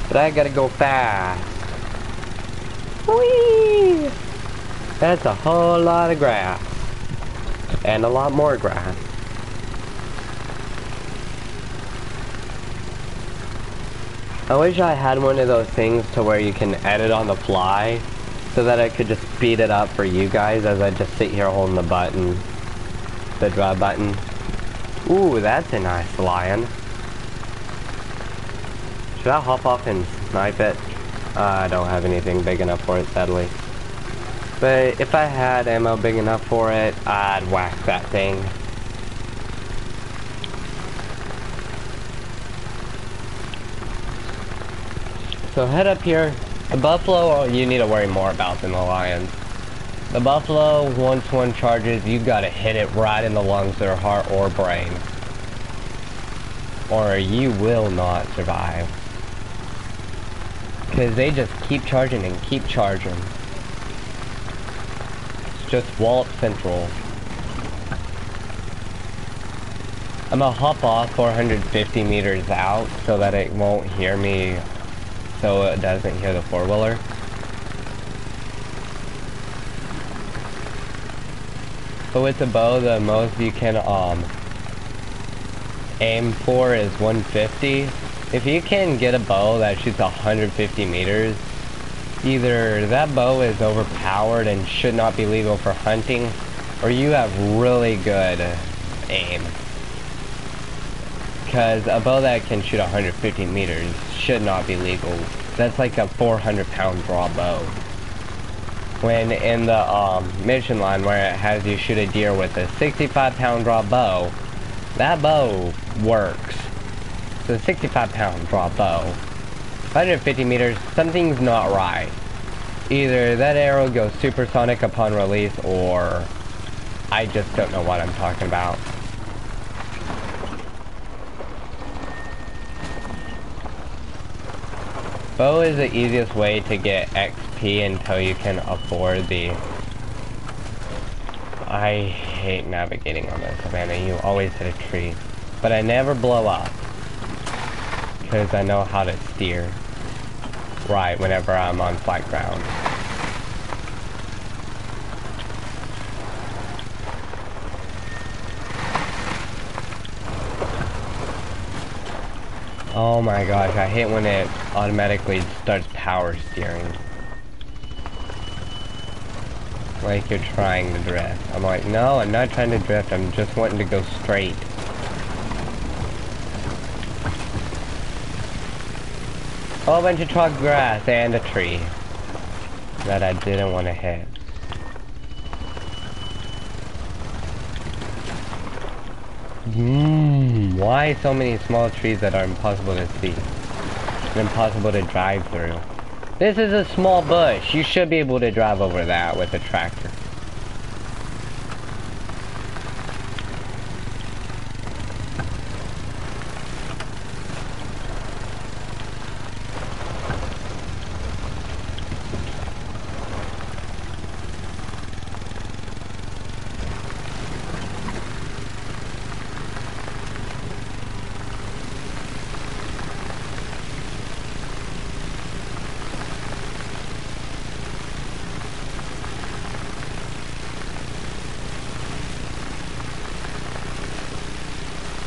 S1: But I gotta go fast. Whee! That's a whole lot of grass and a lot more grass. I wish I had one of those things to where you can edit on the fly so that I could just speed it up for you guys as I just sit here holding the button, the draw button. Ooh, that's a nice lion. Should I hop off and snipe it? Uh, I don't have anything big enough for it, sadly. But if I had ammo big enough for it, I'd whack that thing. So head up here. The buffalo, oh, you need to worry more about than the lions. The buffalo, once one charges, you've gotta hit it right in the lungs or heart or brain. Or you will not survive. Because they just keep charging and keep charging It's just Wallop Central. I'm gonna hop off 450 meters out so that it won't hear me, so it doesn't hear the four-wheeler. But with the bow, the most you can um, aim for is 150. If you can get a bow that shoots 150 meters, either that bow is overpowered and should not be legal for hunting, or you have really good aim. Because a bow that can shoot 150 meters should not be legal. That's like a 400 pound draw bow. When in the um, mission line where it has you shoot a deer with a 65 pound draw bow, that bow works. So a 65 pound draw bow. 150 meters, something's not right. Either that arrow goes supersonic upon release or I just don't know what I'm talking about. Bow is the easiest way to get XP until you can afford the... I hate navigating on this, Savannah. You always hit a tree. But I never blow up. Because I know how to steer. Right, whenever I'm on flat ground. Oh my gosh, I hate when it automatically starts power steering. Like you're trying to drift. I'm like, no, I'm not trying to drift, I'm just wanting to go straight. Oh, a whole bunch of truck grass and a tree that I didn't want to hit. Mmm, why so many small trees that are impossible to see? And impossible to drive through. This is a small bush. You should be able to drive over that with a tractor.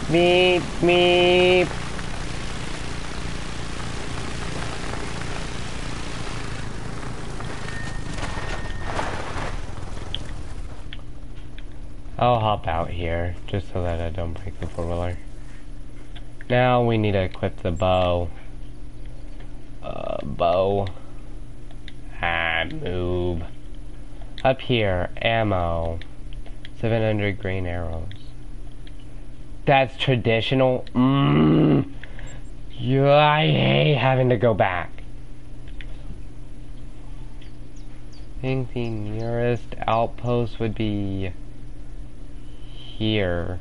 S1: Meep, meep. I'll hop out here, just so that I don't break the four-wheeler. Now we need to equip the bow. Uh, bow. Ah, move. Up here, ammo. 700 grain arrows. That's traditional. Mmm. Yeah, I hate having to go back. I think the nearest outpost would be here.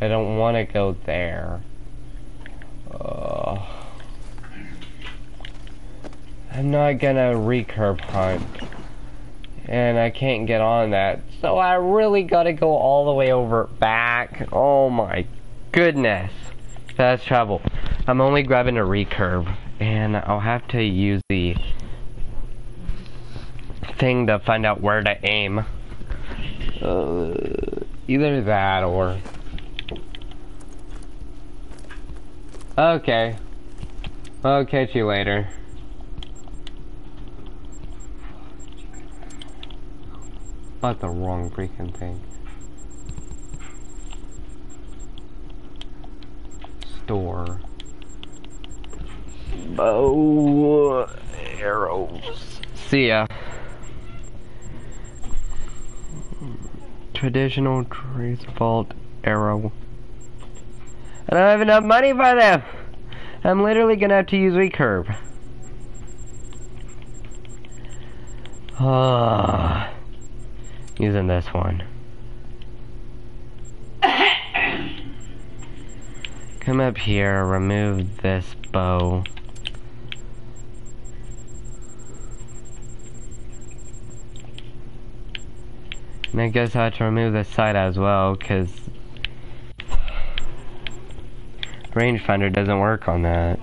S1: I don't want to go there. I'm not gonna recurve hunt. And I can't get on that. So I really gotta go all the way over back. Oh my goodness. That's trouble. I'm only grabbing a recurve. And I'll have to use the thing to find out where to aim. Uh, either that or... Okay. I'll catch you later. Bought the wrong freaking thing. Store. Bow arrows. See ya. Traditional trace vault arrow. I don't have enough money for them. I'm literally gonna have to use recurve. Ah using this one. [COUGHS] Come up here, remove this bow. And I guess I have to remove this sight as well, because rangefinder doesn't work on that.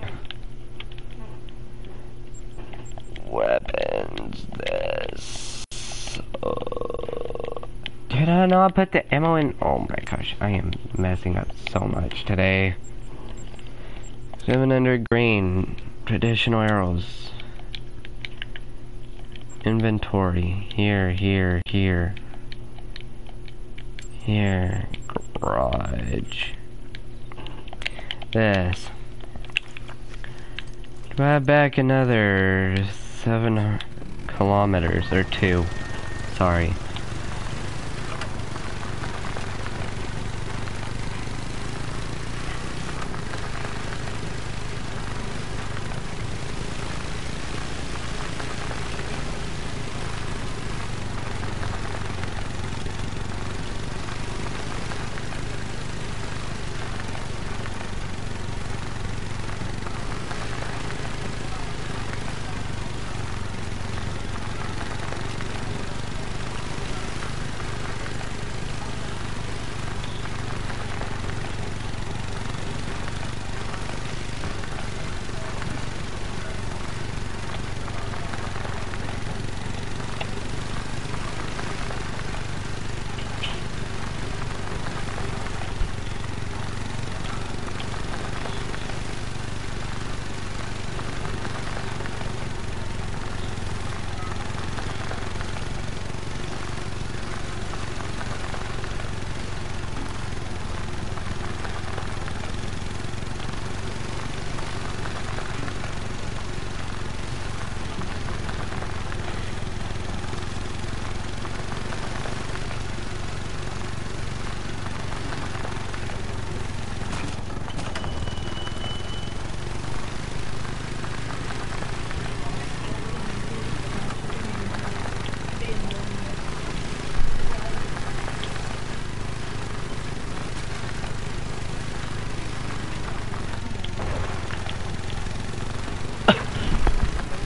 S1: Weapons, this. Uh, did I not put the ammo in? Oh my gosh, I am messing up so much today. 700 grain, traditional arrows. Inventory, here, here, here. Here, garage. this. Drive back another seven kilometers or two. Sorry.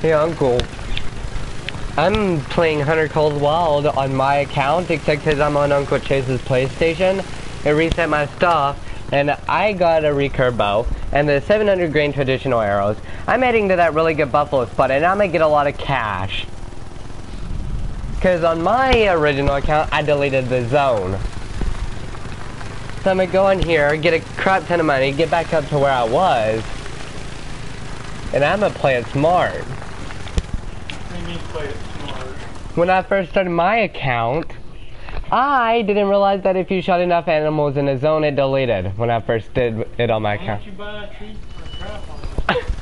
S1: Hey Uncle, I'm playing Hunter Cold Wild on my account, except because I'm on Uncle Chase's PlayStation. It reset my stuff, and I got a recurve bow and the 700 grain traditional arrows. I'm heading to that really good buffalo spot, and I'm gonna get a lot of cash. Because on my original account, I deleted the zone. So I'm gonna go in here, get a crap ton of money, get back up to where I was, and I'm gonna play it smart.
S5: What do you mean play it smart?
S1: When I first started my account, I didn't realize that if you shot enough animals in a zone, it deleted when I first did it on my account.
S5: don't you buy a tree for crap on it? [LAUGHS]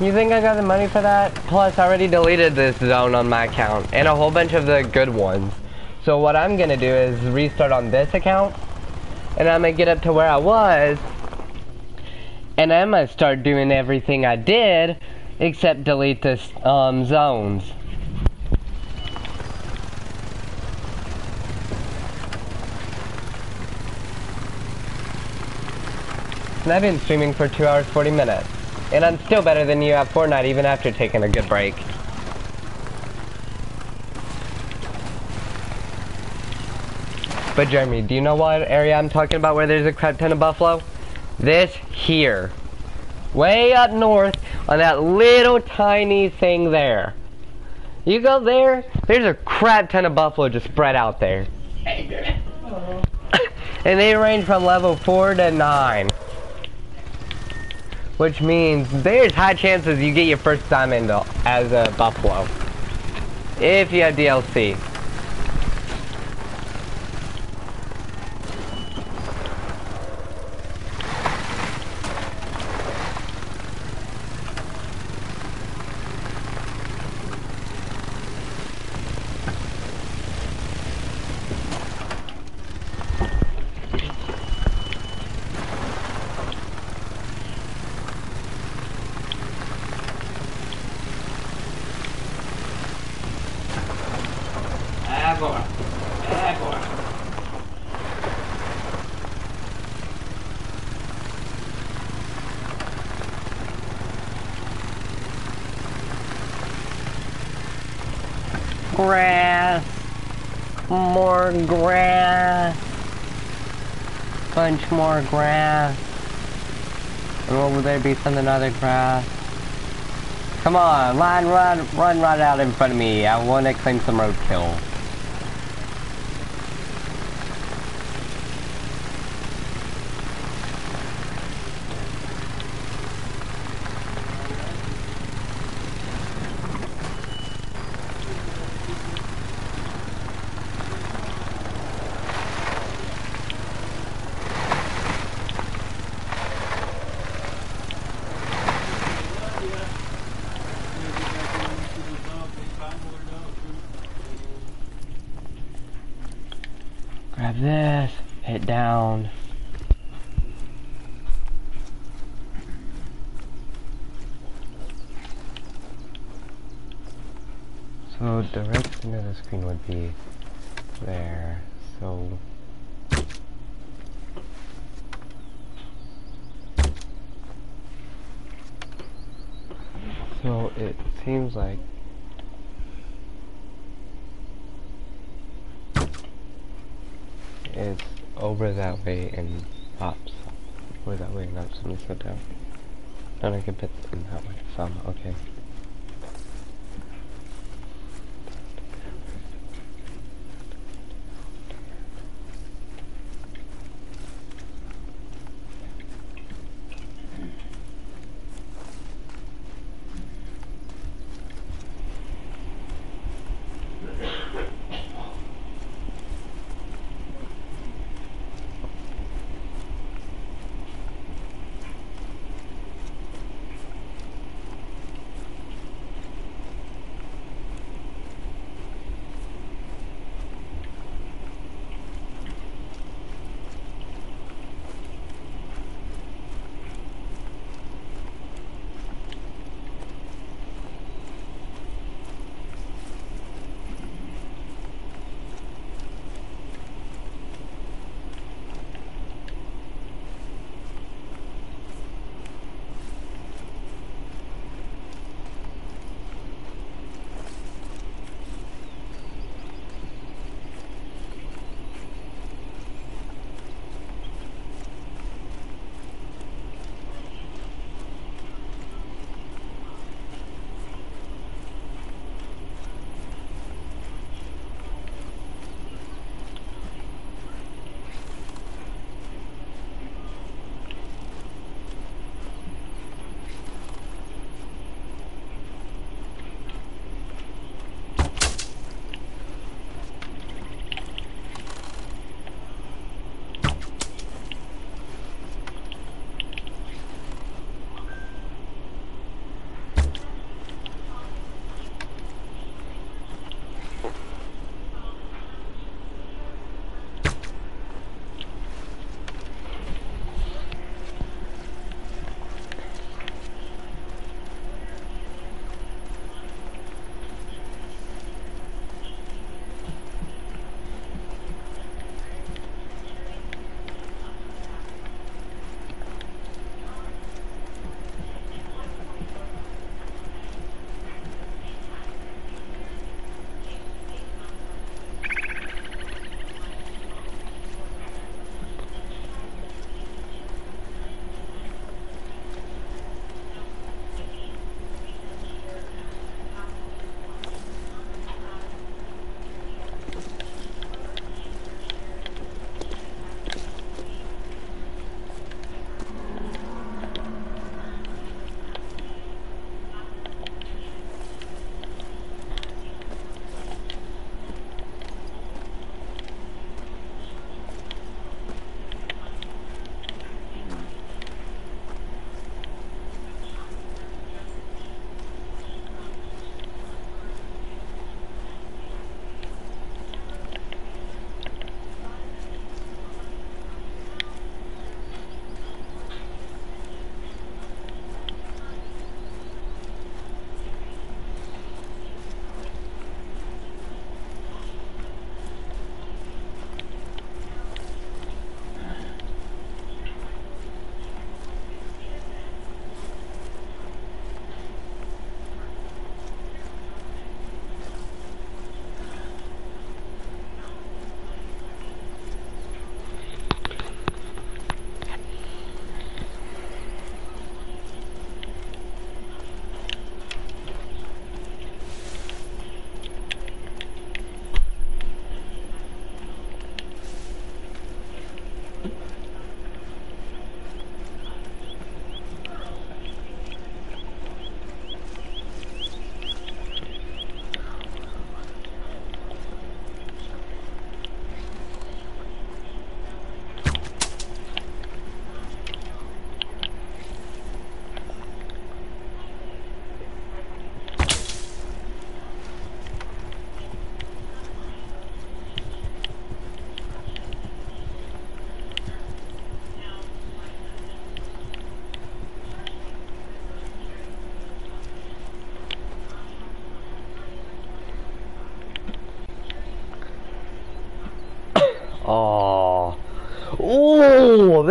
S1: You think I got the money for that? Plus, I already deleted this zone on my account and a whole bunch of the good ones. So what I'm gonna do is restart on this account, and I'm gonna get up to where I was, and I'm gonna start doing everything I did, except delete this um zones. And I've been streaming for 2 hours 40 minutes. And I'm still better than you at Fortnite even after taking a good break. But Jeremy, do you know what area I'm talking about where there's a crap ton of buffalo? This here. Way up north on that little tiny thing there. You go there, there's a crap ton of buffalo just spread out there. [LAUGHS] and they range from level 4 to 9. Which means there's high chances you get your first diamond as a buffalo. If you have DLC.
S5: Ah, boy. Ah, boy.
S1: Grass. More grass. Bunch more grass. And over there be something other grass. Come on, line, run, run right out in front of me. I want to claim some roadkill. Over that way and. So over that way and. So uh, let me sit down. Then I can put in that way. Some okay.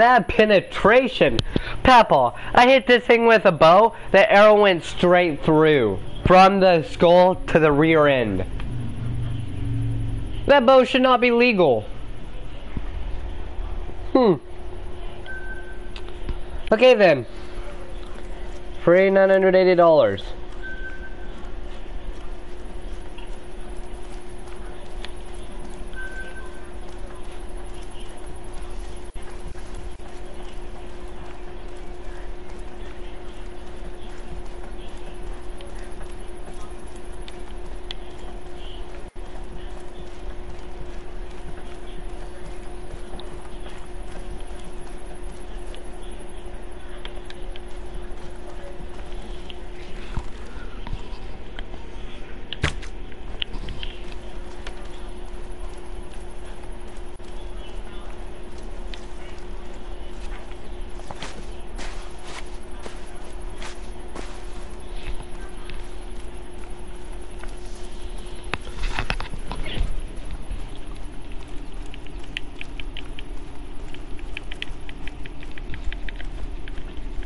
S1: That penetration. Peppa, I hit this thing with a bow. The arrow went straight through. From the skull to the rear end. That bow should not be legal. Hmm. Okay then. Free $980.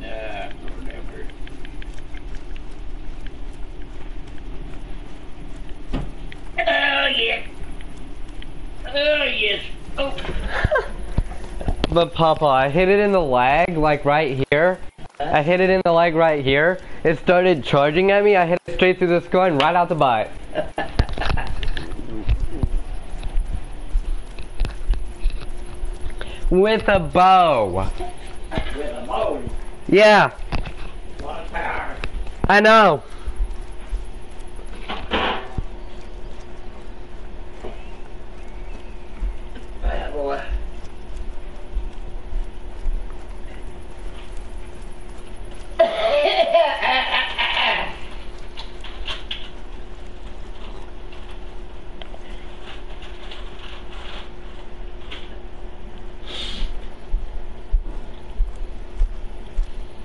S5: Ah, whatever. Oh, yeah. Oh, yes. Oh.
S1: But Papa, I hit it in the leg, like right here. I hit it in the leg right here. It started charging at me. I hit it straight through the skull and right out the butt. With a bow.
S5: With a bow.
S1: Yeah,
S5: Lot of power.
S1: I know.
S5: Bad boy.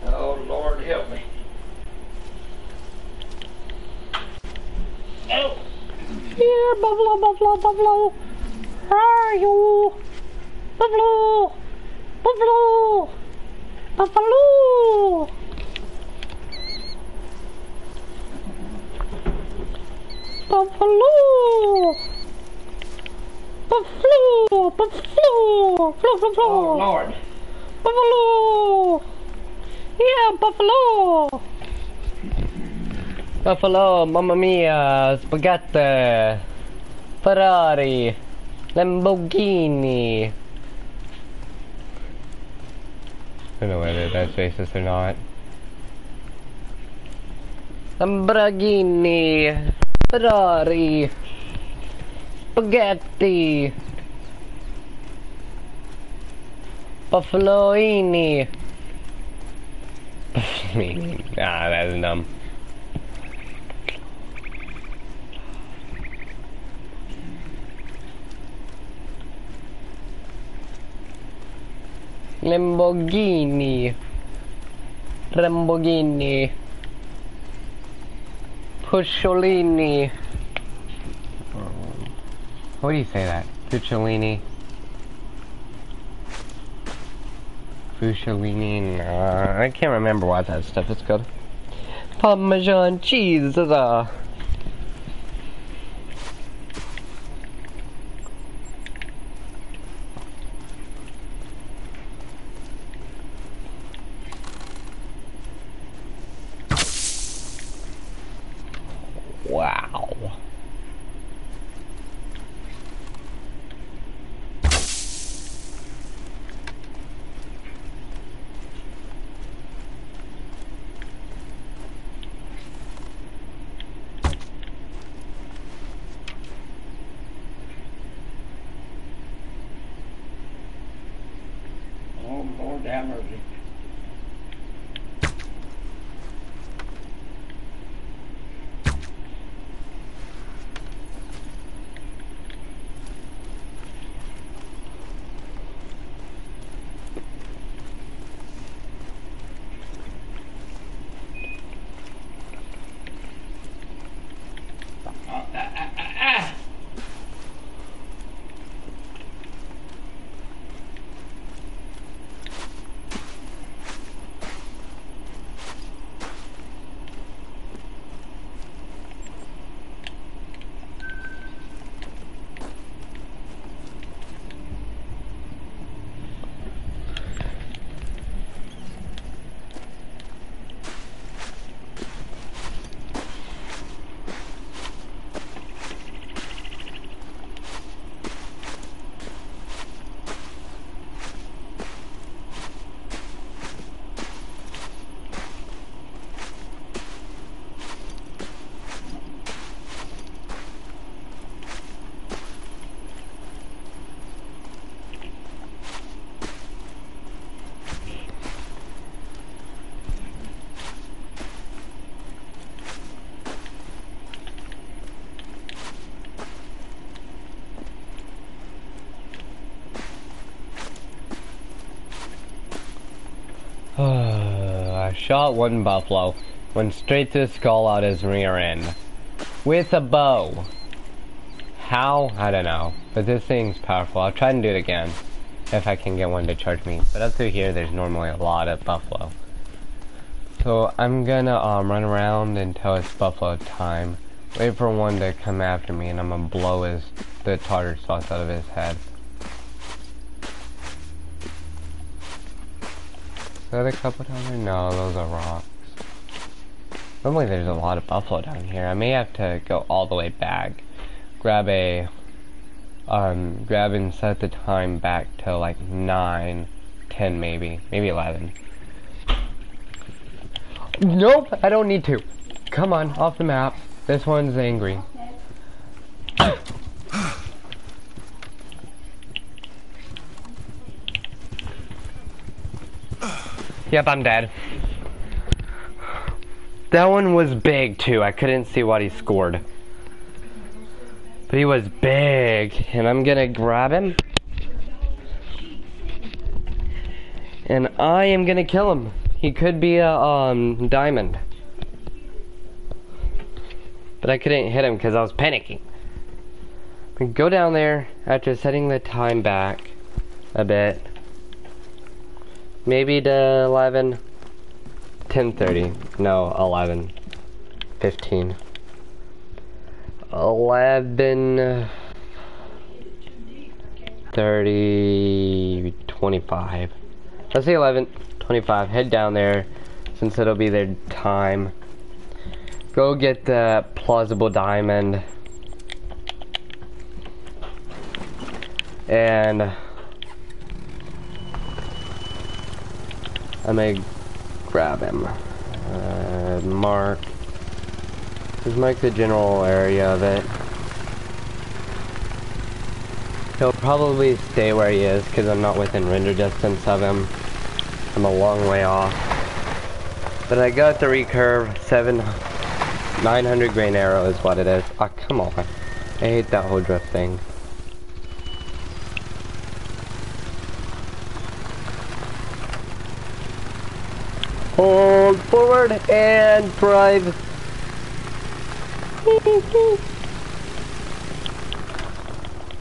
S5: Oh, Lord, help me. Oh,
S1: Here, Buffalo, Buffalo, Buffalo. Where are you? Buffalo, Buffalo, Buffalo. Buffalo. Buffalo, Buffalo, Flo, Flo, Flo.
S5: oh, Lord.
S1: Buffalo! Yeah, Buffalo! Buffalo, Mamma Mia, Spaghetti, Ferrari, Lamborghini. I don't know whether that's racist or not. Lamborghini, Ferrari, Spaghetti. Buffaloini. [LAUGHS] ah, that's dumb. Lamborghini. Lamborghini. Pucciolini. What do you say that? Pucciolini. Fushalini, uh, I can't remember what that stuff is called. Parmesan cheese, uh, Wow.
S5: Oh, Lord, have mercy. Ah, ah, ah, ah, ah.
S1: Shot one buffalo, went straight to the skull out his rear end. With a bow. How? I don't know. But this thing's powerful. I'll try and do it again. If I can get one to charge me. But up through here, there's normally a lot of buffalo. So I'm gonna um, run around until it's buffalo time. Wait for one to come after me and I'm gonna blow his the tartar sauce out of his head. A couple down there? No, those are rocks. Normally there's a lot of buffalo down here. I may have to go all the way back. Grab a um grab and set the time back to like 9, 10 maybe, maybe 11. Nope, I don't need to. Come on, off the map. This one's angry. [CLEARS THROAT] Yep, I'm dead. That one was big too. I couldn't see what he scored. But he was big. And I'm gonna grab him. And I am gonna kill him. He could be a um diamond. But I couldn't hit him because I was panicking. Go down there after setting the time back a bit. Maybe to 11. 10.30. No, 11. 15. 11. Uh, 30. 25. Let's say 11. 25. Head down there since it'll be their time. Go get the plausible diamond. And I may grab him. Uh, mark. Just mark the general area of it. He'll probably stay where he is because I'm not within render distance of him. I'm a long way off. But I got the recurve, seven, 900 grain arrow is what it is. Oh, come on. I hate that whole drift thing. Hold forward and drive.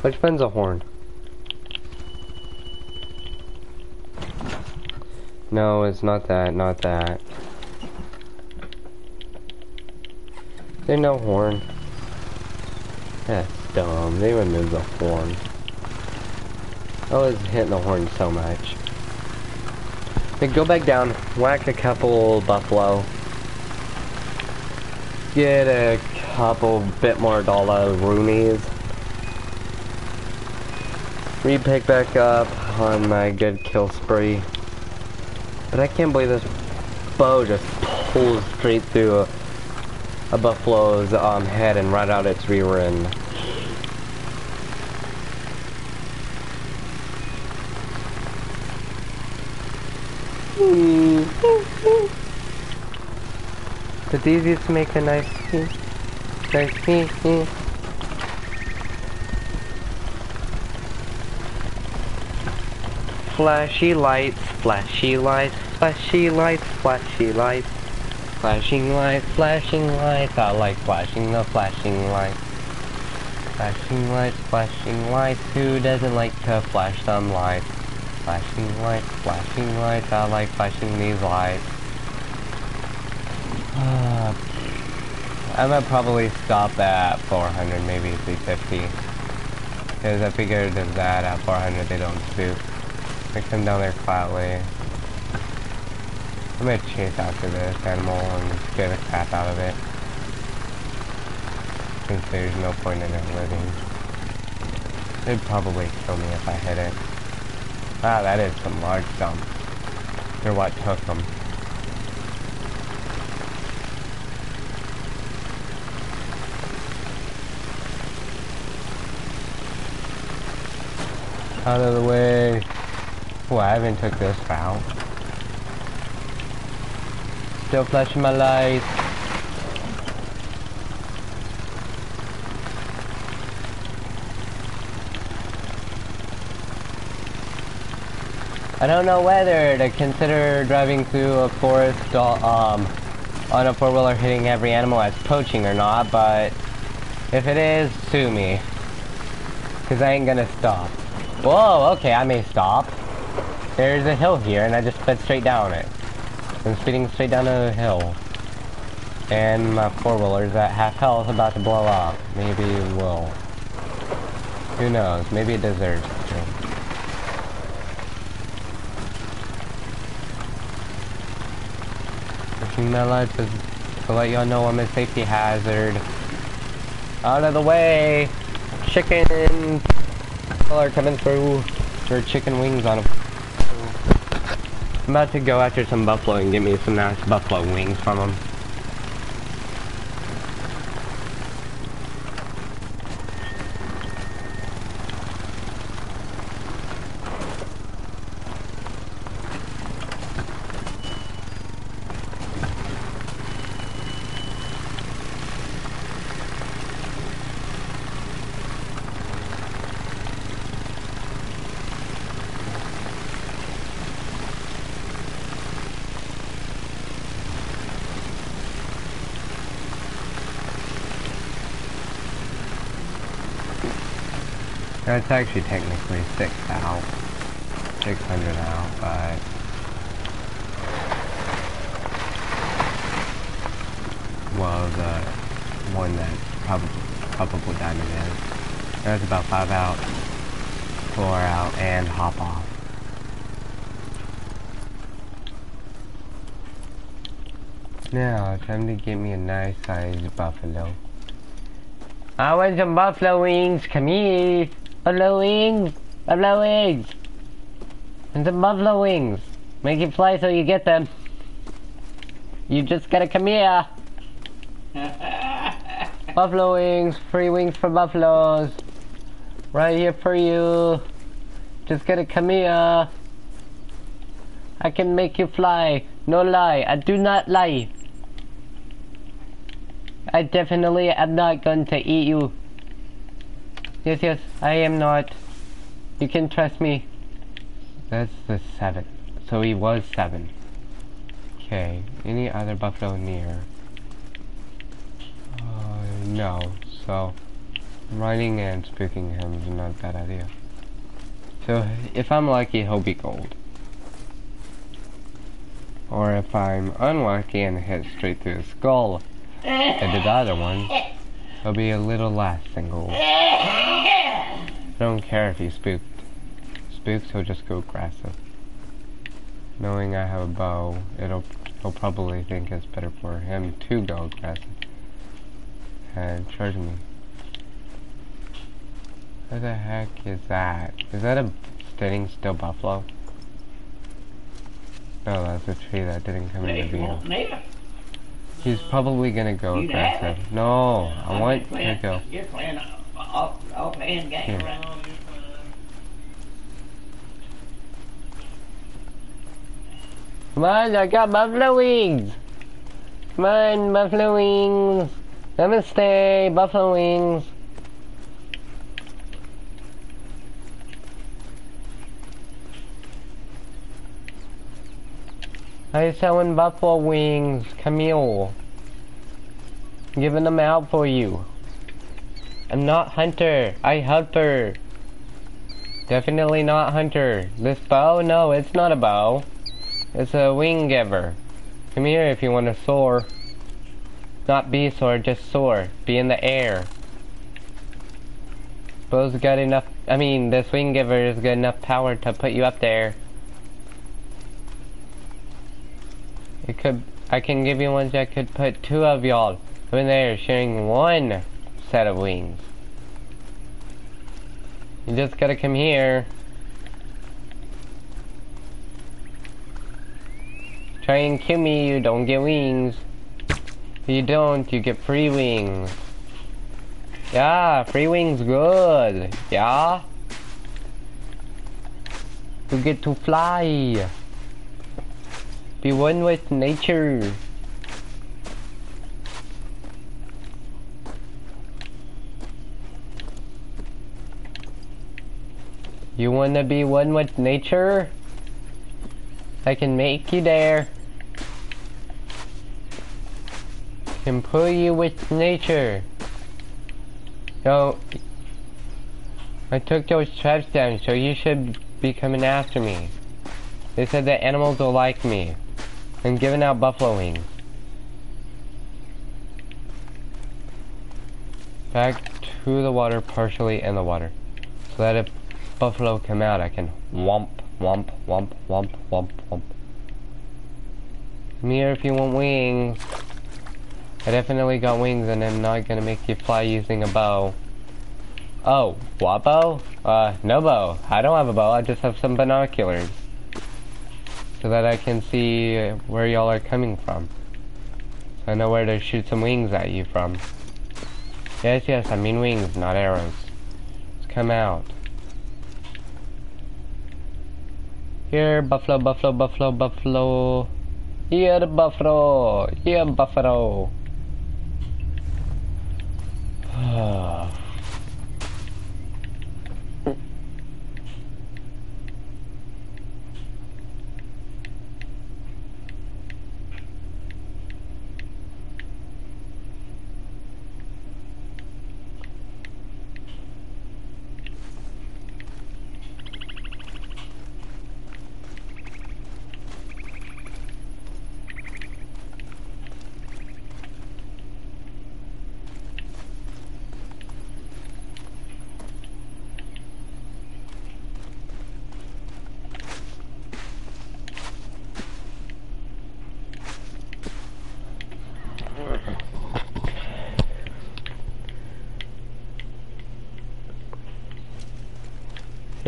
S1: Which one's a horn? No, it's not that, not that. There's no horn. That's dumb. They removed the horn. I was hitting the horn so much. Then go back down, whack a couple buffalo. Get a couple bit more dollar roomies. Re-pick back up on my good kill spree. But I can't believe this bow just pulls straight through a, a buffalo's um, head and right out its rear end. These used to make a nice, nice, Flashy lights, flashy lights, flashy lights, flashy lights. Flashing lights, flashing lights, I like flashing the flashing lights. Flashing lights, flashing lights, who doesn't like to flash some lights? Flashing lights, flashing lights, I like flashing these lights. [SIGHS] I'm gonna probably stop at 400, maybe 350. Because I figured that at 400 they don't spook. I come down there quietly. I'm gonna chase after this animal and scare the crap out of it. Since there's no point in it living. It'd probably kill me if I hit it. Ah, that is some large dump. They're what took them. Out of the way. Oh, I haven't took this route. Still flashing my lights. I don't know whether to consider driving through a forest uh, um, on a four-wheeler hitting every animal as poaching or not, but if it is, sue me. Because I ain't gonna stop. Whoa, okay, I may stop. There's a hill here, and I just sped straight down it. I'm speeding straight down a hill. And my four-wheeler's at half health about to blow up. Maybe it will. Who knows? Maybe it deserves my lights to, to let y'all know I'm a safety hazard. Out of the way! Chicken! Are coming through. There chicken wings on them. I'm about to go after some buffalo and get me some nice buffalo wings from them. It's actually technically six out. 600 out, but... Well, the one that probably, probably diamond is. There's about five out, four out, and hop off. Now, time to get me a nice sized buffalo. I want some buffalo wings, come here! Buffalo wings! Buffalo wings! And some buffalo wings! Make it fly so you get them. You just gotta come here! [LAUGHS] buffalo wings, free wings for buffaloes. Right here for you. Just gotta come here. I can make you fly. No lie, I do not lie. I definitely am not going to eat you. Yes, yes, I am not. You can trust me. That's the seven. So he was seven. Okay, any other buffalo near? Uh, no. So, running and spooking him is not a bad idea. So, if I'm lucky, he'll be gold. Or if I'm unlucky and hit straight through the skull, and the other one, [LAUGHS] it'll be a little less than gold. I don't care if he's spooked. Spooked, he'll just go aggressive. Knowing I have a bow, it'll he'll probably think it's better for him to go aggressive and charge me. What the heck is that? Is that a standing still buffalo? No, that's a tree that didn't come into
S5: They
S1: view.
S5: won't need it.
S1: He's probably gonna go
S5: You have
S1: aggressive. No, I want to
S5: playing,
S1: go.
S5: You're playing off, offhand game
S1: Here.
S5: around. Uh.
S1: Come on, I got buffalo wings. Come on, buffalo wings. Namaste, buffalo wings. I selling buffalo wings, Camille. Giving them out for you. I'm not hunter. I helper. Definitely not hunter. This bow? No, it's not a bow. It's a wing giver. Come here if you want to soar. Not be soar, just soar. Be in the air. Bow's got enough, I mean, this wing giver has got enough power to put you up there. It could, I can give you ones that could put two of y'all up in there sharing one set of wings. You just gotta come here. Try and kill me, you don't get wings. If you don't, you get free wings. Yeah, free wings good. Yeah? You get to fly. Be one with nature. You wanna be one with nature? I can make you there. Can put you with nature. So, I took those traps down, so you should be coming after me. They said that animals will like me. I'm giving out buffalo wings. Back to the water, partially in the water. So that if buffalo come out, I can womp, womp, womp, womp, womp, womp. Come here if you want wings. I definitely got wings and I'm not gonna make you fly using a bow. Oh, what bow? Uh, no bow. I don't have a bow, I just have some binoculars. So that I can see uh, where y'all are coming from. So I know where to shoot some wings at you from. Yes, yes, I mean wings, not arrows. Let's come out. Here, buffalo, buffalo, buffalo, buffalo. Here, buffalo. Here, buffalo. [SIGHS] Ah.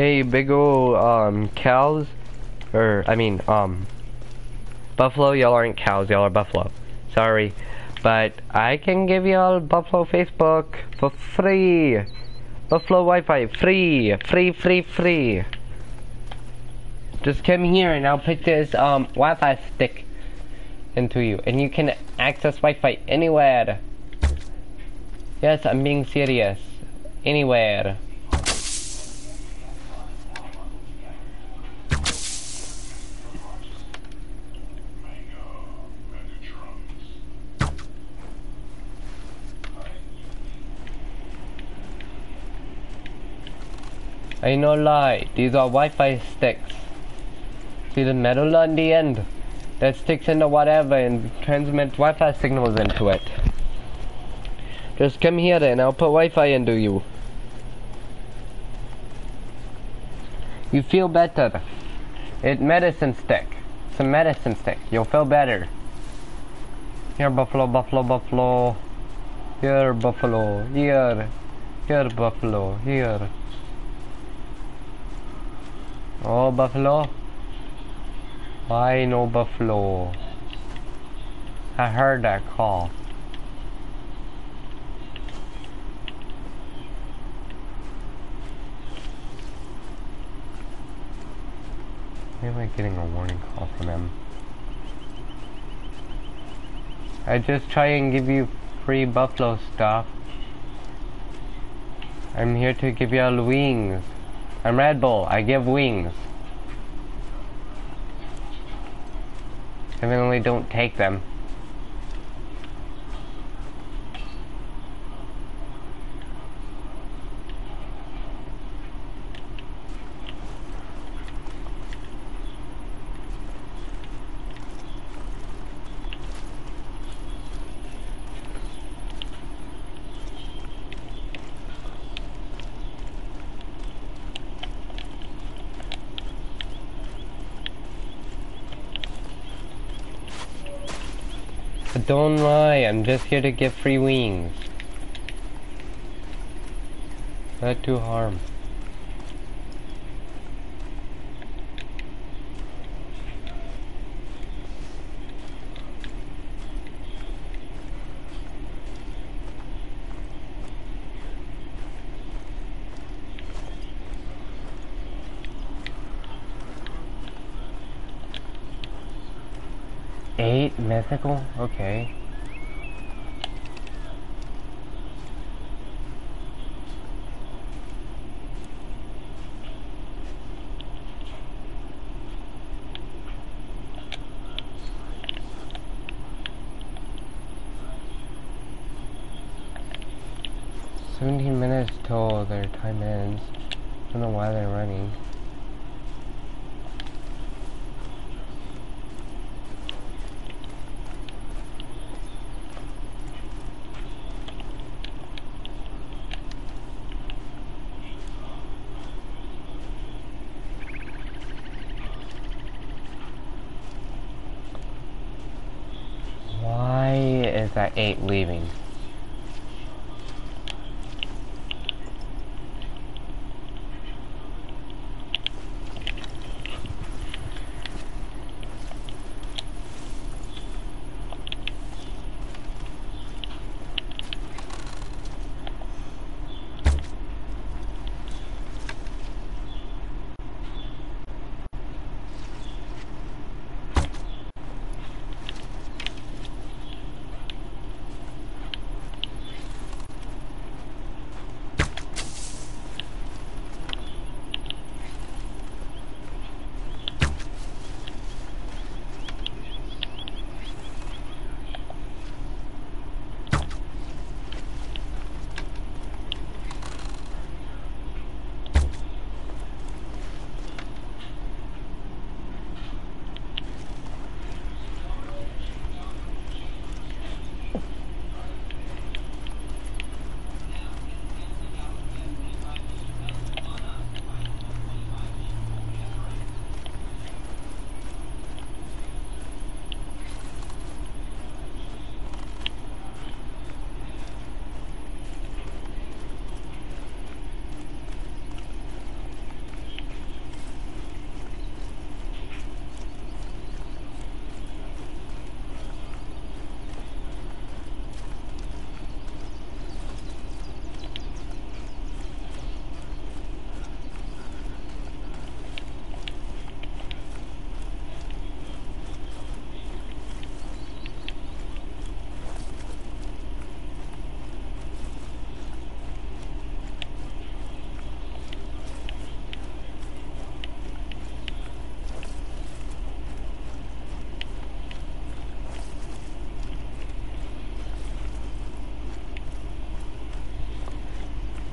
S1: Hey, big ol' um cows, or I mean um buffalo. Y'all aren't cows. Y'all are buffalo. Sorry, but I can give y'all buffalo Facebook for free. Buffalo Wi-Fi free, free, free, free. Just come here and I'll put this um Wi-Fi stick into you, and you can access Wi-Fi anywhere. Yes, I'm being serious. Anywhere. I no lie, these are Wi-Fi sticks. See the metal on the end? That sticks into whatever and transmits Wi-Fi signals into it. Just come here and I'll put Wi-Fi into you. You feel better. It medicine stick. It's a medicine stick. You'll feel better. Here, buffalo, buffalo, buffalo. Here, buffalo. Here. Here, buffalo. Here. Oh, buffalo. Why no buffalo? I heard that call. Why am I getting a warning call from him? I just try and give you free buffalo stuff. I'm here to give y'all wings. I'm Red Bull. I give wings. Evidently don't take them. Don't lie, I'm just here to get free wings. Not to harm. Eight mythical? Okay. Seventeen minutes till their time ends. I don't know why they're running. That 8 leaving?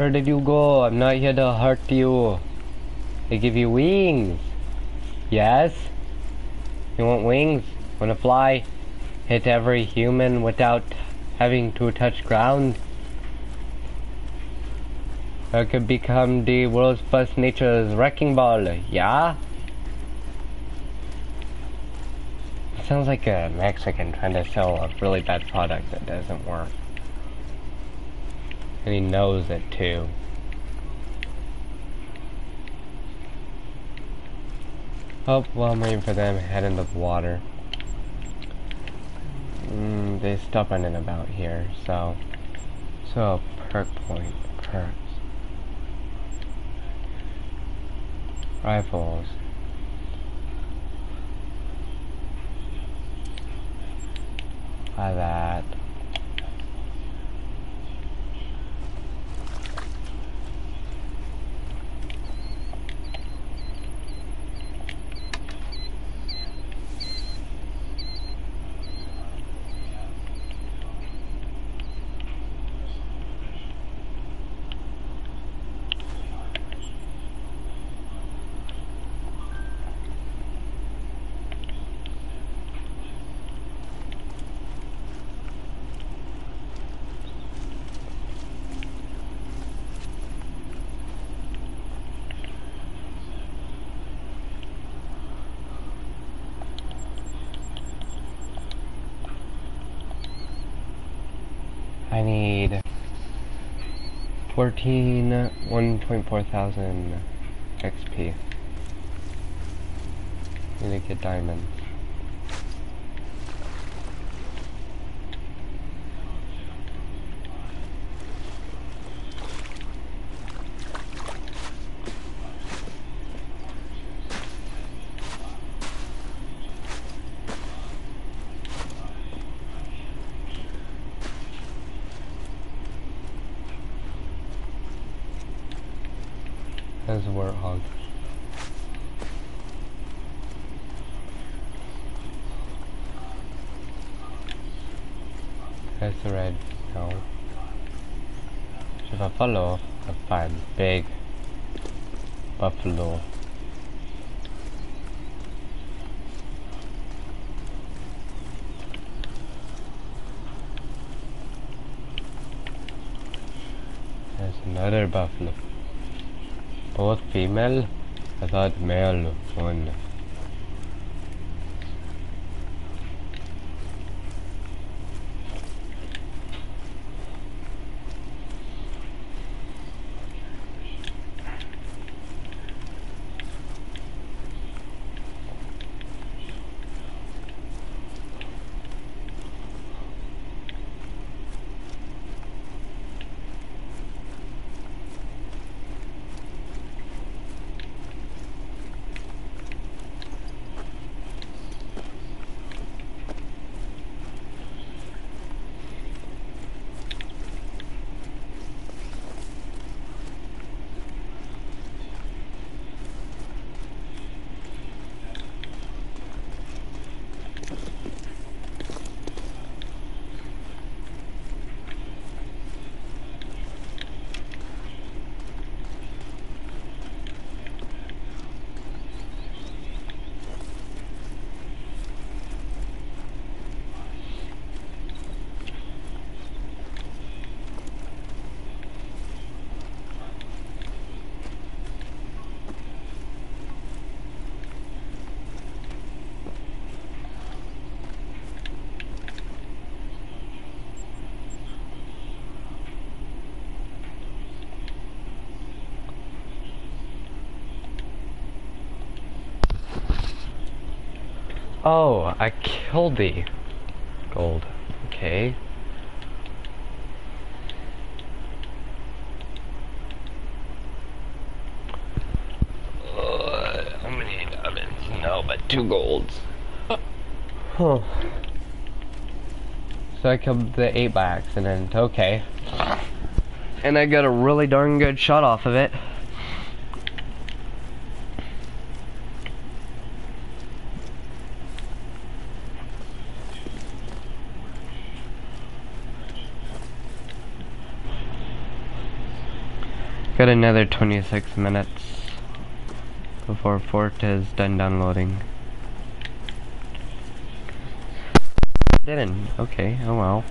S1: Where did you go? I'm not here to hurt you. They give you wings. Yes? You want wings? Wanna fly? Hit every human without having to touch ground? I could become the world's first nature's wrecking ball, yeah? Sounds like a Mexican trying to sell a really bad product that doesn't work. And he knows it too. Oh, well, I'm waiting for them head in the water. Mm, they stop running about here, so... So, perk point, perks. Rifles. Buy that. I need 14, 1.4 thousand XP. Need to get diamonds. There's a warthog. That's the red. No. Buffalo. A fine big buffalo. There's another buffalo. Both female? I thought male one. Oh, I killed the gold. Okay. Uh, how many diamonds? No, but two golds. Huh. So I killed the 8 by accident, okay. And I got a really darn good shot off of it. Got another 26 minutes before Fort is done downloading. Didn't. Okay, oh well.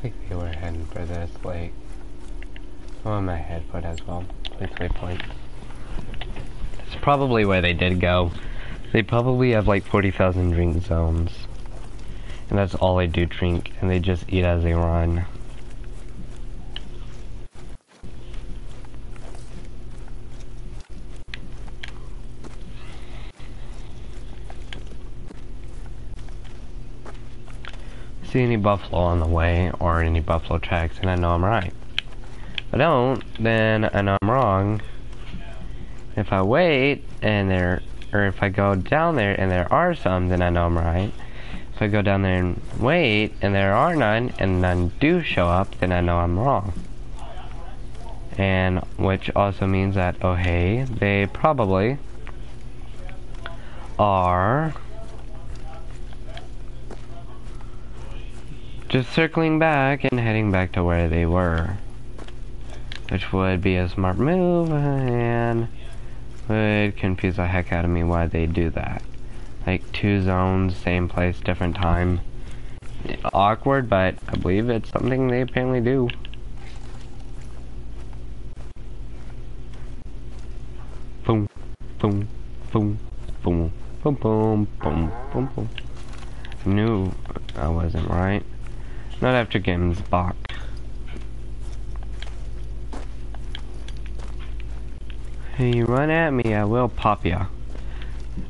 S1: I think they were heading for this lake. Oh, I might head for it as well. Place waypoint. It's probably where they did go. They probably have like 40,000 drink zones. And that's all they do drink, and they just eat as they run. See any buffalo on the way, or any buffalo tracks, and I know I'm right. If I don't, then I know I'm wrong. If I wait, and there, or if I go down there and there are some, then I know I'm right. If I go down there and wait, and there are none, and none do show up, then I know I'm wrong. And which also means that, oh hey, they probably are just circling back and heading back to where they were. Which would be a smart move and would confuse the heck out of me why they do that. Like two zones, same place, different time. Awkward, but I believe it's something they apparently do. Boom, boom, boom, boom, boom, boom, boom, boom, boom. Knew I wasn't right. Not after Gims Bach. Hey, you run at me, I will pop ya.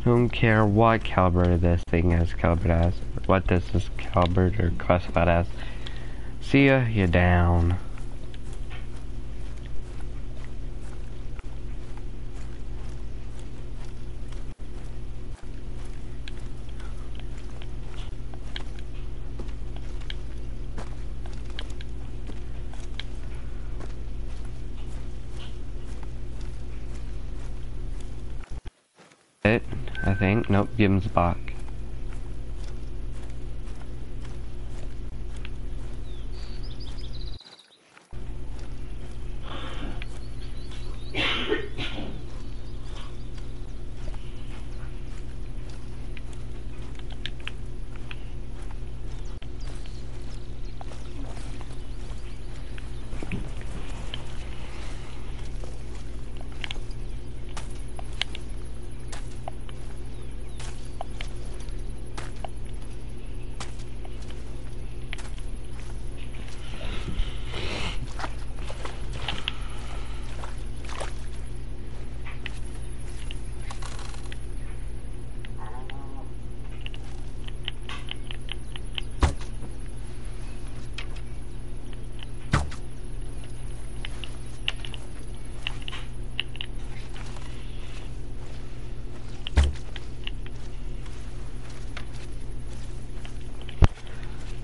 S1: Don't care what caliber this thing is calibered as, what this is calibered or classified as. See ya, you down. It, I think. Nope, Gemsbok.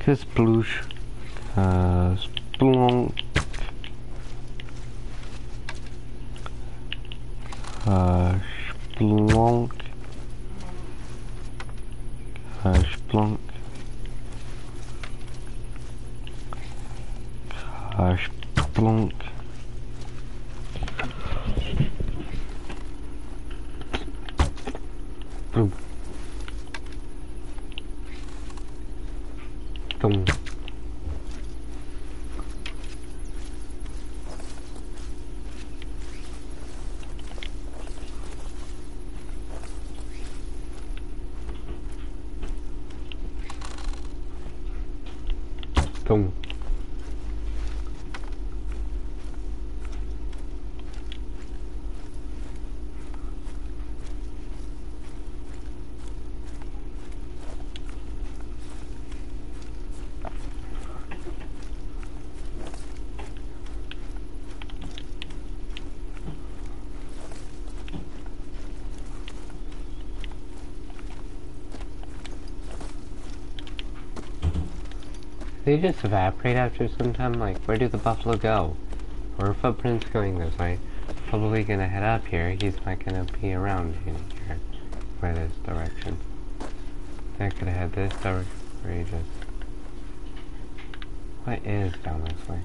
S1: přes pluš. They just evaporate after some time? Like, where do the buffalo go? Or footprints going this way? Probably gonna head up here. He's not gonna be around in here. By this direction. That could head this direction. What is down this way?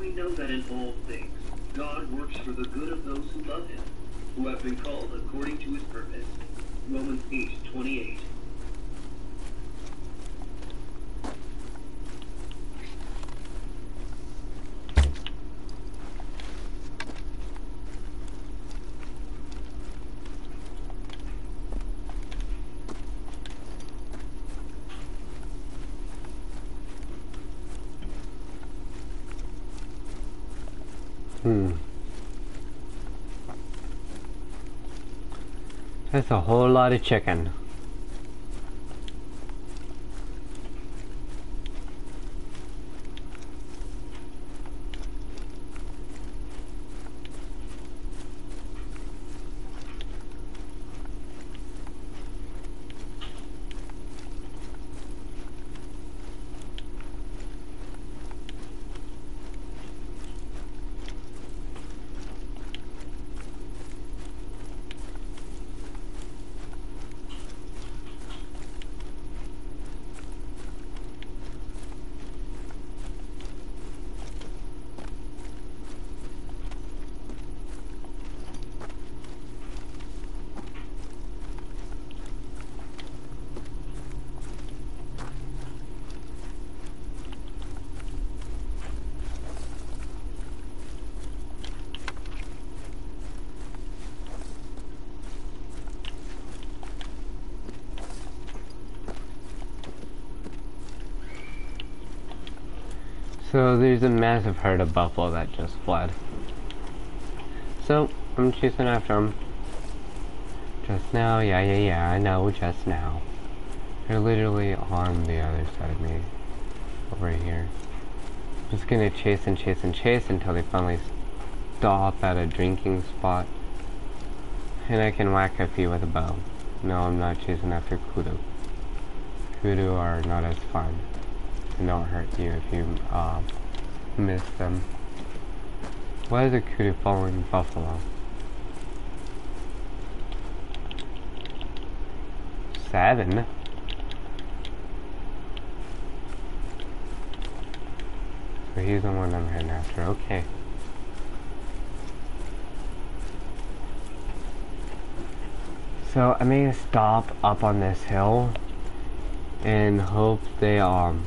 S6: We know that in all things, God works for the good of those who love him, who have been called according to his purpose. Romans 8, 28.
S1: That's a whole lot of chicken. So there's a massive herd of buffalo that just fled. So I'm chasing after them. Just now, yeah, yeah, yeah, I know, just now. They're literally on the other side of me. Over here. Just gonna chase and chase and chase until they finally stop at a drinking spot. And I can whack a few with a bow. No, I'm not chasing after kudu. Kudu are not as fun don't hurt you if you uh, miss them. Why is a kudu following buffalo? Seven? So he's the one I'm heading after, okay. So I may stop up on this hill and hope they um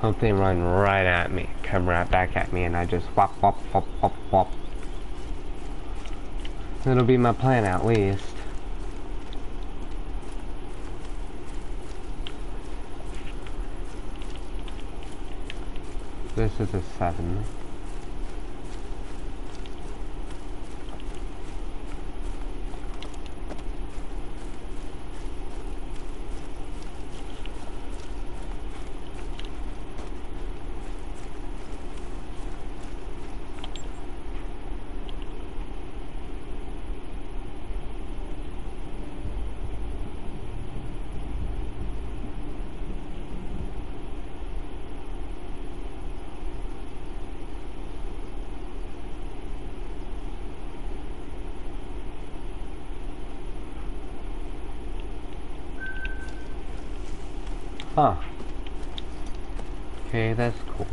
S1: Hope they run right at me, come right back at me, and I just whop, whop, whop, whop, whop. That'll be my plan at least. This is a 7. Huh. Okay, that's cool.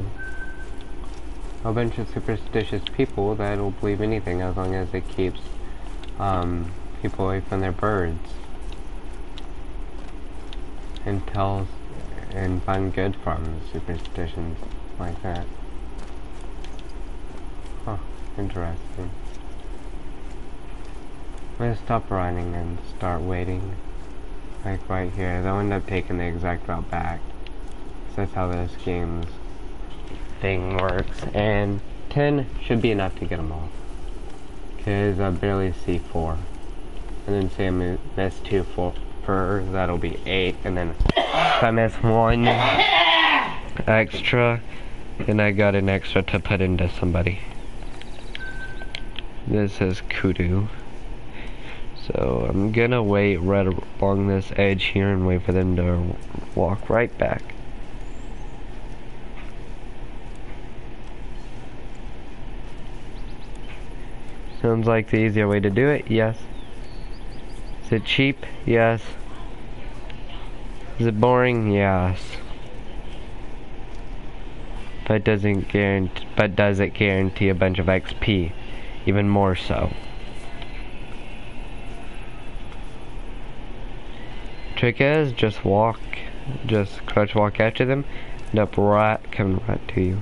S1: A bunch of superstitious people that'll believe anything as long as it keeps um, people away from their birds. And tells and find good from superstitions like that. Huh, interesting. I'm gonna stop running and start waiting. Like right here. They'll end up taking the exact route back. So that's how this game's thing works. And 10 should be enough to get them all. Because I barely see 4. And then say I mi- miss 2 for, for that'll be 8. And then if I miss 1 extra, then I got an extra to put into somebody. This is kudu. So I'm gonna wait right along this edge here and wait for them to walk right back. Sounds like the easier way to do it, yes. Is it cheap? Yes. Is it boring? Yes. But doesn't guarantee but does it guarantee a bunch of XP? Even more so. Trick is just walk, just crouch walk after them, end up right coming right to you.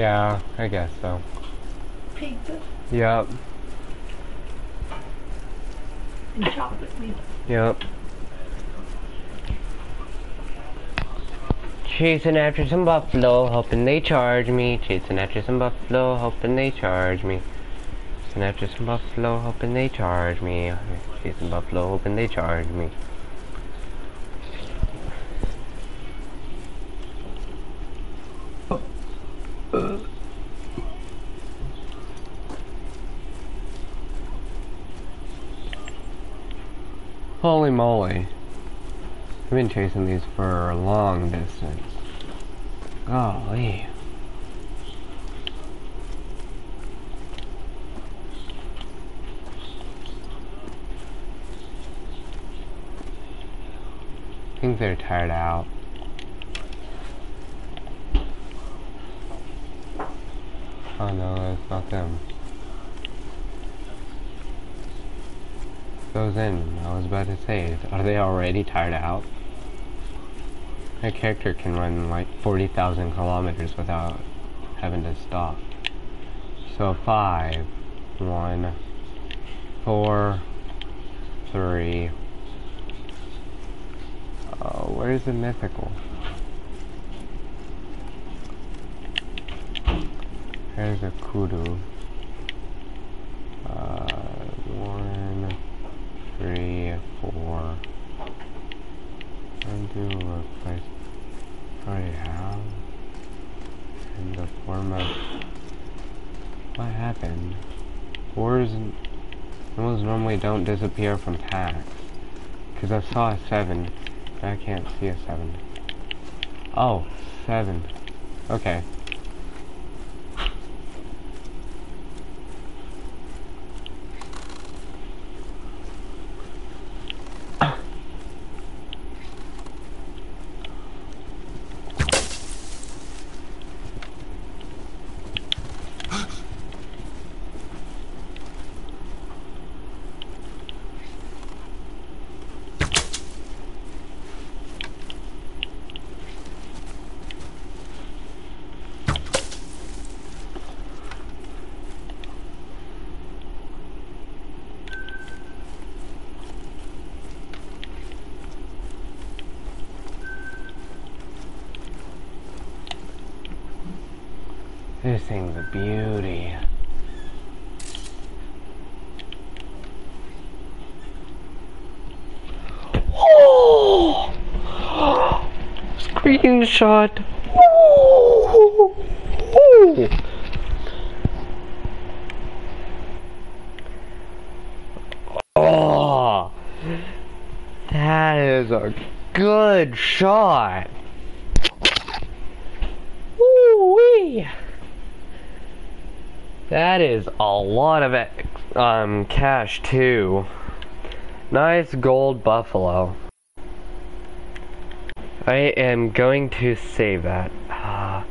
S1: Yeah, I guess so.
S4: Pizza
S1: Yep,
S4: and chocolate milk.
S1: yep. Chasing after some buffalo, hoping they charge me. Chasing after some buffalo, hoping they charge me. Chasing after some buffalo, hoping they charge me. Chasing buffalo, hoping they charge me. Holy moly. I've been chasing these for a long distance. Golly. I think they're tired out. Oh no, it's not them. Goes in. I was about to say, are they already tired out? My character can run like 40,000 kilometers without having to stop. So five, one, four, three. Oh, where's the mythical? There's a kudu. Uh, one, three, four. Undo a place I have. In the form of what happened? Wars animals normally don't disappear from packs. Cause I saw a seven, but I can't see a seven. Oh, seven. Okay. This thing's a beauty. Oh! Screenshot. Oh! That is a good shot. Woo-wee! That is a lot of um cash too. Nice gold buffalo. I am going to save that. Uh,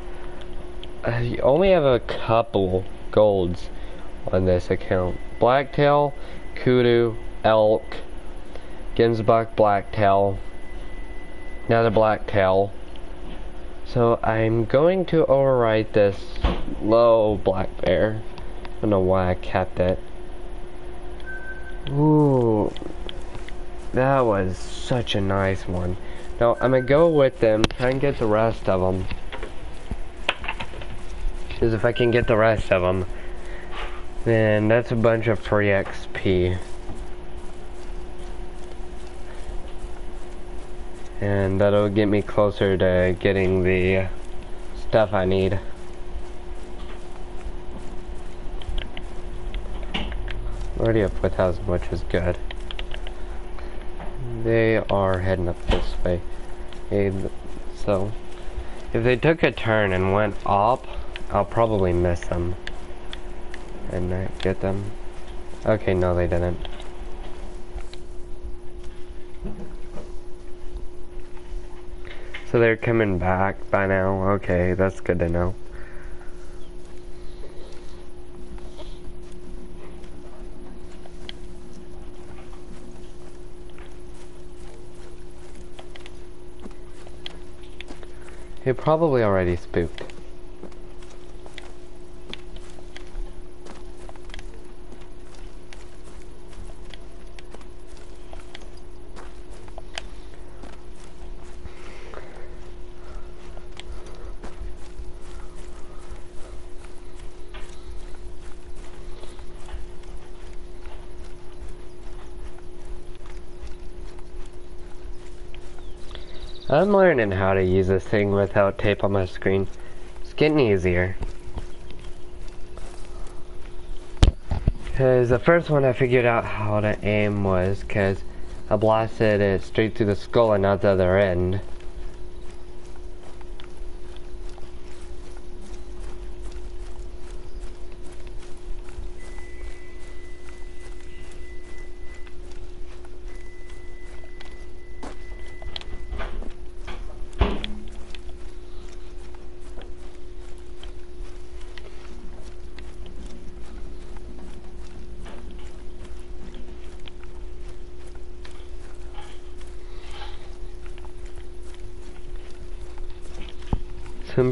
S1: I only have a couple golds on this account. Blacktail, kudu, elk, Gemsbok blacktail, another blacktail. So I'm going to overwrite this low black bear. I don't know why I kept it. Ooh, that was such a nice one. Now I'm gonna go with them, try and get the rest of them. Because if I can get the rest of them, then that's a bunch of free XP. And that'll get me closer to getting the stuff I need. Already up 4,000, which is good. They are heading up this way. So, if they took a turn and went up, I'll probably miss them. And not get them. Okay, no they didn't. So they're coming back by now. Okay, that's good to know. He probably already spooked. I'm learning how to use this thing without tape on my screen. It's getting easier. Cause the first one I figured out how to aim was cause I blasted it straight through the skull and not the other end.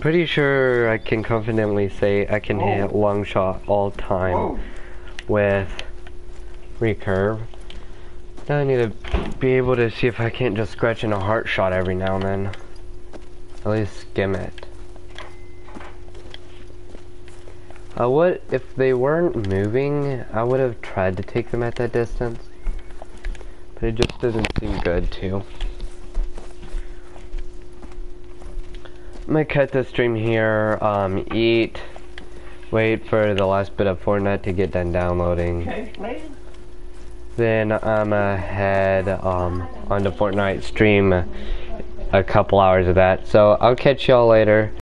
S1: Pretty sure I can confidently say I can hit
S5: Oh.
S1: long shot all time
S5: Whoa.
S1: with recurve. Now I need to be able to see if I can't just scratch in a heart shot every now and then. At least skim it. Uh, what if they weren't moving? I would have tried to take them at that distance, but it just doesn't seem good to. I'm gonna cut the stream here. Um, eat. Wait for the last bit of Fortnite to get done downloading.
S5: Okay.
S1: Then I'm gonna head um onto Fortnite stream a couple hours of that. So I'll catch y'all later.